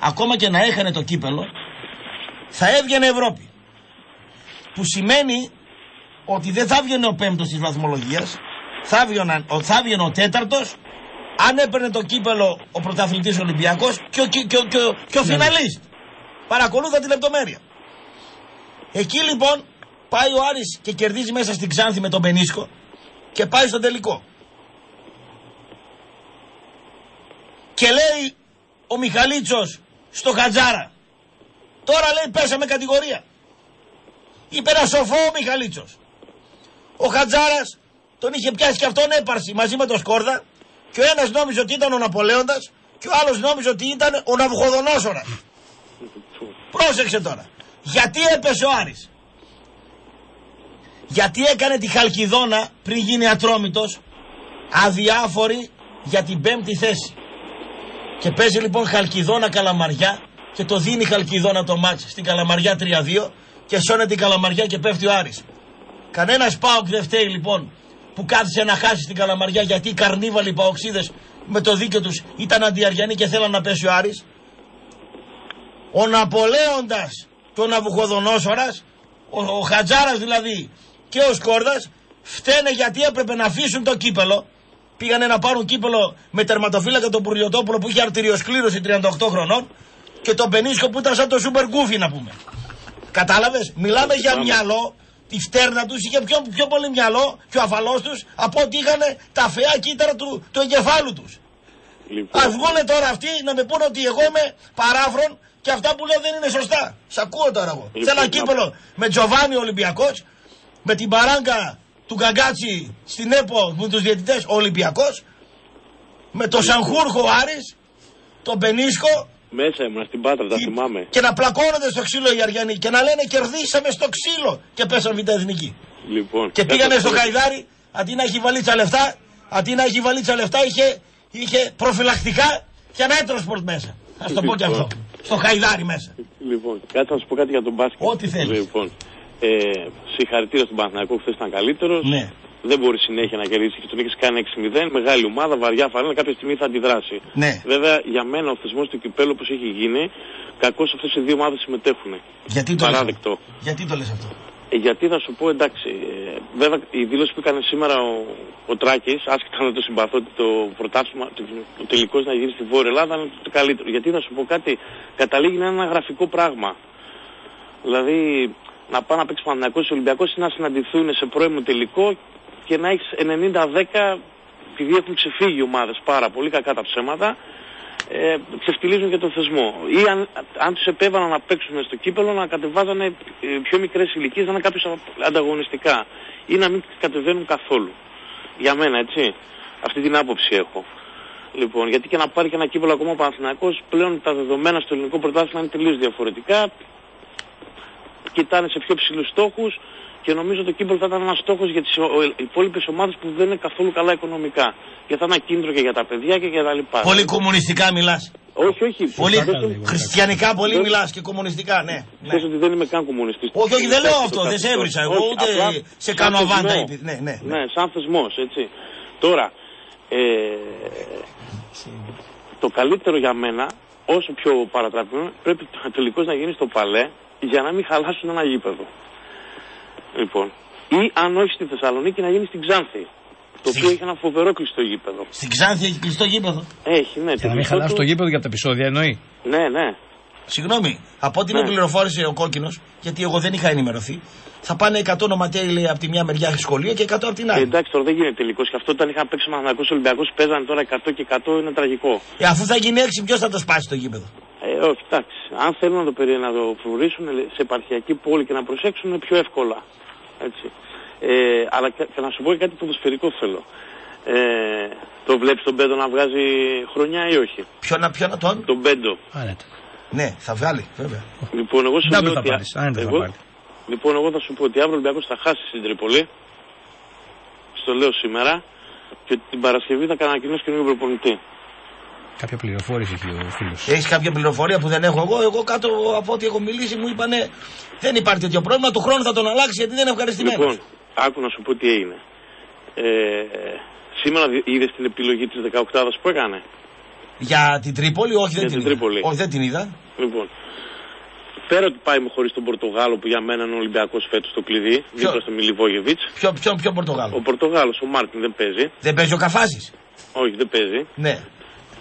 ακόμα και να έχανε το κύπελο, θα έβγαινε Ευρώπη. Που σημαίνει ότι δεν θα έβγαινε ο πέμπτος της βαθμολογίας, θα έβγαινε, ο- θα έβγαινε ο τέταρτος, αν έπαιρνε το κύπελο ο πρωταθλητής Ολυμπιακός και ο, και, και, ο- και, ο- και ο φιναλίστ. Παρακολούθα τη λεπτομέρεια. Εκεί λοιπόν πάει ο Άρης και κερδίζει μέσα στην Ξάνθη με τον Πενίσκο και πάει στο τελικό. Και λέει ο Μιχαλίτσος στο Χατζάρα. Τώρα λέει πέσαμε κατηγορία. Είπε ένα σοφό ο Μιχαλίτσος. Ο Χατζάρας τον είχε πιάσει και αυτόν έπαρση μαζί με τον Σκόρδα και ο ένας νόμιζε ότι ήταν ο Ναπολέοντας και ο άλλος νόμιζε ότι ήταν ο Ναβουχοδονόσορας. Πρόσεξε τώρα. Γιατί έπεσε ο Άρης; Γιατί έκανε τη Χαλκιδόνα πριν γίνει ατρόμητος αδιάφορη για την πέμπτη θέση. Και παίζει λοιπόν Χαλκιδόνα Καλαμαριά και το δίνει Χαλκιδόνα το μάτς στην Καλαμαριά 3-2 και σώνεται η Καλαμαριά και πέφτει ο Άρης. Κανένας Πάοκ δεν φταίει λοιπόν που κάθισε να χάσει την Καλαμαριά γιατί οι καρνίβαλοι Παοξίδες με το δίκιο τους ήταν αντιαριανοί και θέλαν να πέσει ο Άρης. Ο Ναπολέοντας και ο Ναβουχοδονόσορας, ο, ο Χατζάρας δηλαδή και ο Σκόρδας φταίνε γιατί έπρεπε να αφήσουν το κύπελο. Πήγανε να πάρουν κύπελο με τερματοφύλακα τον Πουρλιοτόπουλο που είχε αρτηριοσκλήρωση 38 χρονών και τον Πενίσκο που ήταν σαν το Σούπερ Γκούφι να πούμε. Κατάλαβες, μιλάμε για μυαλό, τη φτέρνα τους είχε πιο, πιο πολύ μυαλό και ο αφαλός τους από ότι είχαν τα φαιά κύτταρα του, του εγκεφάλου τους. Λοιπόν, Α βγούνε τώρα αυτοί να με πούνε ότι εγώ είμαι παράφρον και αυτά που λέω δεν είναι σωστά. Σ' ακούω τώρα εγώ. Λοιπόν, Θέλω ένα να- κύπελο με Τζοβάνι Ολυμπιακός, με την παράγκα του Γκαγκάτση στην ΕΠΟ με τους διαιτητές Ολυμπιακός, με το Σανχούρχο Άρης, τον Πενίσκο μέσα ήμουν στην Πάτρα, τα θυμάμαι. και να πλακώνονται στο ξύλο οι Αριανοί και να λένε κερδίσαμε στο ξύλο και πέσαν β' εθνική. Λοιπόν, Και πήγανε στο Κάτω- Χαϊδάρι, αντί να έχει βαλίτσα λεφτά, αντί να έχει βαλίτσα λεφτά, είχε, είχε προφυλακτικά και ένα Metrosport μέσα. Α το πω και αυτό. Στο Χαϊδάρι μέσα. Λοιπόν, κάτσε να σου πω κάτι για τον μπάσκετ. Ό,τι θέλεις. Λοιπόν, ε, συγχαρητήρια στον Παναθηναϊκό, χθες ήταν καλύτερος. Ναι. Δεν μπορεί συνέχεια να κερδίσει και τον έχεις κάνει 6-0. Μεγάλη ομάδα, βαριά φαρένα, κάποια στιγμή θα αντιδράσει. Ναι. Βέβαια, για μένα ο θεσμός του κυπέλου όπως έχει γίνει, κακώς αυτές οι δύο ομάδες συμμετέχουν. Γιατί το λες Παράδεκτο. αυτό. Γιατί το λες αυτό; Ε, γιατί θα σου πω εντάξει, ε, βέβαια η δήλωση που έκανε σήμερα ο, ο Τράκης, άσχετα να το συμπαθώ ότι το πρωτάθλημα, το, το τελικός να γίνει στη Βόρεια Ελλάδα είναι το καλύτερο. Γιατί θα σου πω κάτι, καταλήγει να είναι ένα γραφικό πράγμα. Δηλαδή να πάει να παίξει Παναγιακό Ολυμπιακός ή να συναντηθούν σε πρώιμο τελικό και να έχεις 90-10 επειδή έχουν ξεφύγει οι ομάδες πάρα πολύ, κακά τα ψέματα, ε, ξεφτιλίζουν και τον θεσμό. Ή αν, αν τους επέβαλαν να παίξουν στο κύπελο, να κατεβάζανε ε, πιο μικρές ηλικίες, να είναι κάποιος ανταγωνιστικά. Ή να μην κατεβαίνουν καθόλου. Για μένα, έτσι. Αυτή την άποψη έχω. Λοιπόν, γιατί και να πάρει και ένα κύπελο ακόμα ο Παναθηναϊκός, πλέον τα δεδομένα στο ελληνικό πρωτάθλημα είναι τελείως διαφορετικά. Κοιτάνε σε πιο ψηλούς στόχους και νομίζω το κύπελο θα ήταν ένας στόχος για τις υπόλοιπες ομάδες που δεν είναι καθόλου καλά οικονομικά. Και θα είναι ένα κίνητρο και για τα παιδιά και για τα λοιπά. Πολύ κομμουνιστικά μιλάς. Όχι, όχι. Πολύ δεν- χριστιανικά πολύ δεν- μιλάς και κομμουνιστικά, ναι. ναι. Ξέρεις ότι δεν είμαι καν κομμουνιστής. Όχι, όχι, δεν λέω αυτό, Στο δεν σε καθεστώς. έβρισα εγώ, Όχι, ούτε απλά σε σαν κάνω αβάντα. θεσμός. είπε. Ναι, ναι. Ναι, σαν θεσμός, έτσι. Τώρα, ε, το καλύτερο για μένα, όσο πιο παρατραπημένο, πρέπει τελικώς να γίνει στο παλέ για να μην χαλάσουν ένα γήπεδο. Λοιπόν. Ή αν όχι στη Θεσσαλονίκη να γίνει στην Ξάνθη. Το οποίο έχει ένα φοβερό κλειστό γήπεδο. Στην Ξάνθη έχει κλειστό γήπεδο. Έχει, ναι. Για να μην κλειστό χαλάσει του- το γήπεδο για τα επεισόδια εννοεί. Ναι, ναι. Συγγνώμη, από ό,τι με Ναι. πληροφόρησε ο κόκκινος, γιατί εγώ δεν είχα ενημερωθεί, θα πάνε 100 νοματέοι λέει, από τη μια μεριά σχολεία και 100 από την Ε, άλλη. εντάξει, τώρα δεν γίνεται τελικός. Και αυτό όταν είχαν παίξει Μαθηνακό Ολυμπιακό παίζανε τώρα 100 και 100 είναι τραγικό. Ε, αφού θα γίνει 6, ποιος θα το σπάσει το γήπεδο; Ε, όχι, εντάξει. Αν θέλουν να το, περι... να το φρουρήσουν σε επαρχιακή πόλη και να προσέξουν είναι πιο εύκολα. Έτσι. Ε, αλλά και, και να σου πω και κάτι ποδοσφαιρικό θέλω. Ε, το βλέπεις τον Μπέντο να βγάζει χρονιά ή όχι; Ποιο να, ποιο να τον; Τον Μπέντο. Ναι, θα βγάλει, βέβαια. Λοιπόν, εγώ σου Double λέω θα ότι. πάρεις, άνετα θα εγώ, πάρει. λοιπόν, εγώ θα σου πω ότι αύριο ο Ολυμπιακός θα χάσει στην Τρίπολη. Στο λέω σήμερα. Και την Παρασκευή θα ανακοινώσει καινούργιο προπονητή. Κάποια πληροφόρηση έχει ο φίλος. Έχεις κάποια πληροφορία που δεν έχω εγώ; Εγώ κάτω από ό,τι έχω μιλήσει μου είπανε δεν υπάρχει τέτοιο πρόβλημα. Του χρόνου θα τον αλλάξει γιατί δεν είναι ευχαριστημένος. Λοιπόν, άκου να σου πω τι έγινε. Ε, σήμερα είδες την επιλογή της 18 που έκανε; Για την Τρίπολη, όχι δεν Για την την είδα. Τρίπολη. Όχι, δεν την είδα. Λοιπόν, πέρα ότι πάει χωρίς τον Πορτογάλο που για μένα είναι ο Ολυμπιακός φέτος στο κλειδί, δίπλα στο Μιλιβόγεβιτς. Ποιο, ποιο, ποιο Πορτογάλο; Ο Πορτογάλος, ο Μάρτιν δεν παίζει. Δεν παίζει ο Καφάζης; Όχι, δεν παίζει. Ναι.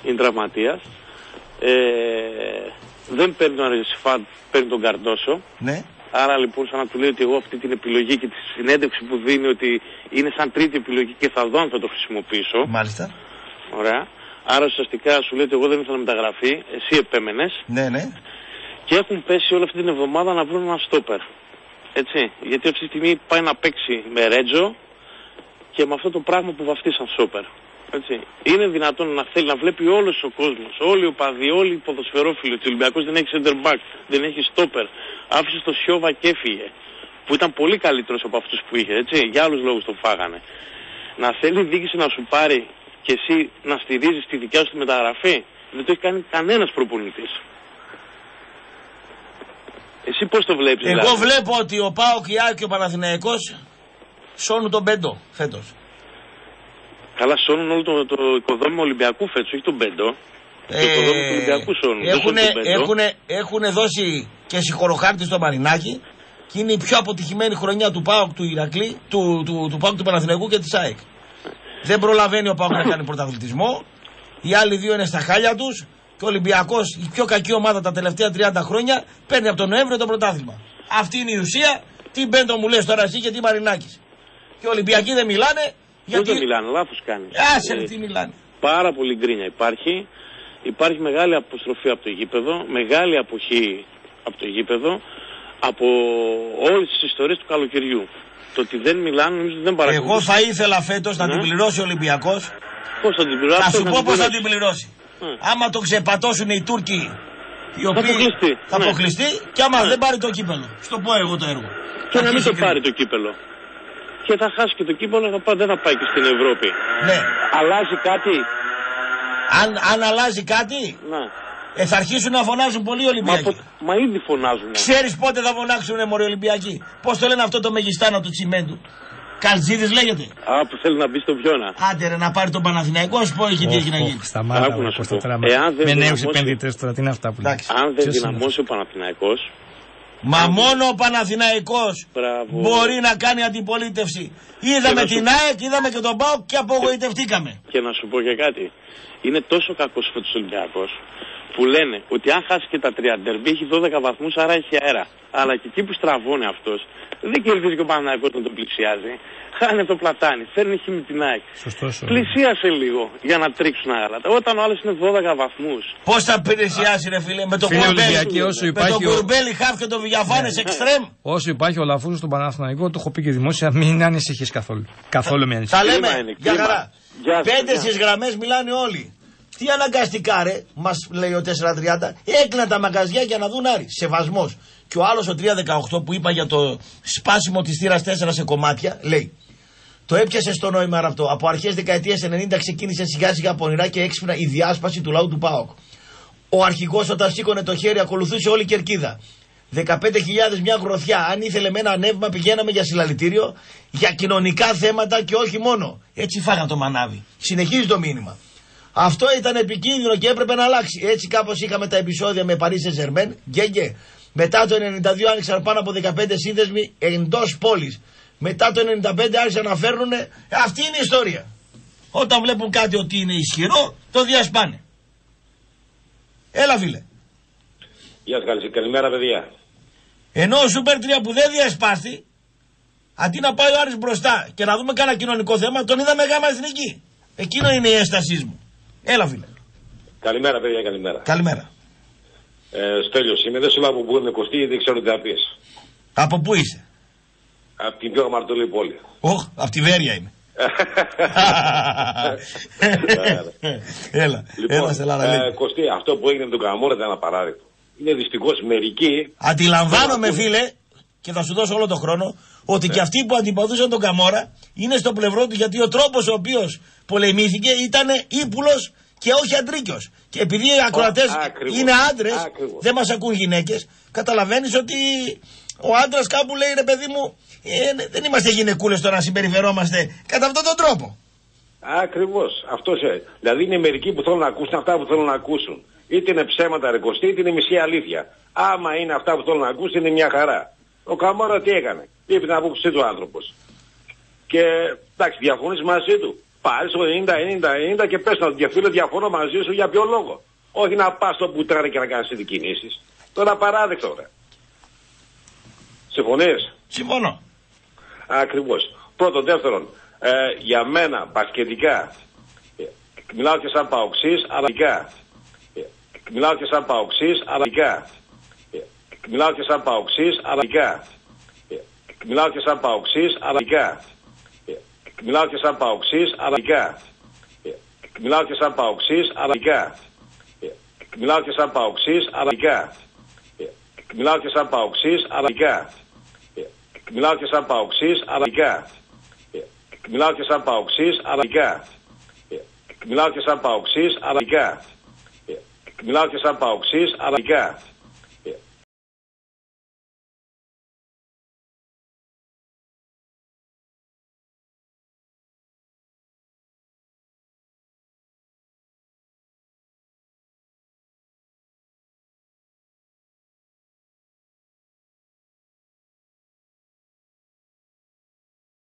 Είναι τραυματίας. Ε, δεν παίρνει τον Αρεσιφάντ, παίρνει τον Καρντόσο. Ναι. Άρα λοιπόν, σαν να του λέει ότι εγώ αυτή την επιλογή και τη συνέντευξη που δίνει ότι είναι σαν τρίτη επιλογή και θα δω αν θα το χρησιμοποιήσω. Μάλιστα. Ωραία. Άρα ουσιαστικά σου λέει ότι εγώ δεν ήθελα μεταγραφή, εσύ επέμενες. Ναι, ναι. Και έχουν πέσει όλη αυτή την εβδομάδα να βρουν ένα στόπερ. Έτσι. Γιατί αυτή τη στιγμή πάει να παίξει με Ρέτζο και με αυτό το πράγμα που βαφτίσαν στόπερ. Έτσι. Είναι δυνατόν να θέλει να βλέπει όλος ο κόσμος, όλοι οι οπαδοί, όλοι οι ποδοσφαιρόφιλοι. Ότι ο Ολυμπιακός δεν έχει center back, δεν έχει στόπερ. Άφησε το Σιώβα και έφυγε. Που ήταν πολύ καλύτερος από αυτούς που είχε. Έτσι. Για άλλους λόγους τον φάγανε. Να θέλει η διοίκηση να σου πάρει και εσύ να στηρίζεις τη δικιά σου τη μεταγραφή. Δεν το έχει κάνει κανένας προπονητής. Εσύ πώς το βλέπεις, Εγώ δηλαδή; βλέπω ότι ο Πάοκ, η Άκη και ο Παναθηναϊκός σώνουν τον Μπέντο φέτος. Καλά, σώνουν όλο το, το οικοδόμημα Ολυμπιακού φέτος, όχι τον Μπέντο. το οικοδόμημα του Ολυμπιακού σώνουν. δεν Έχουν, σώνουν τον Μπέντο. έχουνε, έχουνε δώσει και συγχωροχάρτη στο Μαρινάκι και είναι η πιο αποτυχημένη χρονιά του Πάοκ του Ηρακλή, του, του, του, Πάοκ του Παναθηναϊκού και της ΑΕΚ. Δεν προλαβαίνει ο Πάοκ να κάνει πρωταθλητισμό. Οι άλλοι δύο είναι στα χάλια τους. Και ο Ολυμπιακός, η πιο κακή ομάδα τα τελευταία 30 χρόνια, παίρνει από τον Νοέμβριο το πρωτάθλημα. Αυτή είναι η ουσία. Τι μπέντο μου λες τώρα εσύ και τι Μαρινάκης. Και οι Ολυμπιακοί δεν μιλάνε. Πώς Γιατί... δεν μιλάνε, λάθος κάνεις. Άσε ρε, τι μιλάνε. Πάρα πολύ γκρίνια υπάρχει. Υπάρχει μεγάλη αποστροφή από το γήπεδο, μεγάλη αποχή από το γήπεδο, από όλες τις ιστορίες του καλοκαιριού. Το ότι δεν μιλάνε, νομίζω ότι δεν παρακολουθούν. Εγώ θα ήθελα φέτος να Ναι. την πληρώσει ο Ολυμπιακός. Πώς θα την πληρώσει, Θα σου να πω την πώς θα πληρώσει. την πληρώσει. Ναι. Άμα το ξεπατώσουν οι Τούρκοι οι Θα οποίοι αποκλειστεί. θα Ναι. αποκλειστεί και άμα Ναι. δεν πάρει το κύπελο. Στο πω εγώ το έργο. Και να μην αρχίσει το η πάρει κρίση. το κύπελο. Και θα χάσει και το κύπελο, θα πάει, δεν θα πάει και στην Ευρώπη. Ναι. Αλλάζει κάτι; Αν, αν αλλάζει κάτι, Ναι. Ε, θα αρχίσουν να φωνάζουν πολλοί Μα, Ολυμπιακοί. πο- μα ήδη φωνάζουν. Ξέρεις πότε θα φωνάξουν μωροί Ολυμπιακοί; Πώς το λένε αυτό το μεγιστάνο του τσιμέντου; Καλτζίδης λέγεται. Α, που θέλει να μπει στο πιόνα. Άντε ρε να πάρει τον Παναθηναϊκό, σου πω έχει τι έχει να γίνει. Σταμάτα, Άκου να ρε, σου πώς πω. το τράμα. Εάν δεν Με νέους δυναμώσει- επενδυτές τώρα, τι είναι αυτά που λέει. Αν δεν Ποιος είναι δυναμώσει ο Παναθηναϊκός, Μα μόνο ο Παναθηναϊκός Μπράβο. μπορεί να κάνει αντιπολίτευση. Είδαμε Και να σου- την ΑΕΚ, είδαμε και τον ΠΑΟΚ και απογοητευτήκαμε. και να σου πω και κάτι. Είναι τόσο κακός φέτο ο Ολυμπιακό που λένε ότι αν χάσει και τα τρία ντερμπι έχει 12 βαθμούς, άρα έχει αέρα. Αλλά και εκεί που στραβώνει αυτός, δεν κερδίζει και ο Παναθηναϊκός να τον πλησιάζει. Χάνει από το πλατάνι, φέρνει χει με την ΑΕΚ. Σωστός ο- Πλησίασε λίγο για να τρίξουν άγαλατα. Όταν ο άλλος είναι 12 βαθμούς. Πώς θα πλησιάσει, ρε φίλε, με το Φίλε κουρμπέλι; Ολυμπιακή, όσο Με υπάρχει το ο- κουρμπέλι χάφ και το Βηγιαφάνε εξτρέμ. Όσο υπάρχει ο Λαφούζος στον Παναθηναϊκό, το έχω πει και δημόσια, μην ανησυχείς καθόλου. Καθόλου μην ανησυχείς. Τα λέμε είναι, για κρίμα. χαρά. Γεια σας, Πέντε γεια. στις γραμμές μιλάνε όλοι. Τι αναγκαστικά ρε, μας λέει ο 430, έκλειναν τα μαγαζιά για να δουν Άρη. Σεβασμός. Και ο άλλος ο 318 που είπα για το σπάσιμο της θύρας 4 σε κομμάτια, λέει. Το έπιασε στο νόημα αυτό. Από αρχές δεκαετίας 90 ξεκίνησε σιγά σιγά πονηρά και έξυπνα η διάσπαση του λαού του ΠΑΟΚ. Ο αρχηγός όταν σήκωνε το χέρι ακολουθούσε όλη η κερκίδα. 15.000 μια γροθιά. Αν ήθελε με ένα ανέβημα πηγαίναμε για συλλαλητήριο, για κοινωνικά θέματα και όχι μόνο. Έτσι φάγα το μανάβι. Συνεχίζει το μήνυμα. Αυτό ήταν επικίνδυνο και έπρεπε να αλλάξει. Έτσι κάπως είχαμε τα επεισόδια με Παρίσι Ζερμέν, γκέγκε. Μετά το 92 άνοιξαν πάνω από 15 σύνδεσμοι εντός πόλης. Μετά το 95 άρχισαν να φέρνουν. Αυτή είναι η ιστορία. Όταν βλέπουν κάτι ότι είναι ισχυρό, το διασπάνε. Έλα φίλε. Γεια σας, καλή- καλημέρα παιδιά. Ενώ ο Σούπερ 3 που δεν διασπάστη, αντί να πάει ο Άρης μπροστά και να δούμε κάνα κοινωνικό θέμα, τον είδαμε γάμα εθνική. Εκείνο είναι η έστασή μου. Έλα φίλε. Καλημέρα παιδιά, καλημέρα. Καλημέρα. Ε, Στέλιος είμαι, δεν σου λέω από πού είμαι κοστί, δεν ξέρω τι θα πεις. Από πού είσαι; Από την πιο αμαρτωλή πόλη. Οχ, από τη Βέρεια είμαι. (laughs) έλα, έλα σε Ελλάδα. ε, λέγε. Κωστή, αυτό που έγινε με τον Καμόρα ήταν απαράδεκτο. Είναι δυστυχώς μερικοί Αντιλαμβάνομαι φίλε, και θα σου δώσω όλο τον χρόνο, ότι Ναι. και αυτοί που αντιπαθούσαν τον Καμόρα είναι στο πλευρό του γιατί ο τρόπος ο οποίος πολεμήθηκε ήταν ύπουλος και όχι αντρίκιος. Και επειδή οι ακροατές ακριβώς, είναι άντρες, ακριβώς. δεν μας ακούν γυναίκες, καταλαβαίνεις ότι ο άντρας κάπου λέει ρε παιδί μου, ε, δεν είμαστε γυναικούλες τώρα να συμπεριφερόμαστε κατά αυτόν τον τρόπο. Ακριβώς. Αυτός σε. Δηλαδή είναι μερικοί που θέλουν να ακούσουν αυτά που θέλουν να ακούσουν. Είτε είναι ψέματα ρε Κωστή, είτε είναι μισή αλήθεια. Άμα είναι αυτά που θέλω να ακούσει, είναι μια χαρά. Ο Καμόρα τι έκανε. Είπε την άποψή του άνθρωπος. Και εντάξει, διαφωνείς μαζί του. Πάρει το 90-90-90 και πες να του διαφύλλω, διαφωνώ μαζί σου για ποιο λόγο. Όχι να πας στο πουτράρι και να κάνεις τι κινήσει. Τώρα παράδεκτο, ρε. Συμφωνείς; Συμφωνώ. Ακριβώς. Πρώτον, δεύτερον, ε, για μένα πασχετικά, ε, μιλάω και σαν παοξής, αλλά ε, μιλάω και σαν παοξής, αλλά ε, μιλάω και σαν παοξή, αλλά ε, μιλάω και σαν παοξή, αλλά ε, μιλάω και σαν παοξή, αλλά ε, μιλάω και σαν παοξή, αλλά ε, μιλάω και σαν παοξή, αλλά ε, μιλάω και σαν παοξή, αλλά ε, μιλάω και σαν παοξή, αλλά ε, μιλάω και σαν παοξή, αλλά ε, μιλάω και σαν παοξή, αλλά ε, μιλάω και σαν παοξή, αλλά